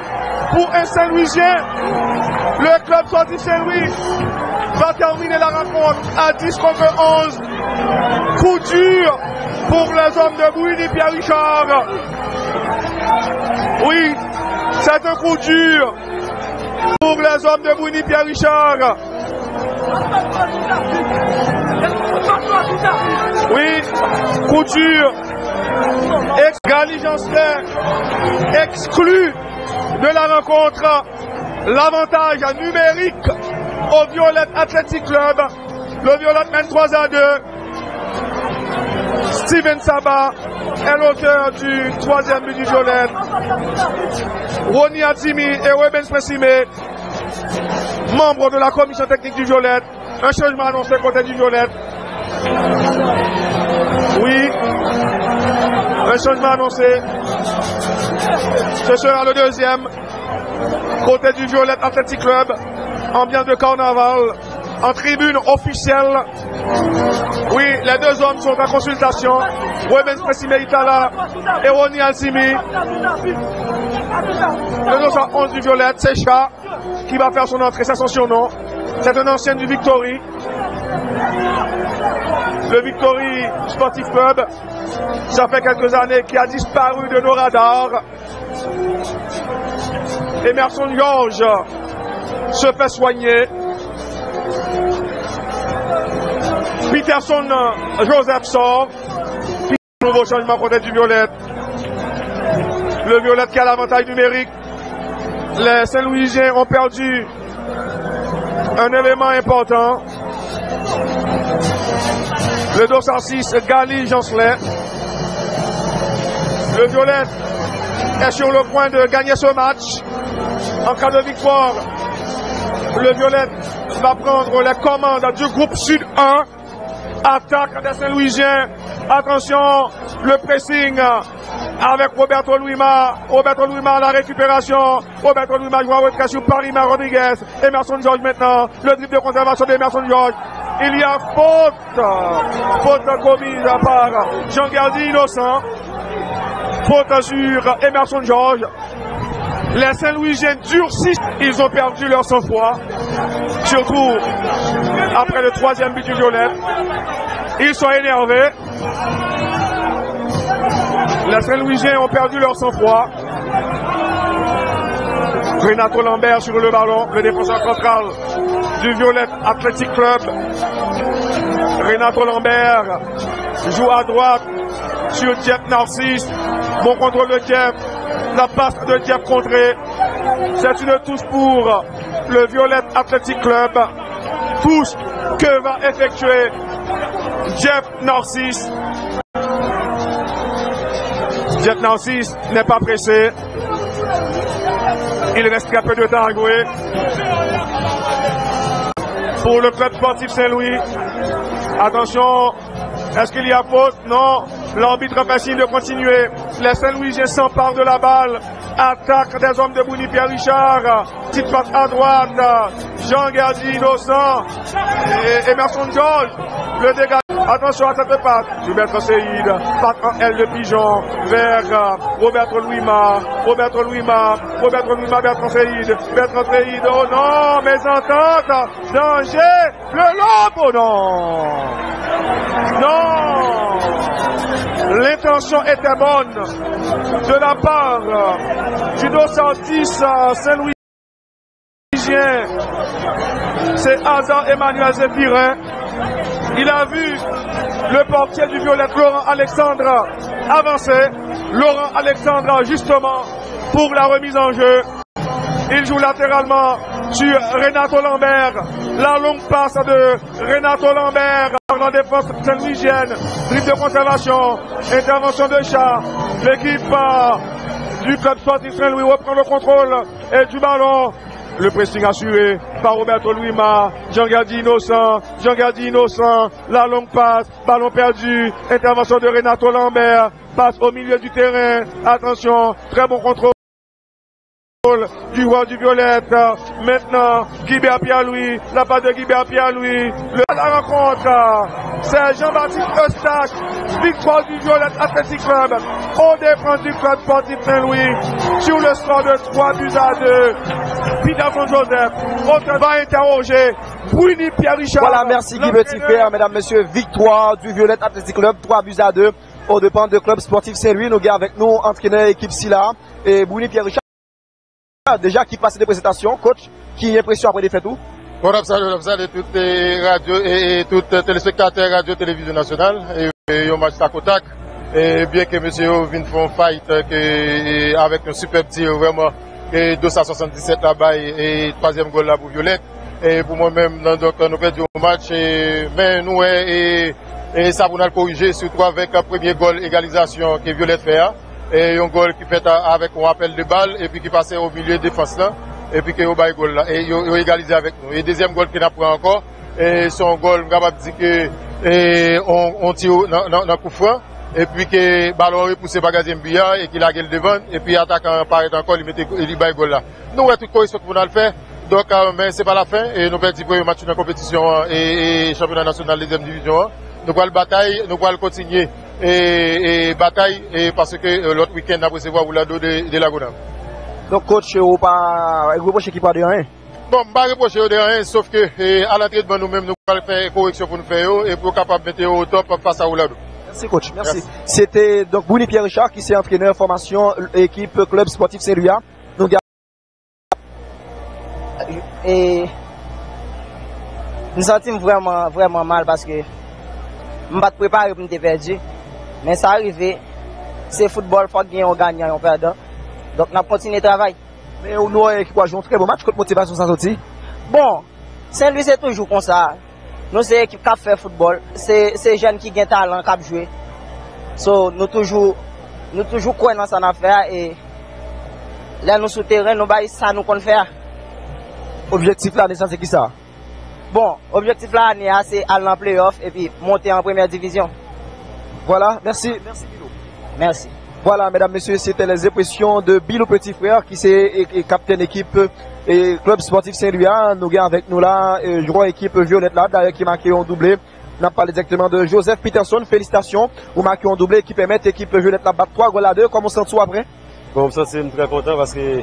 pour un Saint-Louisien. Le club sorti Saint-Louis va terminer la rencontre à 10 contre 11. Coup dur pour les hommes de Bouini Pierre Richard. Oui, c'est un coup dur les hommes de Bouini Pierre Richard. Oui, coup dur. Ex Gali Janssen exclu de la rencontre. L'avantage numérique au Violette Athletic Club. Le Violette mène 3 à 2. Steven Saba est l'auteur du troisième but du Violette. Ronnie Atimi et Weben Spesime, membres de la commission technique du Violette. Un changement annoncé côté du Violette. Oui, un changement annoncé. Ce sera le deuxième. Côté du Violette Athletic Club. Ambiance de carnaval. En tribune officielle. Oui, les deux hommes sont en consultation. Weben Spesime Itala et Ronnie Alsimi. Le 211 du Violette, c'est Chat qui va faire son entrée, c'est son surnom. C'est un ancien du Victory. Le Victory Sportif Club, ça fait quelques années qu'il a disparu de nos radars. Emerson Georges se fait soigner. Peterson Joseph sort. Nouveau changement côté du Violette. Le Violette qui a l'avantage numérique. Les Saint-Louisiens ont perdu un élément important. Le 206, Gali Jancelet. Le Violette est sur le point de gagner ce match. En cas de victoire, le Violette va prendre les commandes du groupe Sud 1. Attaque des Saint-Louisiens. Attention, le pressing avec Roberto Luima. Roberto Luima, la récupération. Roberto Luima joue en retrait sur Parima Rodriguez. Emerson George maintenant. Le dribble de conservation d'Emerson George. Il y a faute. Faute commise par Jean Gardi Innocent. Faute sur Emerson George. Les Saint-Louisiens durcissent. Ils ont perdu leur sang-froid. Surtout après le troisième but du Violet. Ils sont énervés. Les Saint-Louisiens ont perdu leur sang-froid. Renato Lambert sur le ballon, le défenseur central du Violet Athletic Club. Renato Lambert joue à droite sur Jeff Narcisse. Bon contrôle de Jeff. La passe de Jeff contrée. C'est une touche pour le Violet Athletic Club. Touche que va effectuer Jeff Narcisse. Jeff Narcisse n'est pas pressé. Il reste très peu de temps à jouer. Pour le club sportif Saint-Louis. Attention, est-ce qu'il y a faute? Non. L'arbitre signe de continuer. Les Saint-Louisiens s'emparent de la balle. Attaque des hommes de Bouni Pierre Richard. Petite passe à droite. Jean Gardi Innocent. Et Emerson George. Le dégât. Attention à cette passe. Gilbert Seïd. Passe en L de Pigeon vers euh, Roberto Louima. Roberto Louima. Roberto Louima, Bertrand Seïd. Bertrand Seïd. Oh non, mes ententes. Danger. Le lobe. Oh non. Non. L'intention était bonne de la part du 210 euh, Saint-Louis. C'est Adam Emmanuel Zéphirin. Il a vu le portier du violet Laurent Alexandre avancer. Laurent Alexandre justement pour la remise en jeu. Il joue latéralement sur Renato Lambert. La longue passe de Renato Lambert en défense saint-louisienne. Drip de conservation. Intervention de chat. L'équipe euh, du club sportif Saint-Louis reprend le contrôle et du ballon. Le pressing assuré par Roberto Louima. Jean-Gardi Innocent. Jean-Gardi Innocent. La longue passe. Ballon perdu. Intervention de Renato Lambert. Passe au milieu du terrain. Attention. Très bon contrôle du roi du violette. Maintenant, Guibert Pierre-Louis, la passe de Guibert Pierre-Louis. La rencontre, c'est Jean-Baptiste Eustache, victoire du Violette Athletic Club, au défense du club sportif Saint-Louis, sur le score de 3 buts à 2. Peter Joseph, on va interroger Bruni Pierre-Richard. Voilà, merci Guy Petit mesdames, messieurs. Victoire du Violette Athletic Club, 3 buts à 2. Au dépend du club sportif Saint-Louis, nous gars avec nous, entraîneur équipe Silla et Bruni Pierre-Richard. Déjà qui passe des présentations, coach, qui est impression après les faits tout Bon, salut, salut toutes les radios et, et tous les téléspectateurs radio télévision nationale et, un match tac au tac. Et bien que monsieur vient faire un fight avec un super tir vraiment et 277 là-bas et, troisième goal là pour Violette. Et pour moi-même, donc, nous perdons un match, et, mais nous, et, et ça, vous nous corriger, surtout avec un premier goal égalisation que Violette fait. e yon gol ki fet avèk ou apel de bal, epi ki pase ou milye defans lan, epi ki yo bay gol la, e yo egalize avèk nou. E dezem gol ki nan pran ankon, e son gol mga map di ki e, on ti yo nan kou fran, epi ki balon repouse bagazem biya, e ki lage l devan, epi atakan paret ankon, li bay gol euh, la. Nou wè tout ko isot moun al fè, donk men se pa la fè, e nou perdi pou yon match nan kompetisyon, e championat nasyonal dezem divizyon an, nou kwa l batay, nou kwa l kontinye, E, e batay, e parce ke lot wikend apresevo Aoulado de Lagonam. Donk coach, ou pa reproche ki pa de an? Bon, ba reproche yo de an, sauf ke al entredman nou menm nou kal fè koreksyon pou nou fè yo, e pou kapap mette yo top fasa Aoulado. Merci coach, merci. C'était donc Bouni Pierre Richard qui s'est entraîneur formation équipe club sportif Saint-Louis. Nous et nous sentimos vraiment vraiment mal parce que m'pas préparé pour me perdu. Men sa arrive, se foutbol fwa gen yon ganyan yon perdan. Donk nan kontine travay. Men ou nou e ki kwa joun tre bon match kote motivasyon sa soti. Bon, Saint-Louis se toujou kon sa. Nou se ekip kap fe foutbol. Se jen ki gen talan kap jwe. So nou toujou, nou toujou kwen nan san afer. E lè nou sou teren nou bayi sa nou kon fer. Objektif la nesan se ki sa? Bon, objektif la ane a se al nan playoff e pi monte an premèr divizyon. Voilà, merci. Merci Bilo. Merci. Voilà, mesdames, messieurs, c'était les impressions de Bilo Petit Frère, qui est capitaine équipe et club sportif Saint-Louis. Nous avons avec nous là, joueur équipe Violette là, d'ailleurs qui marqué un doublé. On a parlé directement de Joseph Peterson. Félicitations. Vous marquez un doublé qui permet l'équipe Violette là battre 3 goals à 2. Comment sent-vous après? Bon, ça c'est très content parce que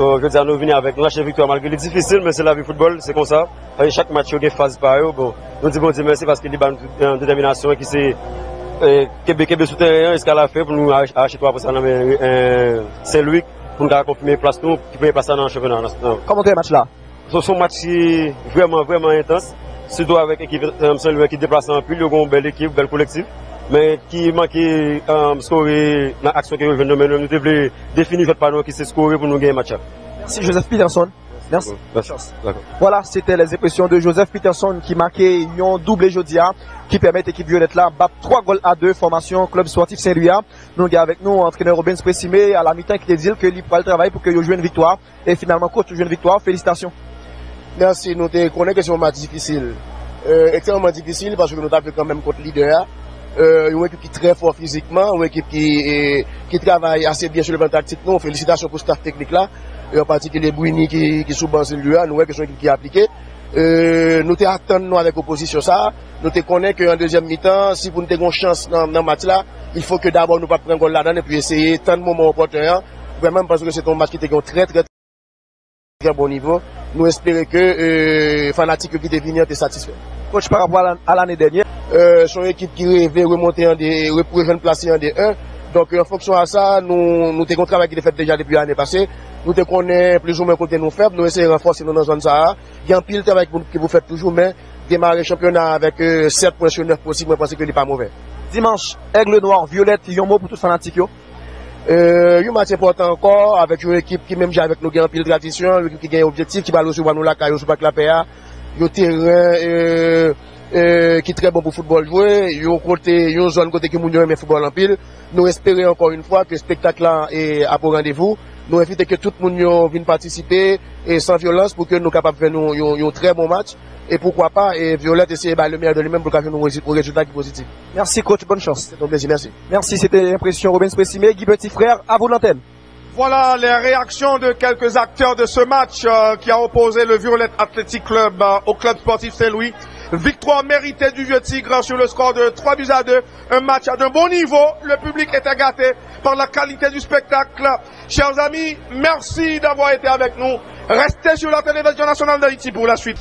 euh, je dire, nous venons avec une victoire malgré les difficiles, mais c'est la vie football, c'est comme ça. chaque match, il y a une phase par eux. Bon, nous disons bon merci parce qu'il y a une détermination qui s'est Eh, kebe-kebe sou teryen, eskala fe pou nou ache to apre sa nan men eh, Saint-Louis pou nou ka konfime plas nou, ki pou yon plasa nan cheve nan. Koman te match la? Son match ki vreman, vreman intense. Sido avèk ekip Saint-Louis ki deplase an pil, yo kon bel ekip, bel kolektif. Men ki manke skore nan aksyon ki yo ven nou men, nou te vle defini jwet pa nou ki se skore pou nou gen match ap. Si Joseph Peterson? Merci. Voilà, c'était les impressions de Joseph Peterson qui marquait yon double jodia qui permet l'équipe Violette là bat 3 goals à 2 formation club sportif Saint-Louis. Nous avons avec nous entraîneur Robin Spessimé à la mi-temps qui te dit que l'IPA le travail pour que joue une victoire et finalement coach joue une victoire. Félicitations. Merci, nous te connaissons que c'est un match difficile. Euh, extrêmement difficile parce que nous avons quand même contre leader. Euh, une équipe qui est très fort physiquement, une équipe qui, et, qui travaille assez bien sur le plan tactique. Non, félicitations pour ce staff technique là. en particulier Bouini qui, qui souvent c'est lui, nous avons question qui, qui est appliquée. Euh, nous te attendons nous avec opposition ça. Nous te connaissons qu'en deuxième mi-temps, si vous nous avons chance dans le match là, il faut que d'abord nous pas prendre gol là-dedans et puis essayer tant de moments opportuns. Vraiment parce que c'est un match qui était très très très bon niveau. Nous espérons que les euh, fanatiques qui deviennent étaient satisfaits. Coach, par rapport à l'année dernière, euh, son équipe qui rêvait remonter en D, reprendre placer en D1, Donk en fonksyon a sa, nou te kon travay ki te fet deja depi ane pase, nou te konen plis ou men kote nou feb, nou ese renforsi nou nan zon sa a, gen pil travay ki pou fet toujou men, demare championat avèk 7.9 posib, mwen pense ki li pa mouvè. Dimanche, Aigle Noir, Violette, yon mou pou tout fanatik yo? Euh, yon match important ankor, avèk yon ekip ki menm jè avèk nou gen pil tradisyon, yon ekip ki gen objektif, ki balo sou banou la kayo sou bak la PA, yon terren... Euh, euh, qui est très bon pour football jouer, yon côté, yon zone côté qui moun aime football en pile. Nous espérons encore une fois que le spectacle là est à pour rendez-vous. Nous invitons que tout le monde vienne participer et sans violence pour que nous capables de faire un très bon match. Et pourquoi pas, et Violette essayer le meilleur de lui-même pour faire un résultat qui est positif. Merci coach, bonne chance. C'est un plaisir, merci. Merci, c'était l'impression Robin Spessimé, Guy Petit Frère, à vous l'antenne. Voilà les réactions de quelques acteurs de ce match euh, qui a opposé le Violette Athletic Club euh, au club sportif Saint-Louis. Victoire méritée du Vieux Tigre sur le score de 3 buts à 2. Un match à de bon niveau. Le public était gâté par la qualité du spectacle. Chers amis, merci d'avoir été avec nous. Restez sur la télévision nationale d'Haïti pour la suite.